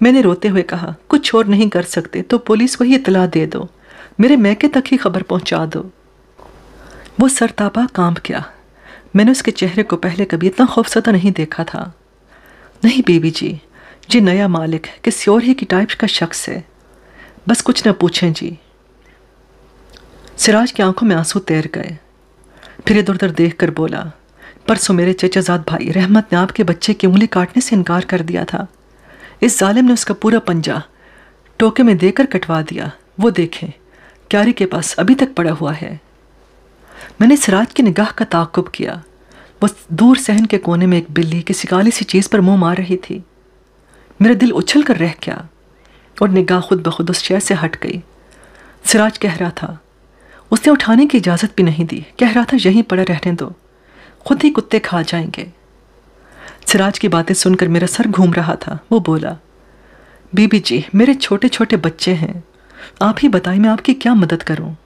मैंने रोते हुए कहा, कुछ और नहीं कर सकते तो पुलिस को ही इतला दे दो। मेरे मैके तक ही खबर पहुँचा दो। वो सरतापा काम किया मैंने उसके चेहरे को पहले कभी इतना खौफसदा नहीं देखा था। नहीं, बीबी जी जी नया मालिक किसी और ही की टाइप का शख्स है। बस कुछ न पूछें जी। सिराज की आँखों में आँसू तैर गए। फिर इधर उधर देख कर बोला, परसों मेरे चचाजाद भाई रहमत ने आपके बच्चे की उंगली काटने से इनकार कर दिया था। इस जालिम ने उसका पूरा पंजा टोके में देकर कटवा दिया। वो देखें, क्यारी के पास अभी तक पड़ा हुआ है। मैंने सिराज की निगाह का ताकुब किया। वो दूर सहन के कोने में एक बिल्ली किसी काली सी चीज़ पर मुँह मार रही थी। मेरा दिल उछल कर रह गया और निगाह खुद ब खुद उस शय से हट गई। सिराज कह रहा था, उसने उठाने की इजाज़त भी नहीं दी। कह रहा था, यहीं पड़ा रहने दो। खुद ही कुत्ते खा जाएँगे। सिराज की बातें सुनकर मेरा सर घूम रहा था। वो बोला, बीबी जी, मेरे छोटे छोटे बच्चे हैं। आप ही बताएँ मैं आपकी क्या मदद करूँ?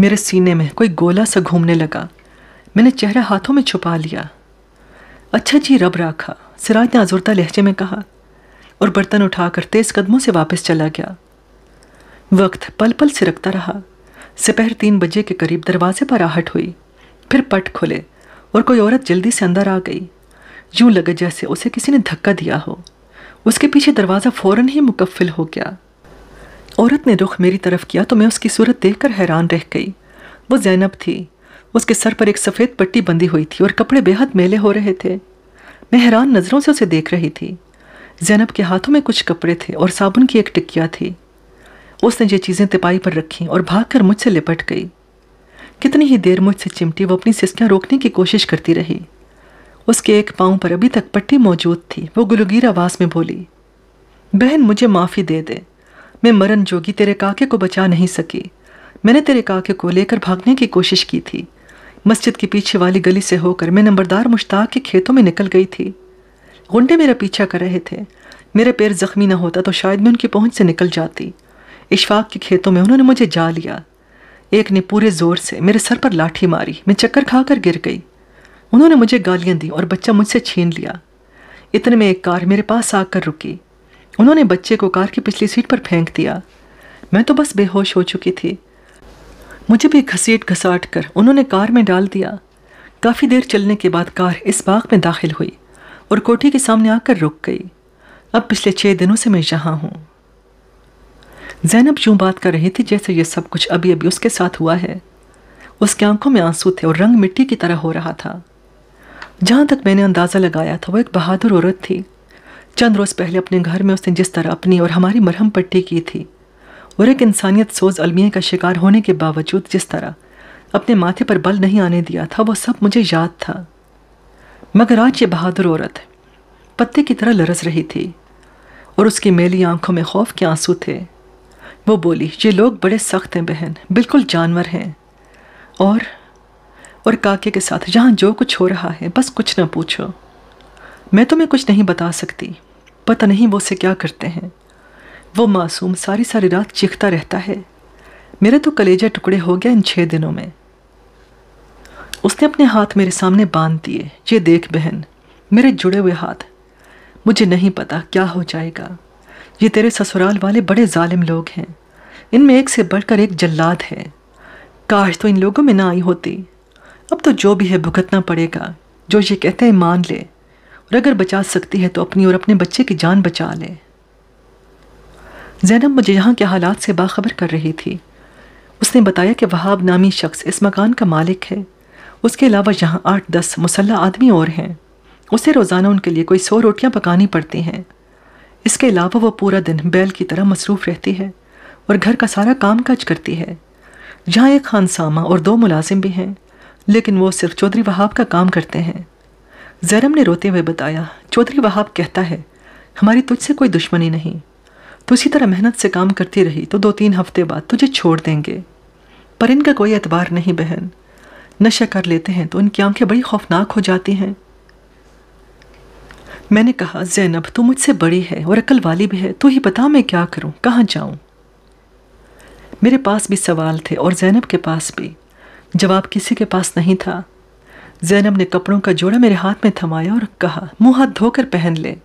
मेरे सीने में कोई गोला सा घूमने लगा। मैंने चेहरा हाथों में छुपा लिया। अच्छा जी, रब रखा, सिराज ने आजुरता लहजे में कहा और बर्तन उठाकर तेज कदमों से वापस चला गया। वक्त पल पल सिरकता रहा। दोपहर तीन बजे के करीब दरवाजे पर आहट हुई। फिर पट खुले और कोई औरत जल्दी से अंदर आ गई। यूँ लगे जैसे उसे किसी ने धक्का दिया हो। उसके पीछे दरवाज़ा फ़ौरन ही मुकफ़िल हो गया। औरत ने रुख मेरी तरफ़ किया तो मैं उसकी सूरत देखकर हैरान रह गई। वो जैनब थी। उसके सर पर एक सफ़ेद पट्टी बंधी हुई थी और कपड़े बेहद मेले हो रहे थे। मैं हैरान नज़रों से उसे देख रही थी। जैनब के हाथों में कुछ कपड़े थे और साबुन की एक टिकिया थी। उसने ये चीज़ें तिपाई पर रखी और भागकर मुझसे लिपट गई। कितनी ही देर मुझसे चिमटी वो अपनी सिस्कियाँ रोकने की कोशिश करती रही। उसके एक पाँव पर अभी तक पट्टी मौजूद थी। वो गुलगीर आवाज़ में बोली, बहन, मुझे माफ़ी दे दे। मैं मरन जोगी तेरे काके को बचा नहीं सकी। मैंने तेरे काके को लेकर भागने की कोशिश की थी। मस्जिद के पीछे वाली गली से होकर मैं नंबरदार मुश्ताक के खेतों में निकल गई थी। गुंडे मेरा पीछा कर रहे थे। मेरा पैर जख्मी न होता तो शायद मैं उनकी पहुँच से निकल जाती। इशफाक के खेतों में उन्होंने मुझे जा लिया। एक ने पूरे ज़ोर से मेरे सर पर लाठी मारी। मैं चक्कर खाकर गिर गई। उन्होंने मुझे गालियाँ दी और बच्चा मुझसे छीन लिया। इतने में एक कार मेरे पास आकर रुकी। उन्होंने बच्चे को कार की पिछली सीट पर फेंक दिया। मैं तो बस बेहोश हो चुकी थी। मुझे भी घसीट घसाट कर उन्होंने कार में डाल दिया। काफ़ी देर चलने के बाद कार इस बाग में दाखिल हुई और कोठी के सामने आकर रुक गई। अब पिछले छः दिनों से मैं यहाँ हूँ। जैनब यूँ बात कर रही थी जैसे ये सब कुछ अभी अभी उसके साथ हुआ है। उसकी आँखों में आँसू थे और रंग मिट्टी की तरह हो रहा था। जहाँ तक मैंने अंदाज़ा लगाया था, वो एक बहादुर औरत थी। चंद रोज़ पहले अपने घर में उसने जिस तरह अपनी और हमारी मरहम पट्टी की थी, और एक इंसानियत सोज अलमिया का शिकार होने के बावजूद जिस तरह अपने माथे पर बल नहीं आने दिया था, वो सब मुझे याद था। मगर आज ये बहादुर औरत पत्ते की तरह लरस रही थी, और उसकी मेली आँखों में खौफ के आँसू थे। वो बोली, ये लोग बड़े सख्त हैं बहन, बिल्कुल जानवर हैं, और और काके के साथ, जहाँ जो कुछ हो रहा है, बस कुछ ना पूछो। मैं तुम्हें कुछ नहीं बता सकती। पता नहीं वो उसे क्या करते हैं। वो मासूम सारी सारी रात चीखता रहता है। मेरे तो कलेजे टुकड़े हो गया इन छः दिनों में। उसने अपने हाथ मेरे सामने बाँध दिए। ये देख बहन, मेरे जुड़े हुए हाथ, मुझे नहीं पता क्या हो जाएगा। ये तेरे ससुराल वाले बड़े जालिम लोग हैं। इनमें एक से बढ़कर एक जल्लाद है। काश तो इन लोगों में ना आई होती। अब तो जो भी है भुगतना पड़ेगा, जो ये कहते हैं मान ले। और अगर बचा सकती है तो अपनी और अपने बच्चे की जान बचा ले। जैनब मुझे यहाँ के हालात से बाखबर कर रही थी। उसने बताया कि वहाब नामी शख्स इस मकान का मालिक है। उसके अलावा यहाँ आठ, दस मुसल्ला आदमी और हैं। उसे रोज़ाना उनके लिए कोई सौ रोटियाँ पकानी पड़ती हैं। इसके अलावा वो पूरा दिन बैल की तरह मसरूफ़ रहती है और घर का सारा काम काज करती है। जहाँ एक खानसामा और दो मुलाजिम भी हैं। लेकिन वो सिर्फ़ चौधरी वहाब का काम करते हैं। जैरम ने रोते हुए बताया, चौधरी वहाब कहता है, हमारी तुझसे कोई दुश्मनी नहीं। तो इसी तरह मेहनत से काम करती रही तो दो तीन हफ़्ते बाद तुझे छोड़ देंगे। पर इनका कोई एतबार नहीं, बहन। नशा कर लेते हैं तो इनकी आँखें बड़ी खौफनाक हो जाती हैं। मैंने कहा, जैनब, तू मुझसे बड़ी है और अकल वाली भी है, तू ही बता मैं क्या करूँ, कहाँ जाऊँ? मेरे पास भी सवाल थे और जैनब के पास भी। जवाब किसी के पास नहीं था, जैनब ने कपड़ों का जोड़ा मेरे हाथ में थमाया और कहा, मुँह हाथ धोकर पहन ले।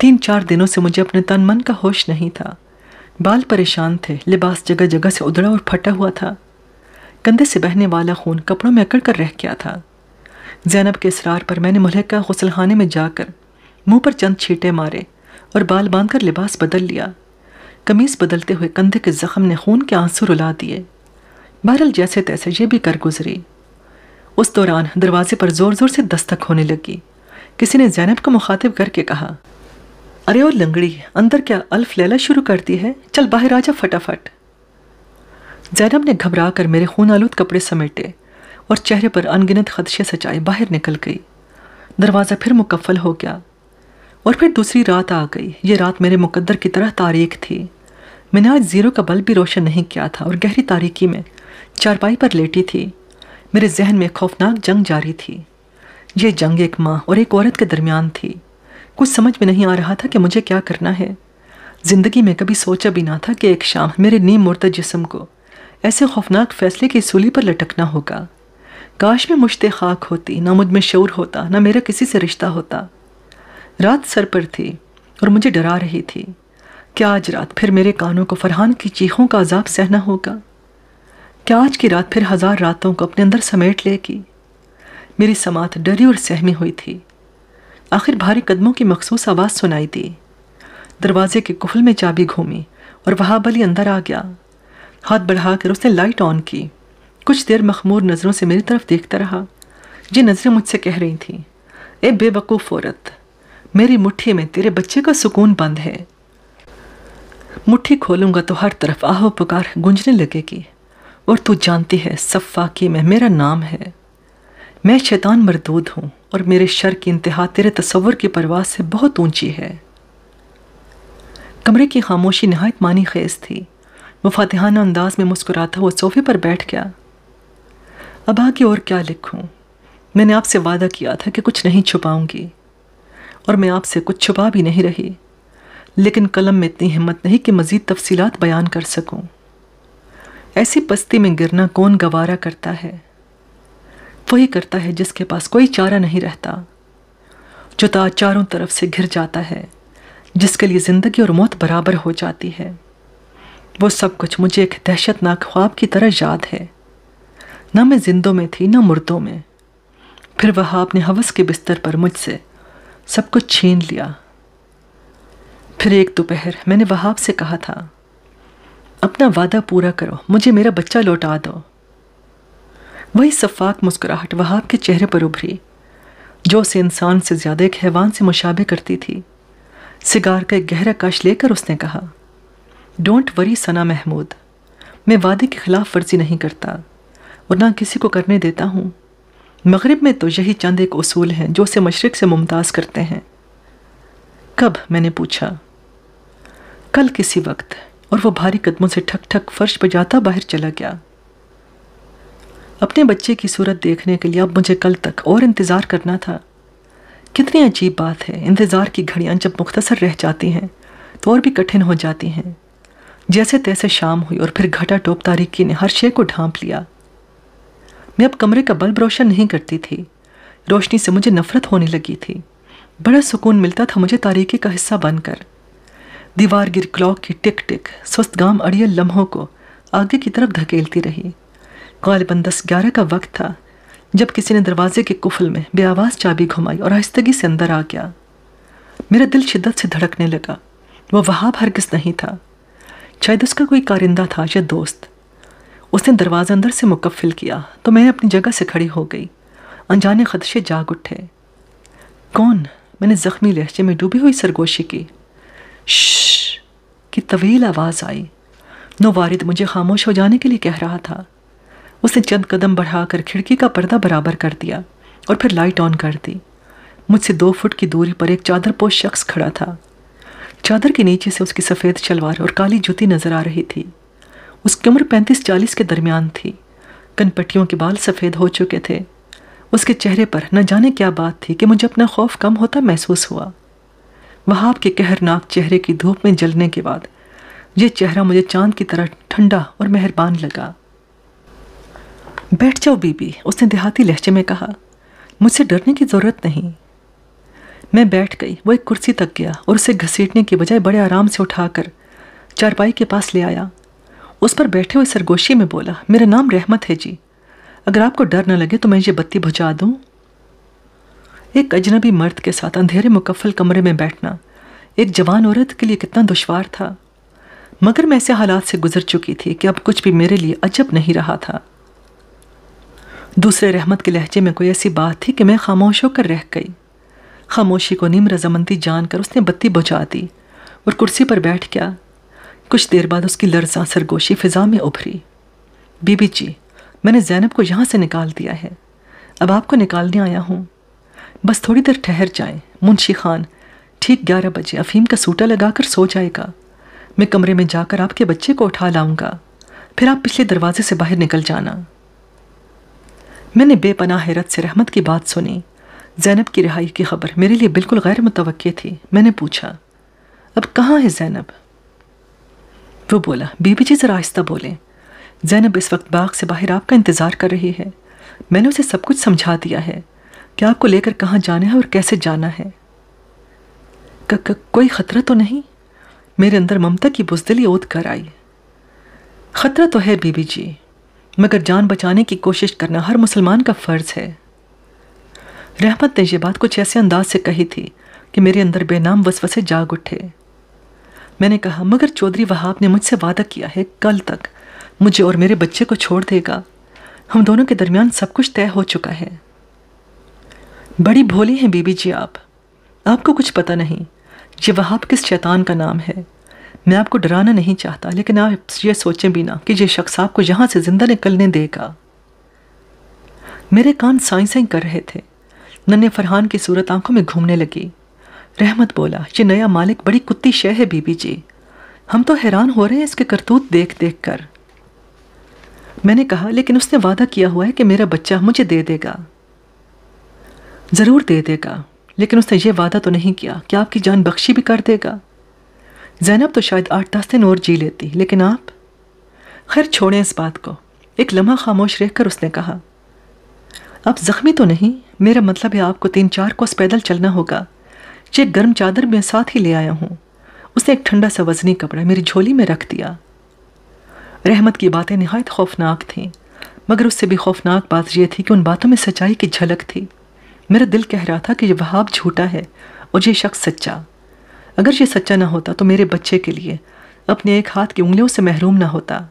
तीन चार दिनों से मुझे अपने तन मन का होश नहीं था। बाल परेशान थे, लिबास जगह जगह से उधड़ा और फटा हुआ था। कंधे से बहने वाला खून कपड़ों में अकड़ कर रह गया था। जैनब के इसरार पर मैंने मुलहका गसलखाने में जाकर मुँह पर चंद छींटे मारे और बाल बांधकर लिबास बदल लिया। कमीज बदलते हुए कंधे के जख्म ने खून के आँसू रुला दिए। बहरल जैसे तैसे ये भी कर गुजरी। उस दौरान दरवाजे पर ज़ोर ज़ोर से दस्तक होने लगी। किसी ने जैनब को मुखातिब करके कहा, अरे ओ लंगड़ी, अंदर क्या अल्फ लैला शुरू करती है? चल बाहर आजा फटाफट. जैनब ने घबरा कर मेरे खून आलूद कपड़े समेटे और चेहरे पर अनगिनत खदशे सचाए बाहर निकल गई। दरवाज़ा फिर मुकफ़ल हो गया और फिर दूसरी रात आ गई। ये रात मेरे मुकद्दर की तरह तारीख थी। मैंने आज ज़ीरो का बल्ब भी रोशन नहीं किया था और गहरी तारीकी में चारपाई पर लेटी थी। मेरे जहन में खौफनाक जंग जारी थी। ये जंग एक माँ और एक औरत के दरमियान थी। कुछ समझ में नहीं आ रहा था कि मुझे क्या करना है। ज़िंदगी में कभी सोचा भी ना था कि एक शाम मेरे नीम मुर्द जिसम को ऐसे खौफनाक फैसले की सूली पर लटकना होगा। काश में मुश्त खाक होती, ना मुझमें शौर होता, ना मेरा किसी से रिश्ता होता। रात सर पर थी और मुझे डरा रही थी। क्या आज रात फिर मेरे कानों को फरहान की चीखों का अजाब सहना होगा? क्या आज की रात फिर हज़ार रातों को अपने अंदर समेट लेगी? मेरी समात डरी और सहमी हुई थी। आखिर भारी कदमों की मखसूस आवाज़ सुनाई दी। दरवाजे के कुफल में चाबी घूमी और वहाँ बली अंदर आ गया। हाथ बढ़ाकर उसने लाइट ऑन की। कुछ देर मखमूर नज़रों से मेरी तरफ़ देखता रहा। ये नज़रें मुझसे कह रही थी, ए बेवकूफ़ औरत, मेरी मुट्ठी में तेरे बच्चे का सुकून बंद है। मुट्ठी खोलूँगा तो हर तरफ़ आहो पुकार गूंजने लगेगी। और तू जानती है सफ़ाकी में, मेरा नाम है। मैं शैतान मरदूद हूँ और मेरे शर की इंतहा तेरे तस्वर की परवाह से बहुत ऊँची है। कमरे की खामोशी नहायत मानी खेज थी। वो फातिहाना अंदाज में मुस्कुराता हुआ सोफे पर बैठ गया। अब आगे और क्या लिखूं? मैंने आपसे वादा किया था कि कुछ नहीं छुपाऊँगी और मैं आपसे कुछ छुपा भी नहीं रही। लेकिन कलम में इतनी हिम्मत नहीं कि मज़ीद तफसीलात बयान कर सकूँ। ऐसी पस्ती में गिरना कौन गवारा करता है? वही करता है जिसके पास कोई चारा नहीं रहता, जो ता चारों तरफ़ से घिर जाता है, जिसके लिए ज़िंदगी और मौत बराबर हो जाती है। वो सब कुछ मुझे एक दहशतनाक ख्वाब की तरह याद है। न मैं जिंदों में थी, न मुर्दों में। फिर वह अपने हवस के बिस्तर पर मुझसे सब कुछ छीन लिया। फिर एक दोपहर मैंने वहाब से कहा था अपना वादा पूरा करो। मुझे मेरा बच्चा लौटा दो। वही सफाक मुस्कुराहट वहाब के चेहरे पर उभरी, जो उसे इंसान से ज़्यादा एक हैवान से मुशाबे करती थी। सिगार का एक गहरा कश लेकर उसने कहा डोंट वरी सना महमूद। मैं वादे की खिलाफ वर्जी नहीं करता, और ना किसी को करने देता हूँ। मगरब में तो यही चंद एक असूल हैं, जो उसे मशरक से मुमताज़ करते हैं। कब? मैंने पूछा। कल किसी वक्त। और वो भारी कदमों से ठक ठक फर्श पर जाता बाहर चला गया। अपने बच्चे की सूरत देखने के लिए अब मुझे कल तक और इंतज़ार करना था। कितनी अजीब बात है, इंतज़ार की घड़ियाँ जब मुख्तसर रह जाती हैं तो और भी कठिन हो जाती हैं। जैसे तैसे शाम हुई और फिर घटा टोप तारीकी ने हर शे को ढांप लिया। मैं अब कमरे का बल्ब रोशन नहीं करती थी। रोशनी से मुझे नफरत होने लगी थी। बड़ा सुकून मिलता था मुझे तारीकी का हिस्सा बनकर। दीवार गिर क्लॉक की टिक टिक स्वस्थ गाम अड़ियल लम्हों को आगे की तरफ़ धकेलती रही। गालिबन दस ग्यारह का वक्त था, जब किसी ने दरवाजे के कुफल में बेआवाज़ चाबी घुमाई और आहिस्तगी से अंदर आ गया। मेरा दिल शिद्दत से धड़कने लगा। वह वहाब हरगिज नहीं था। शायद उसका कोई कारिंदा था या दोस्त। उसने दरवाज़ा अंदर से मुकफ़िल किया तो मैं अपनी जगह से खड़ी हो गई। अनजाने खदशे जाग उठे। कौन? मैंने ज़ख्मी लहजे में डूबी हुई सरगोशी की। की तवील आवाज़ आई। नो वारिद मुझे खामोश हो जाने के लिए कह रहा था। उसने चंद कदम बढ़ाकर खिड़की का पर्दा बराबर कर दिया और फिर लाइट ऑन कर दी। मुझसे दो फुट की दूरी पर एक चादर पोश शख्स खड़ा था। चादर के नीचे से उसकी सफ़ेद शलवार और काली जूती नज़र आ रही थी। उसकी उम्र पैंतीस चालीस के दरमियान थी। कनपट्टियों के बाल सफ़ेद हो चुके थे। उसके चेहरे पर न जाने क्या बात थी कि मुझे अपना खौफ कम होता महसूस हुआ। वहाब के कहरनाक चेहरे की धूप में जलने के बाद, ये चेहरा मुझे चाँद की तरह ठंडा और मेहरबान लगा। बैठ जाओ बीबी, उसने देहाती लहजे में कहा। मुझसे डरने की ज़रूरत नहीं। मैं बैठ गई, वो एक कुर्सी तक गया और उसे घसीटने के बजाय बड़े आराम से उठाकर चारपाई के पास ले आया। उस पर बैठे हुए सरगोशी में बोला, मेरा नाम रहमत है जी। अगर आपको डर न लगे तो मैं ये बत्ती बुझा दूँ। एक अजनबी मर्द के साथ अंधेरे मुकफल कमरे में बैठना एक जवान औरत के लिए कितना दुशवार था। मगर मैं ऐसे हालात से गुजर चुकी थी कि अब कुछ भी मेरे लिए अजब नहीं रहा था। दूसरे रहमत के लहजे में कोई ऐसी बात थी कि मैं खामोश होकर रह गई। खामोशी को नीम रजामंदी जानकर उसने बत्ती बुझा दी और कुर्सी पर बैठ गया। कुछ देर बाद उसकी लर्जा सरगोशी फिजा में उभरी। बीबी जी, मैंने जैनब को यहाँ से निकाल दिया है। अब आपको निकालने आया हूँ। बस थोड़ी देर ठहर जाए। मुंशी खान, ठीक ग्यारह बजे अफीम का सूटा लगाकर सो जाएगा। मैं कमरे में जाकर आपके बच्चे को उठा लाऊँगा। फिर आप पिछले दरवाजे से बाहर निकल जाना। मैंने बेपनाह हैरत से रहमत की बात सुनी। जैनब की रिहाई की खबर मेरे लिए बिल्कुल गैर मुतव थी। मैंने पूछा, अब कहाँ है जैनब? वो बोला, बीबी जी ज़रा आहिस्ता बोले। जैनब इस वक्त बाग से बाहर आपका इंतज़ार कर रही है। मैंने उसे सब कुछ समझा दिया है। कि आपको लेकर कहाँ जाना है और कैसे जाना है? क, क, कोई ख़तरा तो नहीं? मेरे अंदर ममता की बुजदली ओद कर आई। ख़तरा तो है बीबी जी मगर जान बचाने की कोशिश करना हर मुसलमान का फ़र्ज़ है। रहमत ने यह बात कुछ ऐसे अंदाज से कही थी कि मेरे अंदर बेनाम वसवसे जाग उठे। मैंने कहा मगर चौधरी वहाब ने मुझसे वादा किया है कल तक मुझे और मेरे बच्चे को छोड़ देगा। हम दोनों के दरमियान सब कुछ तय हो चुका है। बड़ी भोली हैं बीबी जी आप। आपको कुछ पता नहीं ये वहाब किस शैतान का नाम है। मैं आपको डराना नहीं चाहता, लेकिन आप ये सोचें भी ना कि ये शख्स आपको यहाँ से ज़िंदा निकलने देगा। मेरे कान साई साई कर रहे थे। नन्हे फरहान की सूरत आँखों में घूमने लगी। रहमत बोला, ये नया मालिक बड़ी कुत्ती शह है बीबी जी। हम तो हैरान हो रहे हैं इसके करतूत देख देख कर मैंने कहा, लेकिन उसने वादा किया हुआ है कि मेरा बच्चा मुझे दे देगा। ज़रूर दे देगा, लेकिन उसने ये वादा तो नहीं किया कि आपकी जान बख्शी भी कर देगा। जैनब तो शायद आठ दस दिन और जी लेती, लेकिन आप? खैर, छोड़ें इस बात को। एक लम्हा खामोश रहकर उसने कहा, आप ज़ख्मी तो नहीं, मेरा मतलब है आपको तीन चार कोस पैदल चलना होगा। ये गर्म चादर मैं साथ ही ले आया हूँ। उसने एक ठंडा सा वजनी कपड़ा मेरी झोली में रख दिया। रहमत की बातें नहायत खौफनाक थीं, मगर उससे भी खौफनाक बात यह थी कि उन बातों में सच्चाई की झलक थी। मेरा दिल कह रहा था कि यह वहाब झूठा है और ये शख्स सच्चा। अगर ये सच्चा ना होता तो मेरे बच्चे के लिए, अपने एक हाथ की उंगलियों से महरूम ना होता।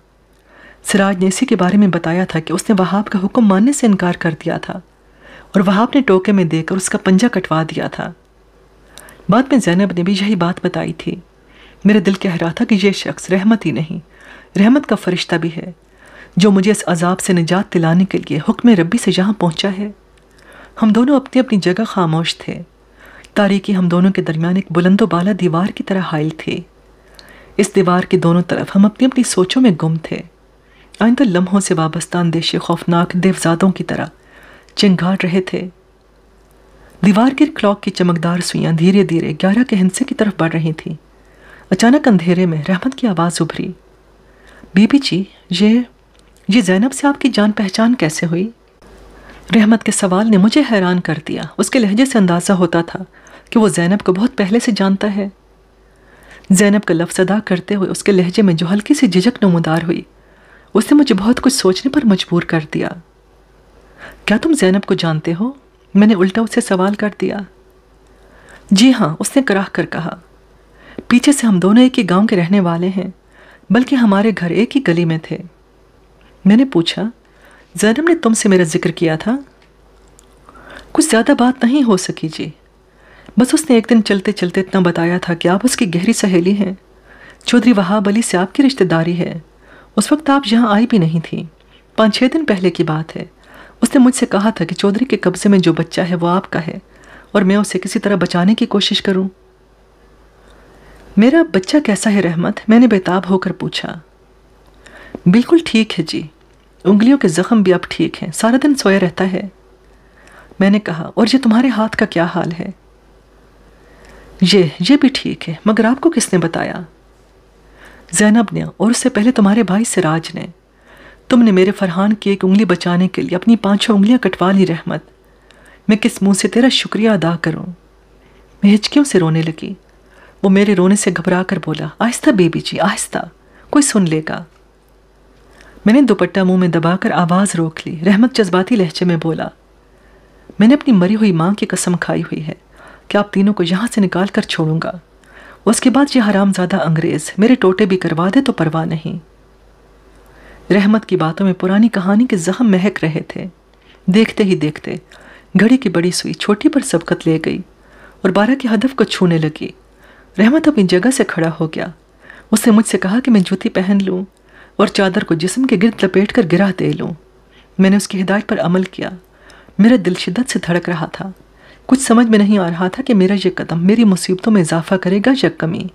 सिराज ने इसी के बारे में बताया था कि उसने वहाब का हुक्म मानने से इनकार कर दिया था और वहाब ने टोके में देकर उसका पंजा कटवा दिया था। बाद में जैनब ने भी यही बात बताई थी। मेरा दिल कह रहा था कि यह शख्स रहमत ही नहीं, रहमत का फरिश्ता भी है, जो मुझे इस अजाब से निजात दिलाने के लिए हुक्म रब्बी से यहाँ पहुँचा है। हम दोनों अपनी अपनी जगह खामोश थे। तारीकी हम दोनों के दरमियान एक बुलंदो बाला दीवार की तरह हायल थी। इस दीवार के दोनों तरफ़ हम अपनी अपनी सोचों में गुम थे। आइंदा लम्हों से वाबस्ता अंदेशे खौफनाक देवजादों की तरह चिंगार रहे थे। दीवार की क्लॉक की चमकदार सुइयाँ धीरे धीरे ग्यारह के हिंसे की तरफ़ बढ़ रही थी। अचानक अंधेरे में रहमत की आवाज़ उभरी। बीबी जी, ये ये जैनब से आपकी जान पहचान कैसे हुई? रहमत के सवाल ने मुझे हैरान कर दिया। उसके लहजे से अंदाज़ा होता था कि वो जैनब को बहुत पहले से जानता है। जैनब का लफ्ज़ अदा करते हुए उसके लहजे में जो हल्की सी झिझक नमदार हुई। उसने मुझे बहुत कुछ सोचने पर मजबूर कर दिया। क्या तुम जैनब को जानते हो? मैंने उल्टा उससे सवाल कर दिया। जी हाँ उसने कराह कर कहा। पीछे से हम दोनों एक ही गाँव के रहने वाले हैं, बल्कि हमारे घर एक ही गली में थे। मैंने पूछा जैनब ने तुमसे मेरा ज़िक्र किया था। कुछ ज़्यादा बात नहीं हो सकी जी। बस उसने एक दिन चलते चलते इतना बताया था कि आप उसकी गहरी सहेली हैं। चौधरी वहाब अली से आपकी रिश्तेदारी है। उस वक्त आप यहाँ आई भी नहीं थी। पाँच छः दिन पहले की बात है। उसने मुझसे कहा था कि चौधरी के कब्ज़े में जो बच्चा है वो आपका है और मैं उसे किसी तरह बचाने की कोशिश करूँ। मेरा बच्चा कैसा है रहमत? मैंने बेताब होकर पूछा। बिल्कुल ठीक है जी। उंगलियों के जख्म भी अब ठीक हैं। सारा दिन सोया रहता है। मैंने कहा, और ये तुम्हारे हाथ का क्या हाल है? ये ये भी ठीक है, मगर आपको किसने बताया? जैनब ने, और उससे पहले तुम्हारे भाई सिराज ने। तुमने मेरे फरहान की एक उंगली बचाने के लिए अपनी पाँचों उंगलियाँ कटवा ली, रहमत। मैं किस मुँह से तेरा शुक्रिया अदा करूँ? मैं हिचकियों से रोने लगी। वो मेरे रोने से घबरा कर बोला, आहिस्ता, बेबी जी, आहिस्ता, कोई सुन लेगा। मैंने दुपट्टा मुँह में दबाकर आवाज़ रोक ली। रहमत जज्बाती लहजे में बोला, मैंने अपनी मरी हुई माँ की कसम खाई हुई है। कि आप तीनों को यहाँ से निकाल कर छोड़ूँगा? उसके बाद ये हरामजादा अंग्रेज़ मेरे टोटे भी करवा दे तो परवाह नहीं। रहमत की बातों में पुरानी कहानी के जख्म महक रहे थे। देखते ही देखते घड़ी की बड़ी सुई छोटी पर सबकत ले गई और बारह के हदफ को छूने लगी। रहमत अपनी जगह से खड़ा हो गया। उसने मुझसे कहा कि मैं जूती पहन लूँ। और चादर को जिस्म के गिरद लपेट कर गिरा दे लूँ। मैंने उसकी हिदायत पर अमल किया। मेरा दिल शिद्दत से धड़क रहा था। कुछ समझ में नहीं आ रहा था कि मेरा यह कदम मेरी मुसीबतों में इजाफा करेगा या कमी।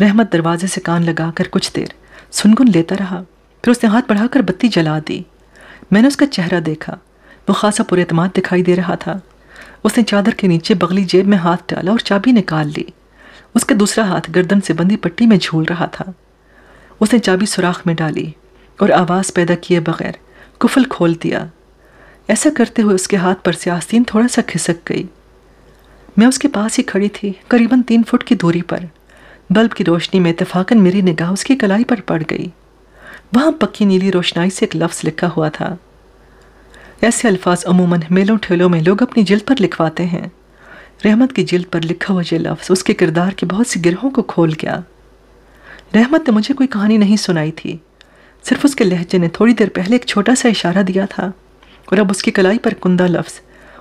रहमत दरवाजे से कान लगाकर कुछ देर सुनगुन लेता रहा। फिर उसने हाथ बढ़ाकर बत्ती जला दी। मैंने उसका चेहरा देखा। वो खासा पुरेतमाद दिखाई दे रहा था। उसने चादर के नीचे बगली जेब में हाथ डाला और चाबी निकाल ली। उसका दूसरा हाथ गर्दन से बंदी पट्टी में झूल रहा था। उसने चाबी सुराख में डाली और आवाज़ पैदा किए बगैर कुफल खोल दिया। ऐसा करते हुए उसके हाथ पर से आस्तीन थोड़ा सा खिसक गई। मैं उसके पास ही खड़ी थी, करीबन तीन फुट की दूरी पर। बल्ब की रोशनी में इतफाकन मेरी निगाह उसकी कलाई पर पड़ गई। वहाँ पक्की नीली रोशनाई से एक लफ्ज़ लिखा हुआ था। ऐसे अल्फाज अमूमन मेलों ठेलों में लोग अपनी जिल्द पर लिखवाते हैं। रहमत की जिल्द पर लिखा हुआ ये लफ्ज़ उसके किरदार के बहुत सी गिरहों को खोल गया। रहमत ने मुझे कोई कहानी नहीं सुनाई थी। सिर्फ़ उसके लहजे ने थोड़ी देर पहले एक छोटा सा इशारा दिया था और अब उसकी कलाई पर कुंदा लफ्ज़,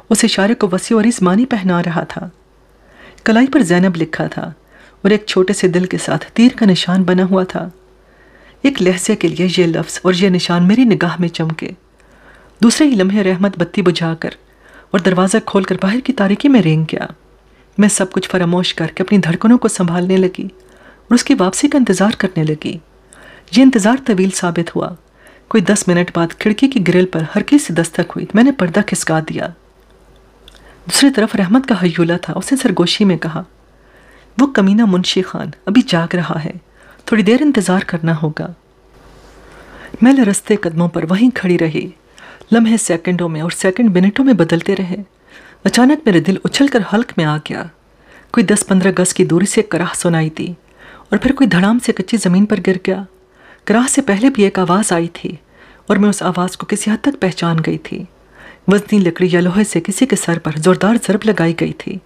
उस इशारे को वसी और मानी पहना रहा था। कलाई पर जैनब लिखा था और एक छोटे से दिल के साथ तीर का निशान बना हुआ था। एक लहजे के लिए यह लफ्ज़ और यह निशान मेरी निगाह में चमके। दूसरे ही लम्हे रहमत बत्ती बुझाकर और दरवाज़ा खोलकर बाहर की तारीकी में रेंग गया। मैं सब कुछ फरामोश करके अपनी धड़कनों को संभालने लगी और उसकी वापसी का इंतज़ार करने लगी। ये इंतज़ार तवील साबित हुआ। कोई दस मिनट बाद खिड़की की ग्रिल पर हल्की सी दस्तक हुई। मैंने पर्दा खिसका दिया। दूसरी तरफ़ रहमत का हयूला था। उसने सरगोशी में कहा, वो कमीना मुंशी खान अभी जाग रहा है। थोड़ी देर इंतज़ार करना होगा। मैं लरसते कदमों पर वहीं खड़ी रही। लम्हे सेकंडों में और सेकंड मिनटों में बदलते रहे। अचानक मेरे दिल उछलकर हल्क में आ गया। कोई दस पंद्रह गज की दूरी से कराह सुनाई दी। और फिर कोई धड़ाम से कच्ची ज़मीन पर गिर गया। कराह से पहले भी एक आवाज़ आई थी और मैं उस आवाज़ को किसी हद तक पहचान गई थी। वजनी लकड़ी या लोहे से किसी के सर पर ज़ोरदार ज़रब लगाई गई थी।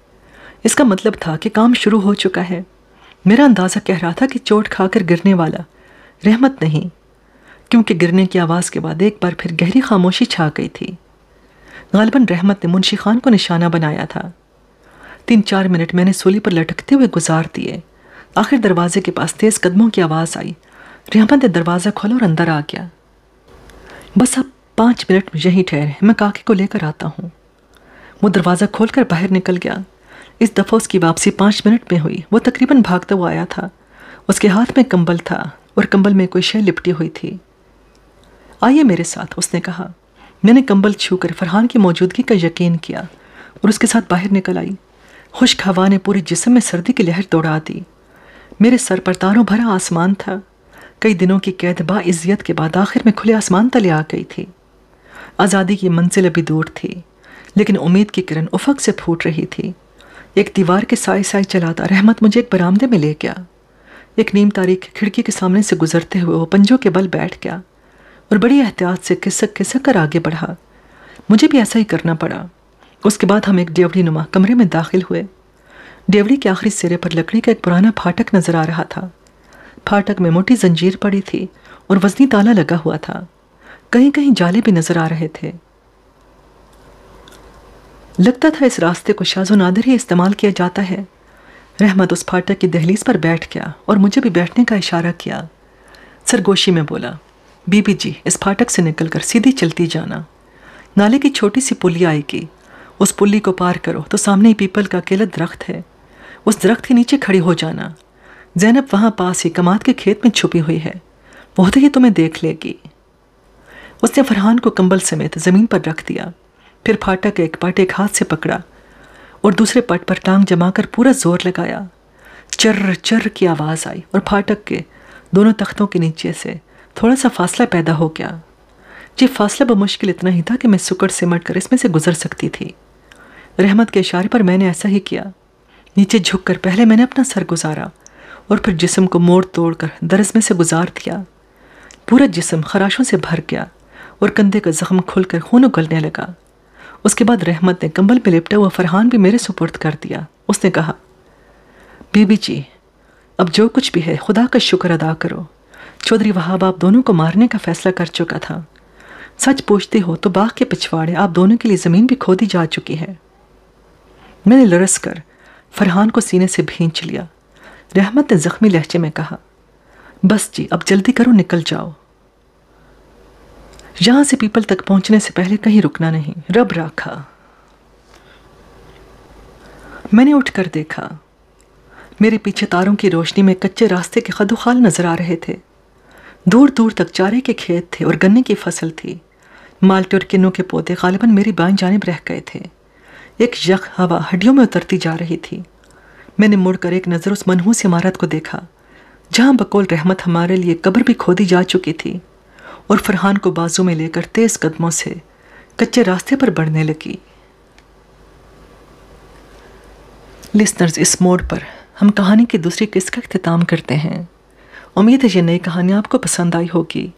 इसका मतलब था कि काम शुरू हो चुका है। मेरा अंदाज़ा कह रहा था कि चोट खाकर गिरने वाला रहमत नहीं, क्योंकि गिरने की आवाज़ के बाद एक बार फिर गहरी खामोशी छा गई थी। गालबन रहमत ने मुंशी खान को निशाना बनाया था। तीन चार मिनट मैंने सूली पर लटकते हुए गुजार दिए। आखिर दरवाजे के पास तेज़ कदमों की आवाज़ आई। रहमत ने दरवाज़ा खोला और अंदर आ गया। बस अब पाँच मिनट यहीं ठहरे मैं काके को लेकर आता हूँ। वो दरवाज़ा खोलकर बाहर निकल गया। इस दफ़ा उसकी वापसी पाँच मिनट में हुई। वो तकरीबन भागता हुआ आया था। उसके हाथ में कंबल था और कंबल में कोई शय लिपटी हुई थी। आइए मेरे साथ, उसने कहा। मैंने कंबल छूकर फरहान की मौजूदगी का यकीन किया और उसके साथ बाहर निकल आई। खुश्क हवा ने पूरे जिसम में सर्दी की लहर दौड़ा दी। मेरे सर पर तारों भरा आसमान था। कई दिनों की कैद बाइज्जत के बाद आखिर में खुले आसमान तले आ गई थी। आज़ादी की मंजिल अभी दूर थी, लेकिन उम्मीद की किरण उफक से फूट रही थी। एक दीवार के साए साए चलाता रहमत मुझे एक बरामदे में ले गया। एक नीम तारीख खिड़की के सामने से गुजरते हुए वो पंजों के बल बैठ गया और बड़ी एहतियात से किसक खिसक कर आगे बढ़ा। मुझे भी ऐसा ही करना पड़ा। उसके बाद हम एक डेवड़ी नुमा कमरे में दाखिल हुए। डेवड़ी के आखिरी सिरे पर लकड़ी का एक पुराना फाटक नज़र आ रहा था। फाटक में मोटी जंजीर पड़ी थी और वजनी ताला लगा हुआ था। कहीं कहीं जाले भी नज़र आ रहे थे। लगता था इस रास्ते को शाजो नादर ही इस्तेमाल किया जाता है। रहमत उस फाटक की दहलीज पर बैठ गया और मुझे भी बैठने का इशारा किया। सरगोशी में बोला, बीबी जी, इस फाटक से निकलकर सीधी चलती जाना। नाले की छोटी सी पुली आएगी। उस पुली को पार करो तो सामने ही पीपल का अकेला दरख्त है। उस दरख्त के नीचे खड़ी हो जाना। जैनब वहाँ पास ही कमात के खेत में छुपी हुई है। वो ही तुम्हें देख लेगी। उसने फरहान को कंबल समेत ज़मीन पर रख दिया। फिर फाटक एक पट एक हाथ से पकड़ा और दूसरे पट पर टांग जमाकर पूरा ज़ोर लगाया। चर्र चर्र की आवाज़ आई और फाटक के दोनों तख्तों के नीचे से थोड़ा सा फासला पैदा हो गया। ये फासला बमुश्किल इतना ही था कि मैं सुकड़ सिमट कर इसमें से गुजर सकती थी। रहमत के इशारे पर मैंने ऐसा ही किया। नीचे झुककर पहले मैंने अपना सर गुजारा और फिर जिसम को मोड़ तोड़ कर दरज में से गुजार दिया। पूरा जिस्म खराशों से भर गया और कंधे का जख्म खुलकर खून उगलने लगा। उसके बाद रहमत ने कंबल में लिपटा हुआ फरहान भी मेरे सुपुर्द कर दिया। उसने कहा, बीबी जी, अब जो कुछ भी है, खुदा का शुक्र अदा करो। चौधरी वहाब, आप दोनों को मारने का फैसला कर चुका था। सच पूछते हो तो बाघ के पिछवाड़े आप दोनों के लिए ज़मीन भी खोदी जा चुकी है। मैंने लरस कर फरहान को सीने से भींच लिया। रहमत ने जख्मी लहजे में कहा, बस जी, अब जल्दी करो, निकल जाओ। यहाँ से पीपल तक पहुँचने से पहले कहीं रुकना नहीं। रब राखा। मैंने उठकर देखा, मेरे पीछे तारों की रोशनी में कच्चे रास्ते के खदोखाल नज़र आ रहे थे। दूर दूर तक चारे के खेत थे और गन्ने की फ़सल थी। माल्टे और किन्नों के पौधे गालिबन मेरी बाएँ जानब रह गए थे। एक यख हवा हड्डियों में उतरती जा रही थी। मैंने मुड़कर एक नज़र उस मनहूस इमारत को देखा, जहाँ बकौल रहमत हमारे लिए कब्र भी खोदी जा चुकी थी और फरहान को बाजू में लेकर तेज कदमों से कच्चे रास्ते पर बढ़ने लगी। लिसनर्स, इस मोड़ पर हम कहानी की दूसरी किस्त का अख्ताम करते हैं। उम्मीद है ये नई कहानी आपको पसंद आई होगी।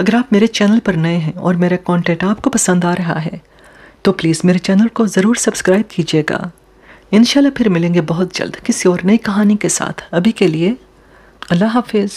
अगर आप मेरे चैनल पर नए हैं और मेरा कंटेंट आपको पसंद आ रहा है तो प्लीज़ मेरे चैनल को ज़रूर सब्सक्राइब कीजिएगा। इन फिर मिलेंगे बहुत जल्द किसी और नई कहानी के साथ। अभी के लिए अल्लाह हाफिज़।